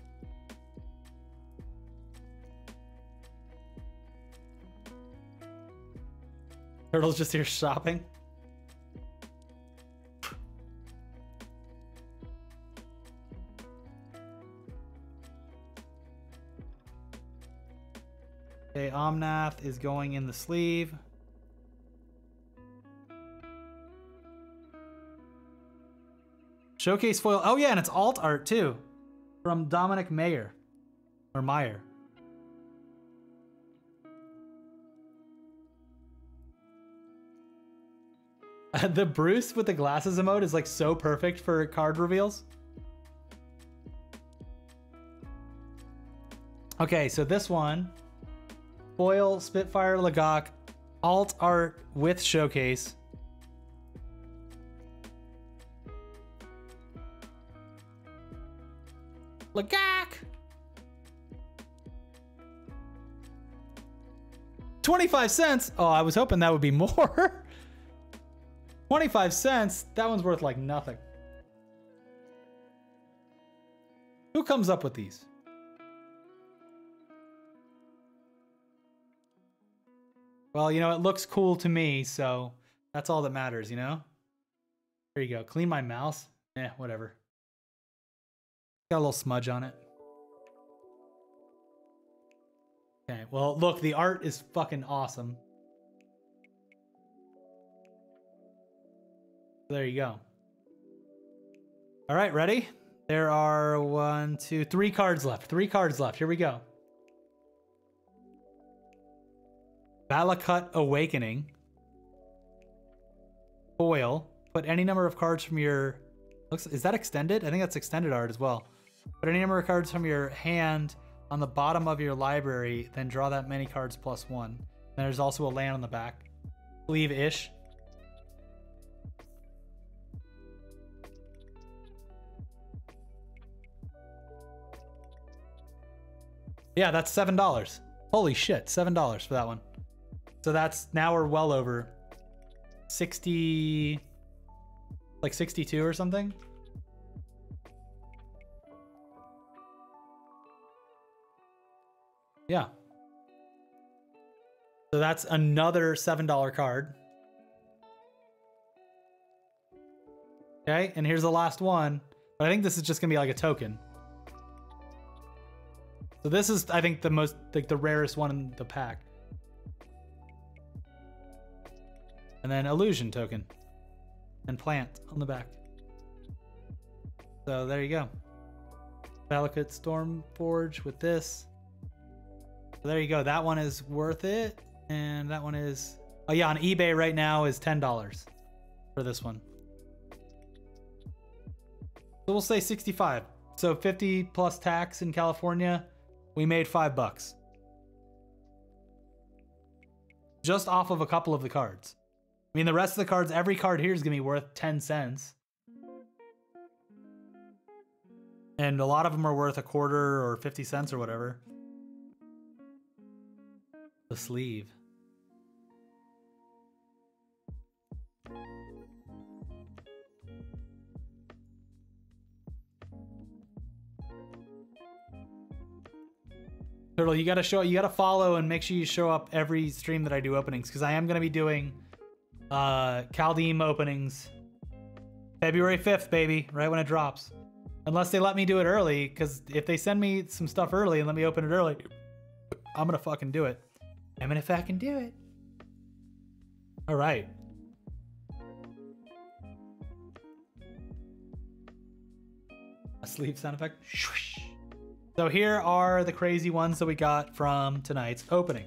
Turtle's just here shopping. Okay, Omnath is going in the sleeve. Showcase foil. Oh yeah, and it's alt art too. From Dominik Mayer. Or Meyer. the Bruce with the glasses emote is like so perfect for card reveals. Okay, so this one foil Spitfire Lagac alt art with showcase. Lagac! 25 cents? Oh, I was hoping that would be more. 25 cents? That one's worth like nothing. Who comes up with these? Well, you know, it looks cool to me, so that's all that matters, you know? There you go. Clean my mouse. Eh, whatever. Got a little smudge on it. Okay, well, look, the art is fucking awesome. There you go. All right, ready? There are one, two, three cards left. Three cards left. Here we go. Valakut Awakening. Foil. Put any number of cards from your... Looks, is that extended? I think that's extended art as well. Put any number of cards from your hand on the bottom of your library, then draw that many cards plus one. And there's also a land on the back. Believe-ish. Yeah, that's $7. Holy shit, $7 for that one. So that's, now we're well over 60, like 62 or something. Yeah. So that's another $7 card. Okay, and here's the last one. But I think this is just gonna be like a token. So this is, I think, the most, like the rarest one in the pack. And then illusion token. And plant on the back. So there you go. Valakut Stoneforge with this. So there you go. That one is worth it. And that one is, oh yeah, on eBay right now is $10 for this one. So we'll say 65. So 50 plus tax in California, we made five bucks. Just off of a couple of the cards. I mean, the rest of the cards, every card here is going to be worth 10 cents. And a lot of them are worth a quarter or 50 cents or whatever. The sleeve. Turtle, you gotta show, you gotta follow and make sure you show up every stream that I do openings because I am gonna be doing uh Kaldheim openings February 5th, baby, right when it drops. Unless they let me do it early, because if they send me some stuff early and let me open it early, I'm gonna fucking do it. I'm gonna fucking do it. All right. A sleeve sound effect. Shush. So here are the crazy ones that we got from tonight's opening.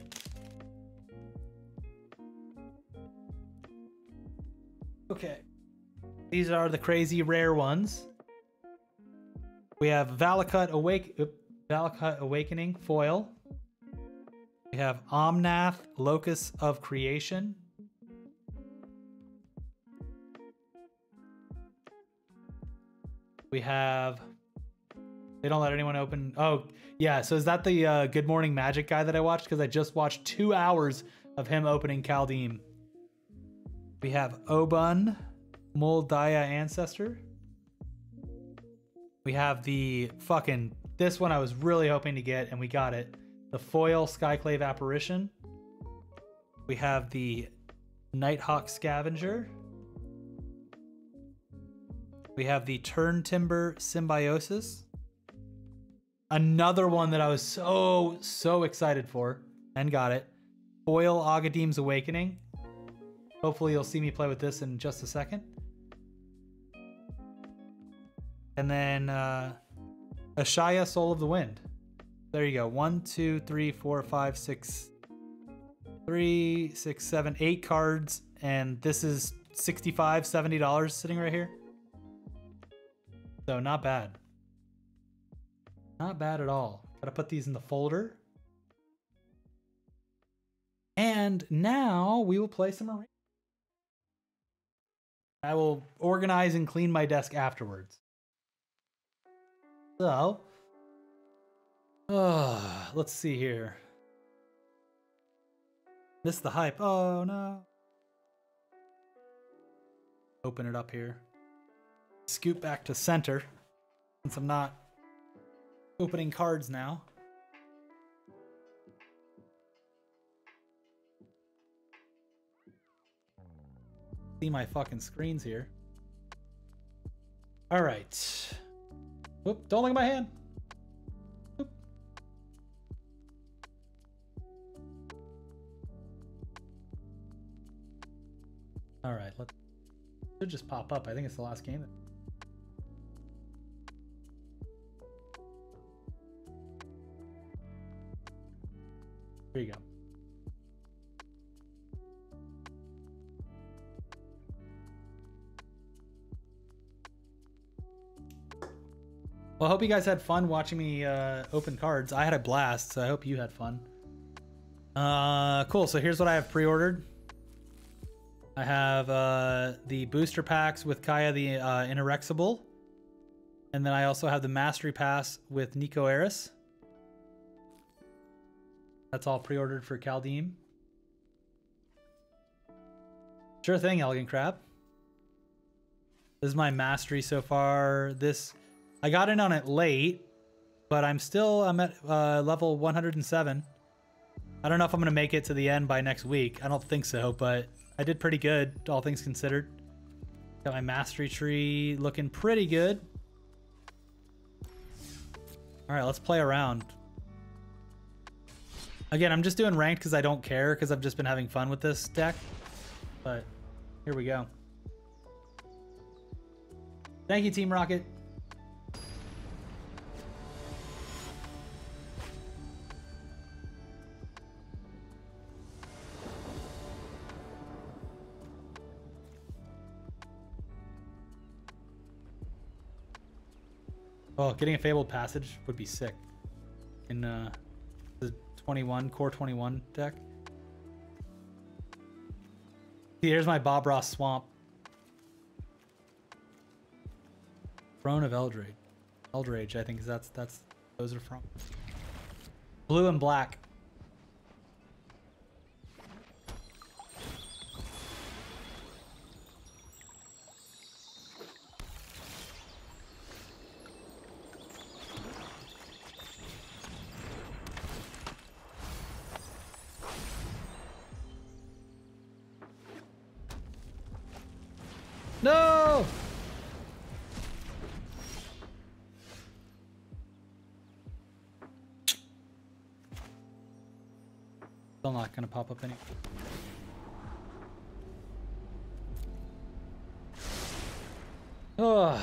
Okay. These are the crazy rare ones. We have Valakut Awake Valakut Awakening foil. We have Omnath Locus of Creation. We have they don't let anyone open. Oh, yeah. So is that the uh, Good Morning Magic guy that I watched? Because I just watched two hours of him opening Kaldheim. We have Obuun, Muldaya Ancestor. We have the fucking this one I was really hoping to get, and we got it. The foil Skyclave Apparition. We have the Nighthawk Scavenger. We have the Turntimber Symbiosis. Another one that I was so, so excited for and got it. Foil Agadeem's Awakening. Hopefully you'll see me play with this in just a second. And then uh, Ashaya Soul of the Wild. There you go. One, two, three, four, five, six, three, six, seven, eight cards. And this is 65 $70 sitting right here. So not bad. Not bad at all. Gotta put these in the folder. And now we will play some arena. I will organize and clean my desk afterwards. So, uh, let's see here. Missed the hype. Oh no. Open it up here. Scoot back to center since I'm not opening cards now. See my fucking screens here. All right. Whoop, don't look at my hand. Whoop. All right, let's should just pop up. I think it's the last game. Here you go. Well, I hope you guys had fun watching me uh, open cards. I had a blast, so I hope you had fun. Uh, cool. So here's what I have pre-ordered. I have uh, the booster packs with Kaya the uh, Inexorable. And then I also have the Mastery Pass with Niko Aris. That's all pre-ordered for Kaldheim. Sure thing, Elegant Crab. This is my mastery so far. This, I got in on it late, but I'm still, I'm at uh, level 107. I don't know if I'm going to make it to the end by next week. I don't think so, but I did pretty good, all things considered. Got my mastery tree looking pretty good. All right, let's play around. Again, I'm just doing ranked because I don't care because I've just been having fun with this deck. But here we go. Thank you, Team Rocket. Oh, getting a Fabled Passage would be sick. In uh, 21, Core 21 deck. See, here's my Bob Ross Swamp. Throne of Eldrade. Eldrage, I think that's that's those are from. Blue and black. going to pop up any. Oh,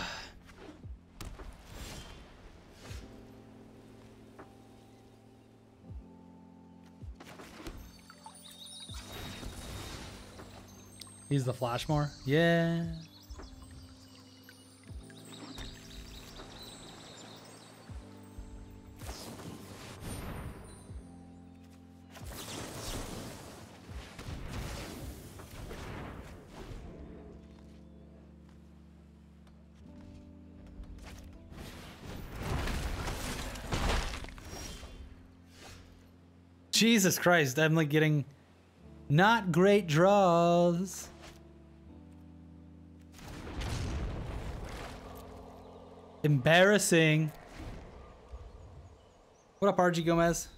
He's the Flashmore? Yeah. Jesus Christ, I'm like getting not great draws. Embarrassing. What up, RG Gomez?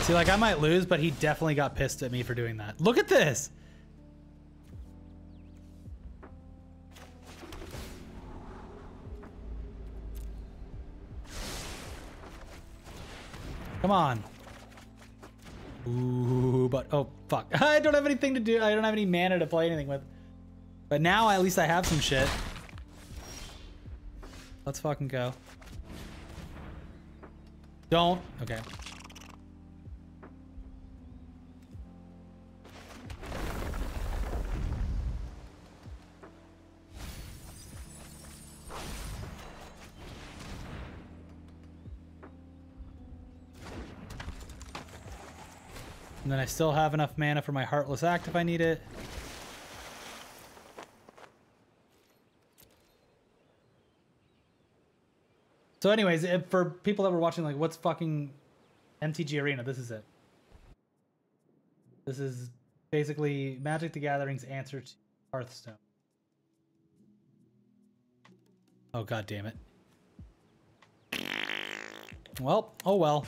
See, like, I might lose, but he definitely got pissed at me for doing that. Look at this! Come on. Ooh, but oh fuck. I don't have anything to do. I don't have any mana to play anything with. But now at least I have some shit. Let's fucking go. Don't. Okay. And then I still have enough mana for my Heartless Act if I need it. So anyways, for people that were watching, like, what's fucking MTG Arena? This is it. This is basically Magic the Gathering's answer to Hearthstone. Oh, god damn it. Well, oh well.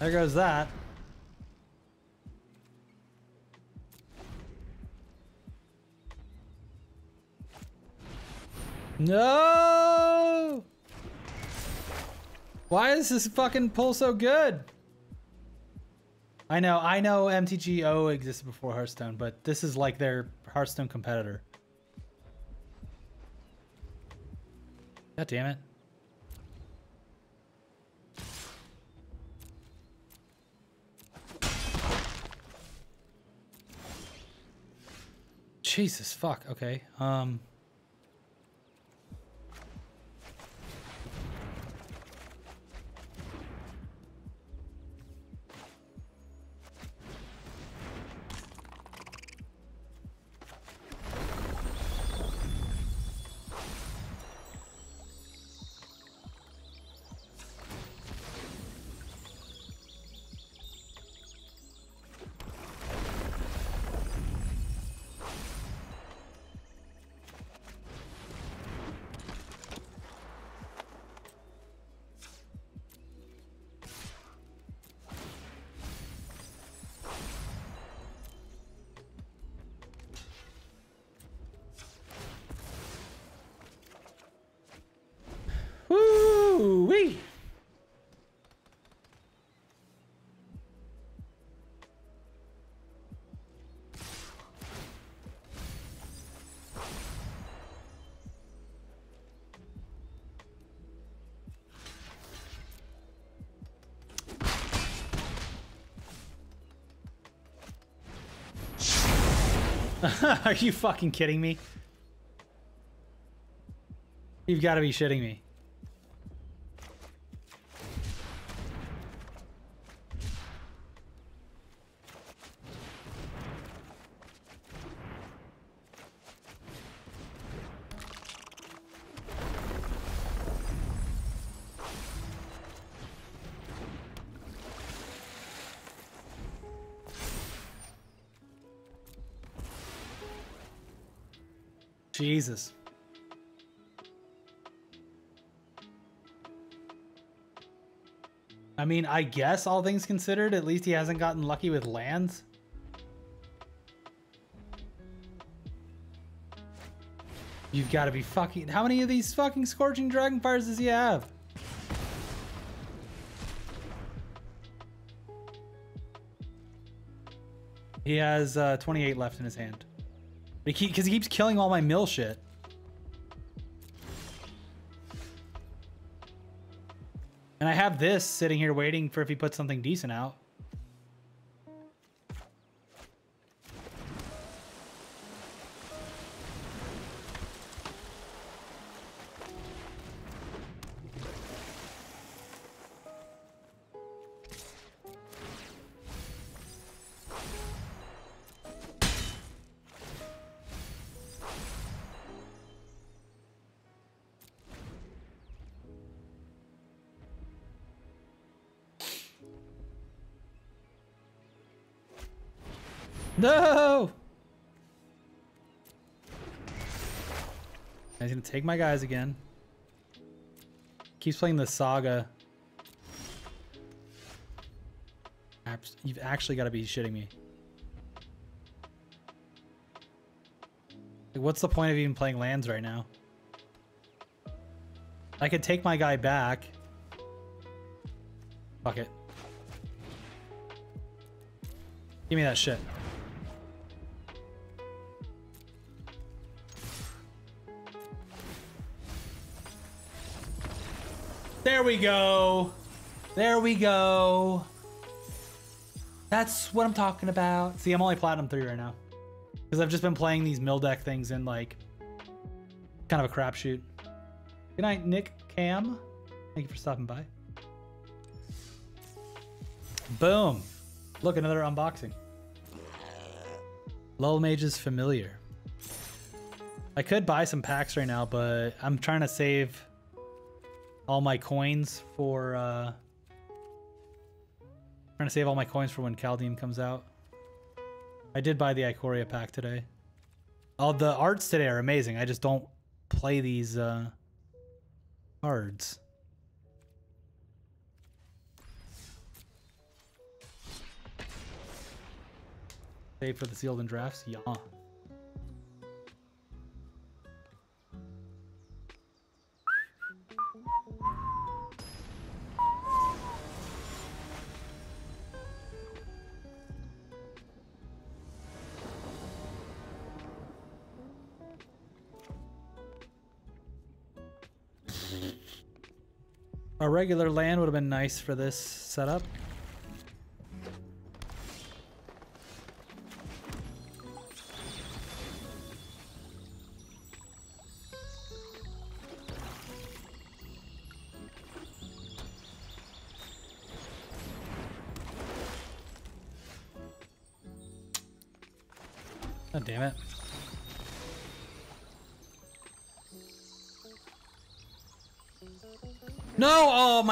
There goes that. No! Why is this fucking pull so good? I know, I know MTGO existed before Hearthstone, but this is like their Hearthstone competitor. God damn it. Jesus fuck, okay. Um Are you fucking kidding me? You've got to be shitting me. Jesus. I mean, I guess all things considered, at least he hasn't gotten lucky with lands. You've got to be fucking... How many of these fucking Scorching Dragonfires does he have? He has uh, 28 left in his hand. Because he, he keeps killing all my mill shit. And I have this sitting here waiting for if he puts something decent out. Take my guys again. Keeps playing the saga. You've actually got to be shitting me. What's the point of even playing lands right now? I could take my guy back. Fuck it. Give me that shit. We go. There we go. That's what I'm talking about. See, I'm only platinum three right now. Because I've just been playing these mill deck things in like kind of a crapshoot. Good night, Nick Cam. Thank you for stopping by. Boom. Look, another unboxing. Lullmage's Familiar. I could buy some packs right now, but I'm trying to save all my coins for uh trying to save all my coins for when Kaldheim comes out. I did buy the Ikoria pack today. All the arts today are amazing. I just don't play these uh cards. Save for the sealed and drafts? Yeah. A regular land would have been nice for this setup.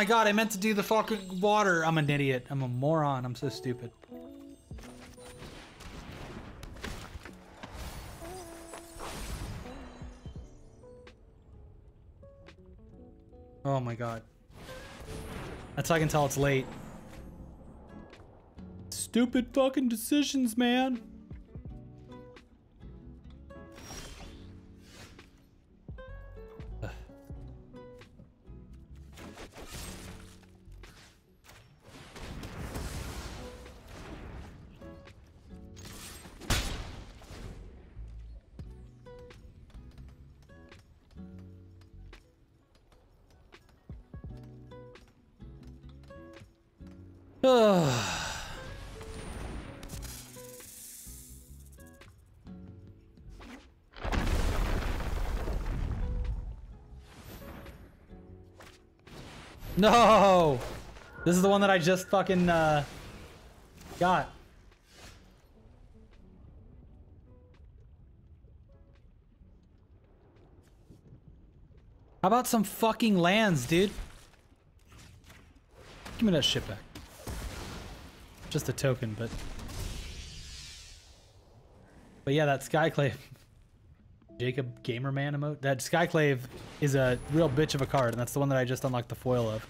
My god, I meant to do the fucking water. I'm an idiot. I'm a moron. I'm so stupid. Oh my god. That's how I can tell it's late. Stupid fucking decisions, man. No! This is the one that I just fucking, uh, got. How about some fucking lands, dude? Give me that shit back. Just a token, but... But yeah, that Skyclave... Jacob Gamerman emote. That Skyclave is a real bitch of a card, and that's the one that I just unlocked the foil of.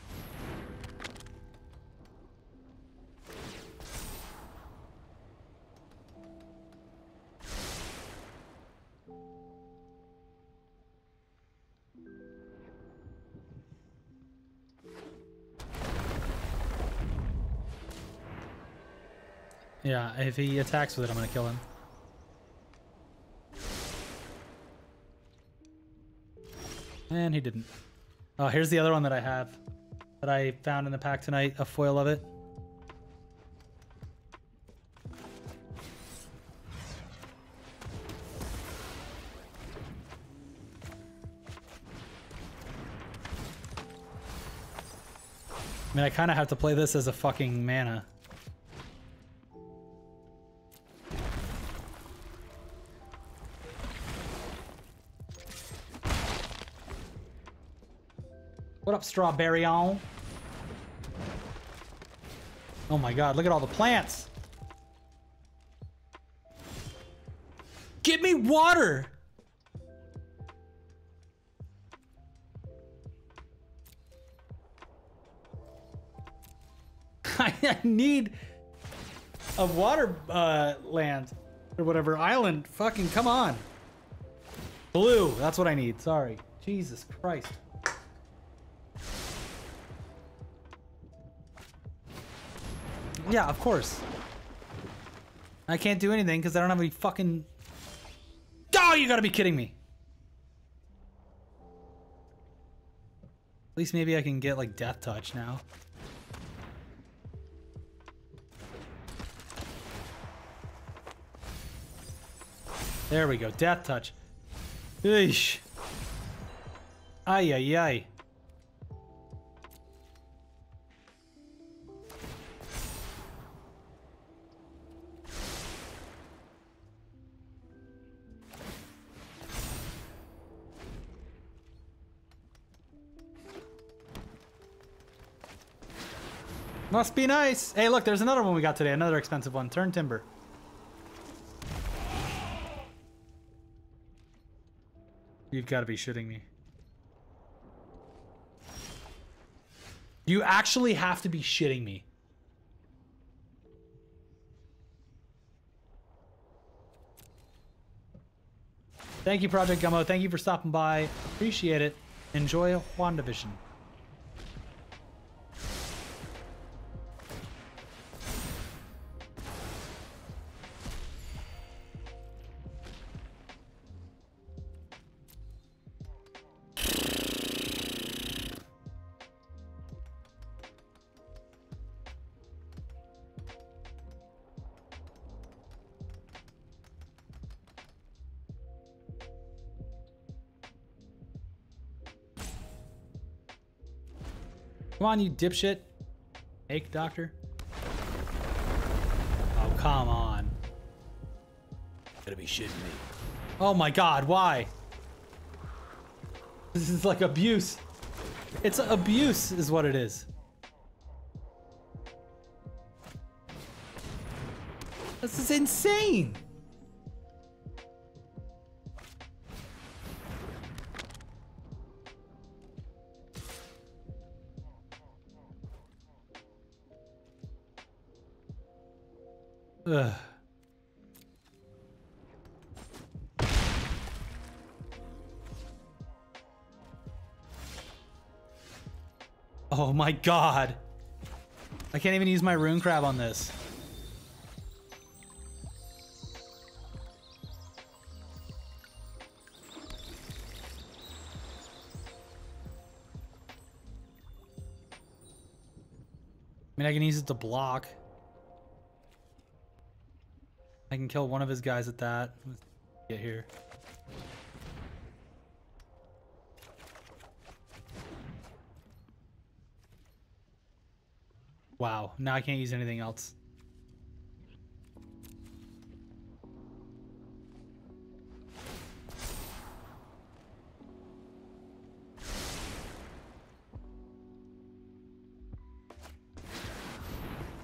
Yeah, if he attacks with it, I'm gonna kill him. And he didn't. Oh, here's the other one that I have. that I found in the pack tonight, a foil of it. I mean, I kind of have to play this as a fucking mana. Up, strawberry on? Oh my god, look at all the plants! Give me water! I need a water uh, land or whatever island. Fucking come on. Blue, that's what I need. Sorry. Jesus Christ. Yeah, of course. I can't do anything because I don't have any fucking... Oh, you gotta be kidding me. At least maybe I can get like Deathtouch now. There we go, Deathtouch. Eesh. Ay, ay, ay. Must be nice. Hey, look, there's another one we got today. Another expensive one. Turntimber. You've got to be shitting me. You actually have to be shitting me. Thank you, Project Gummo. Thank you for stopping by. Appreciate it. Enjoy WandaVision. Come on, you dipshit. Ache doctor. Oh, come on. Gotta be shitting me. Oh my god, why? This is like abuse. It's abuse is what it is. This is insane. My god. I can't even use my Ruin Crab on this. I mean, I can use it to block. I can kill one of his guys at that. Let's get here. Wow, now I can't use anything else.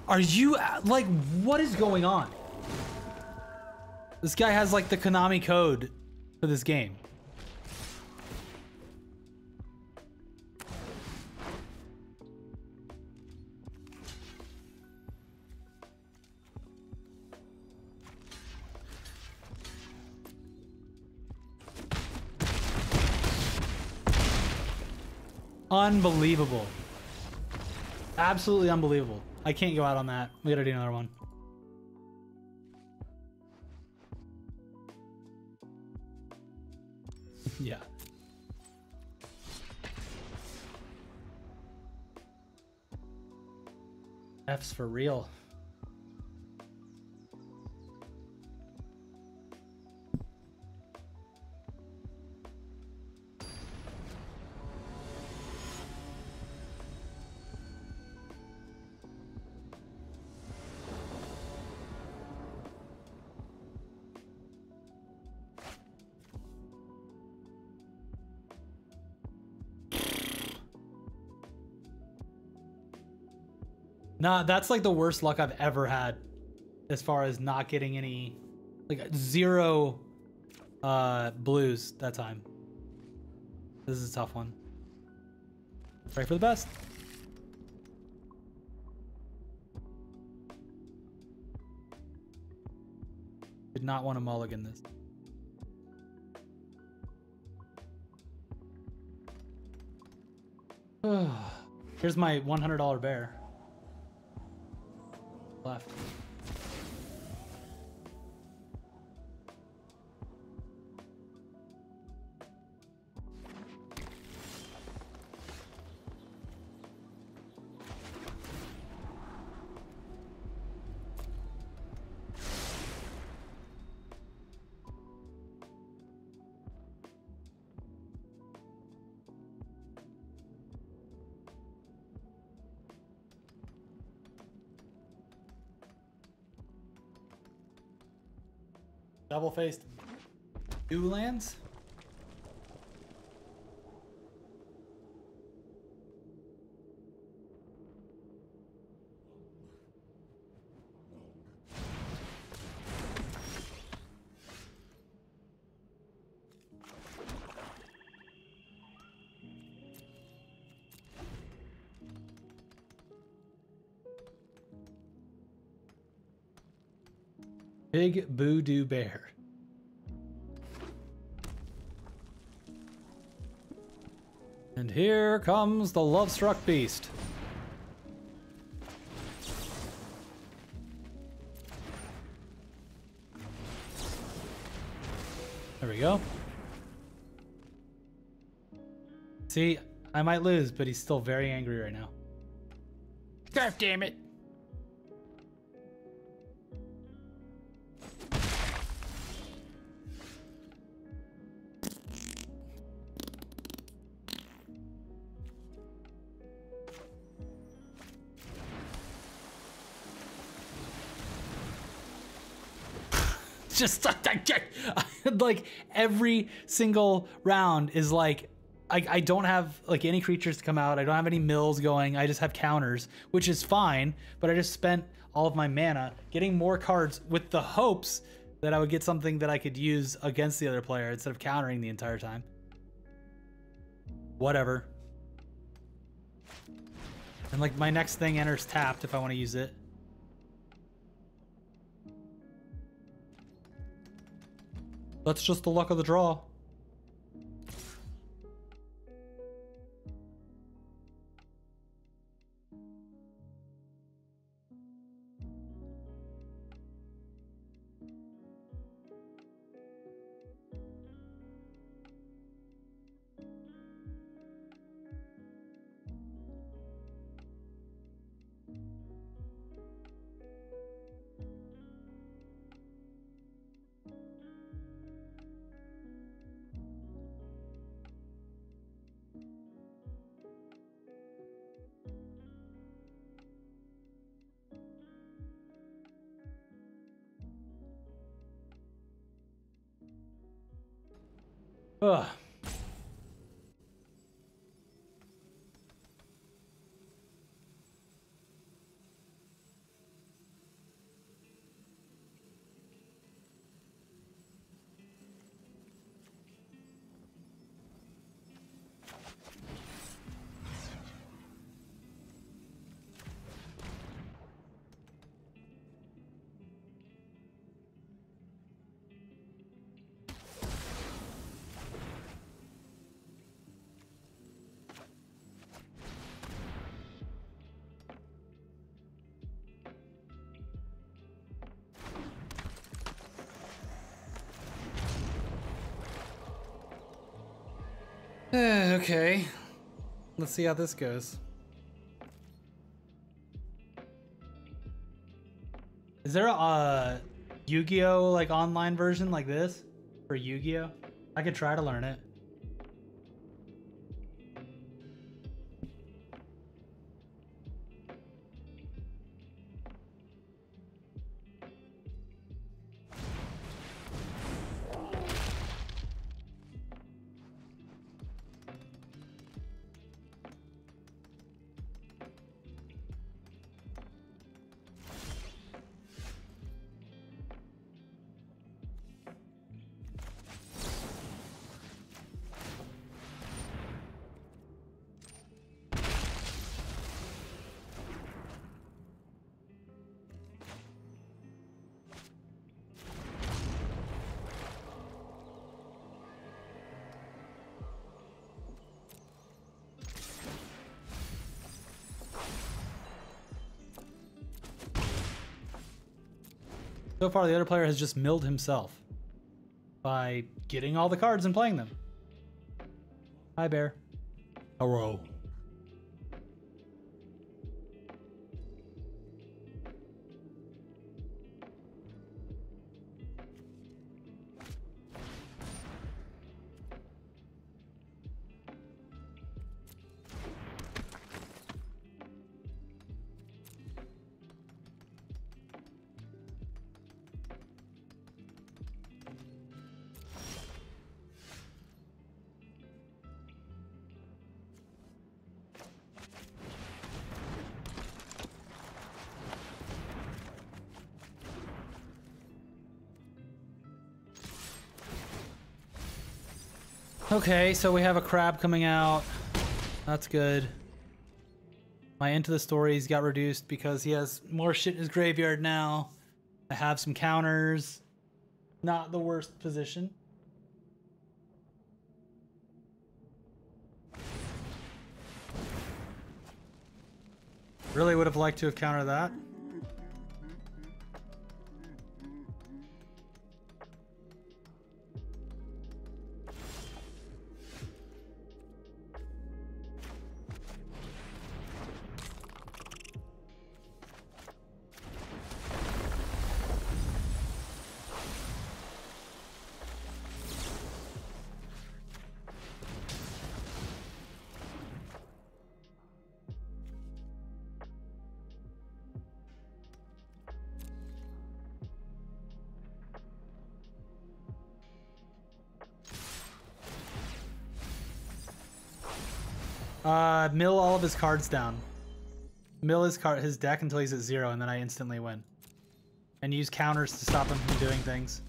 Are you, like, what is going on? This guy has, like, the Konami code for this game. Unbelievable. Absolutely unbelievable. I can't go out on that. We gotta do another one. yeah. F's for real. That's like the worst luck I've ever had as far as not getting any like zero uh blues that time. This is a tough one. Pray for the best. Did not want to mulligan this. Here's my $100 bear. Left. Faced two lands? Big Voodoo Bear. Here comes the Lovestruck Beast. There we go. See, I might lose, but he's still very angry right now. God damn it. Just like every single round is like I, I don't have like any creatures to come out. I don't have any mills going. I just have counters, which is fine. But I just spent all of my mana getting more cards with the hopes that I would get something that I could use against the other player instead of countering the entire time. Whatever. And like my next thing enters tapped if I want to use it. That's just the luck of the draw. Okay. Let's see how this goes. Is there a uh, Yu-Gi-Oh like online version like this for Yu-Gi-Oh? I could try to learn it. So far, the other player has just milled himself by getting all the cards and playing them. Hi, Bear. Hello. Okay, so we have a crab coming out. That's good. My Into the Story's got reduced because he has more shit in his graveyard now. I have some counters. Not the worst position. Really would have liked to have countered that. His cards down. Mill his card, his deck until he's at zero, and then I instantly win. And use counters to stop him from doing things.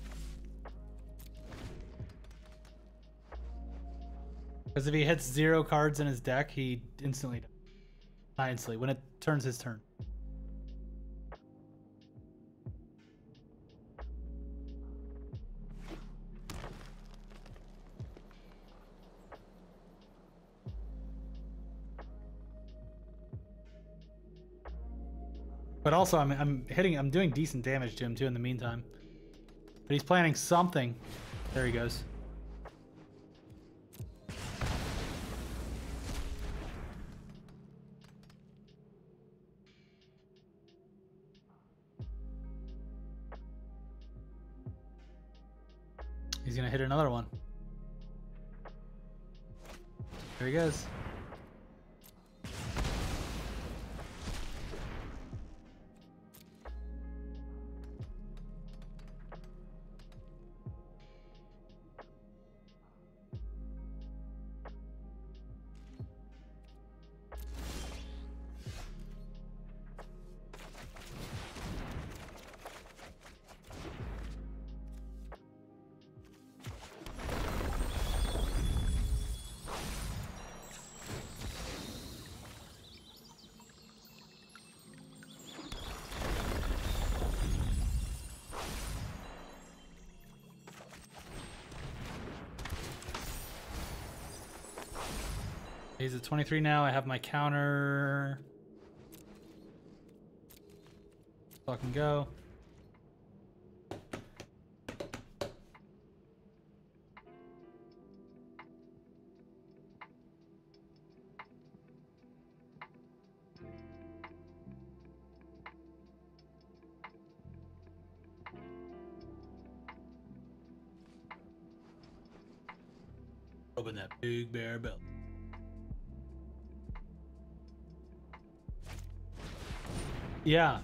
Because if he hits zero cards in his deck, he instantly, not instantly, when it turns his turn. But also, I'm, I'm hitting, I'm doing decent damage to him too in the meantime. But he's planning something. There he goes. He's gonna hit another one. There he goes. he's at 23 now. I have my counter. Fucking go. Open that big bear belt. Yeah.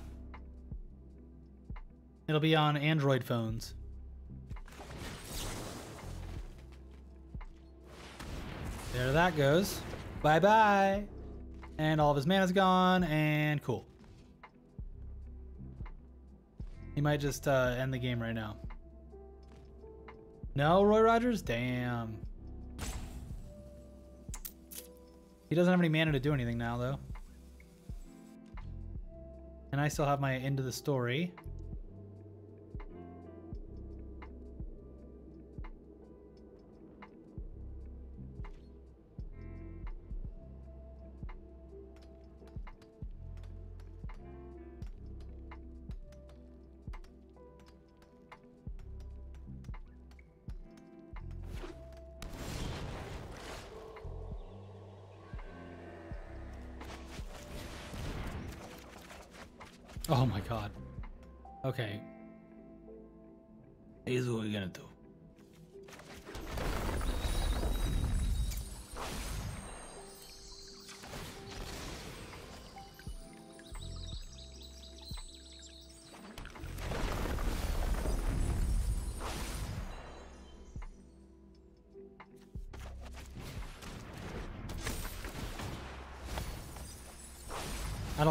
It'll be on Android phones. There that goes. Bye bye. And all of his mana's gone, and cool. He might just uh, end the game right now. No, Roy Rogers? Damn. He doesn't have any mana to do anything now, though. And I still have my Into the Story.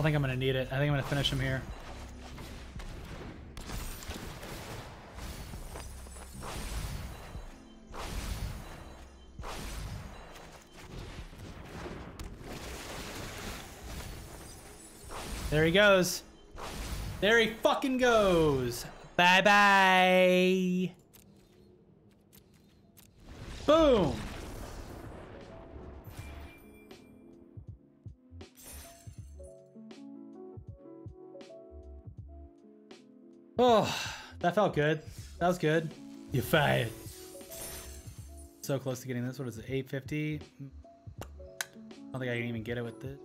Think I'm gonna need it. I think I'm gonna finish him here. There he goes. There he fucking goes. Bye bye. Boom. That felt good. That was good. You fired. So close to getting this. What is it? 850? I don't think I can even get it with this.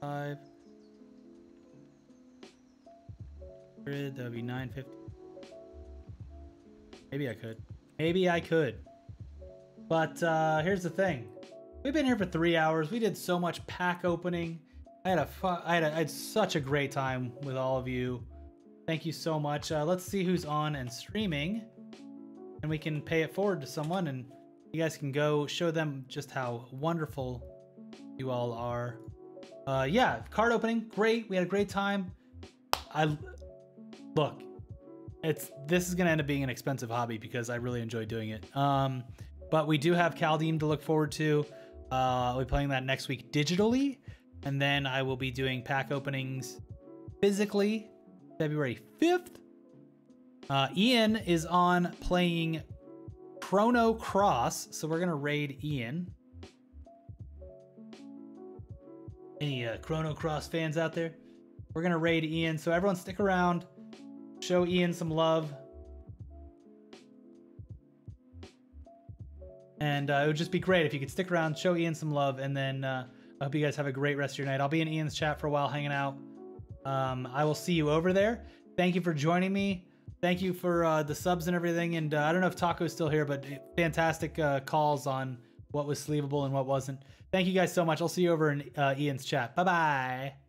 Five. That would be 950. Maybe I could. Maybe I could. But uh, here's the thing. We've been here for three hours. We did so much pack opening. I had a, I had, a, I had such a great time with all of you. Thank you so much. Uh, let's see who's on and streaming. And we can pay it forward to someone and you guys can go show them just how wonderful you all are. Uh, yeah, card opening, great. We had a great time. I look, it's this is gonna end up being an expensive hobby because I really enjoy doing it. Um, but we do have Kaldheim to look forward to. Uh, I'll be playing that next week digitally, and then I will be doing pack openings physically February 5th. Uh, Ian is on playing Chrono Cross, so we're gonna raid Ian. Any uh, Chrono Cross fans out there? We're gonna raid Ian, so everyone stick around. Show Ian some love. And uh, it would just be great if you could stick around, show Ian some love, and then uh, I hope you guys have a great rest of your night. I'll be in Ian's chat for a while hanging out. Um, I will see you over there. Thank you for joining me. Thank you for uh, the subs and everything. And uh, I don't know if Taco's still here, but fantastic uh, calls on what was sleevable and what wasn't. Thank you guys so much. I'll see you over in uh, Ian's chat. Bye bye.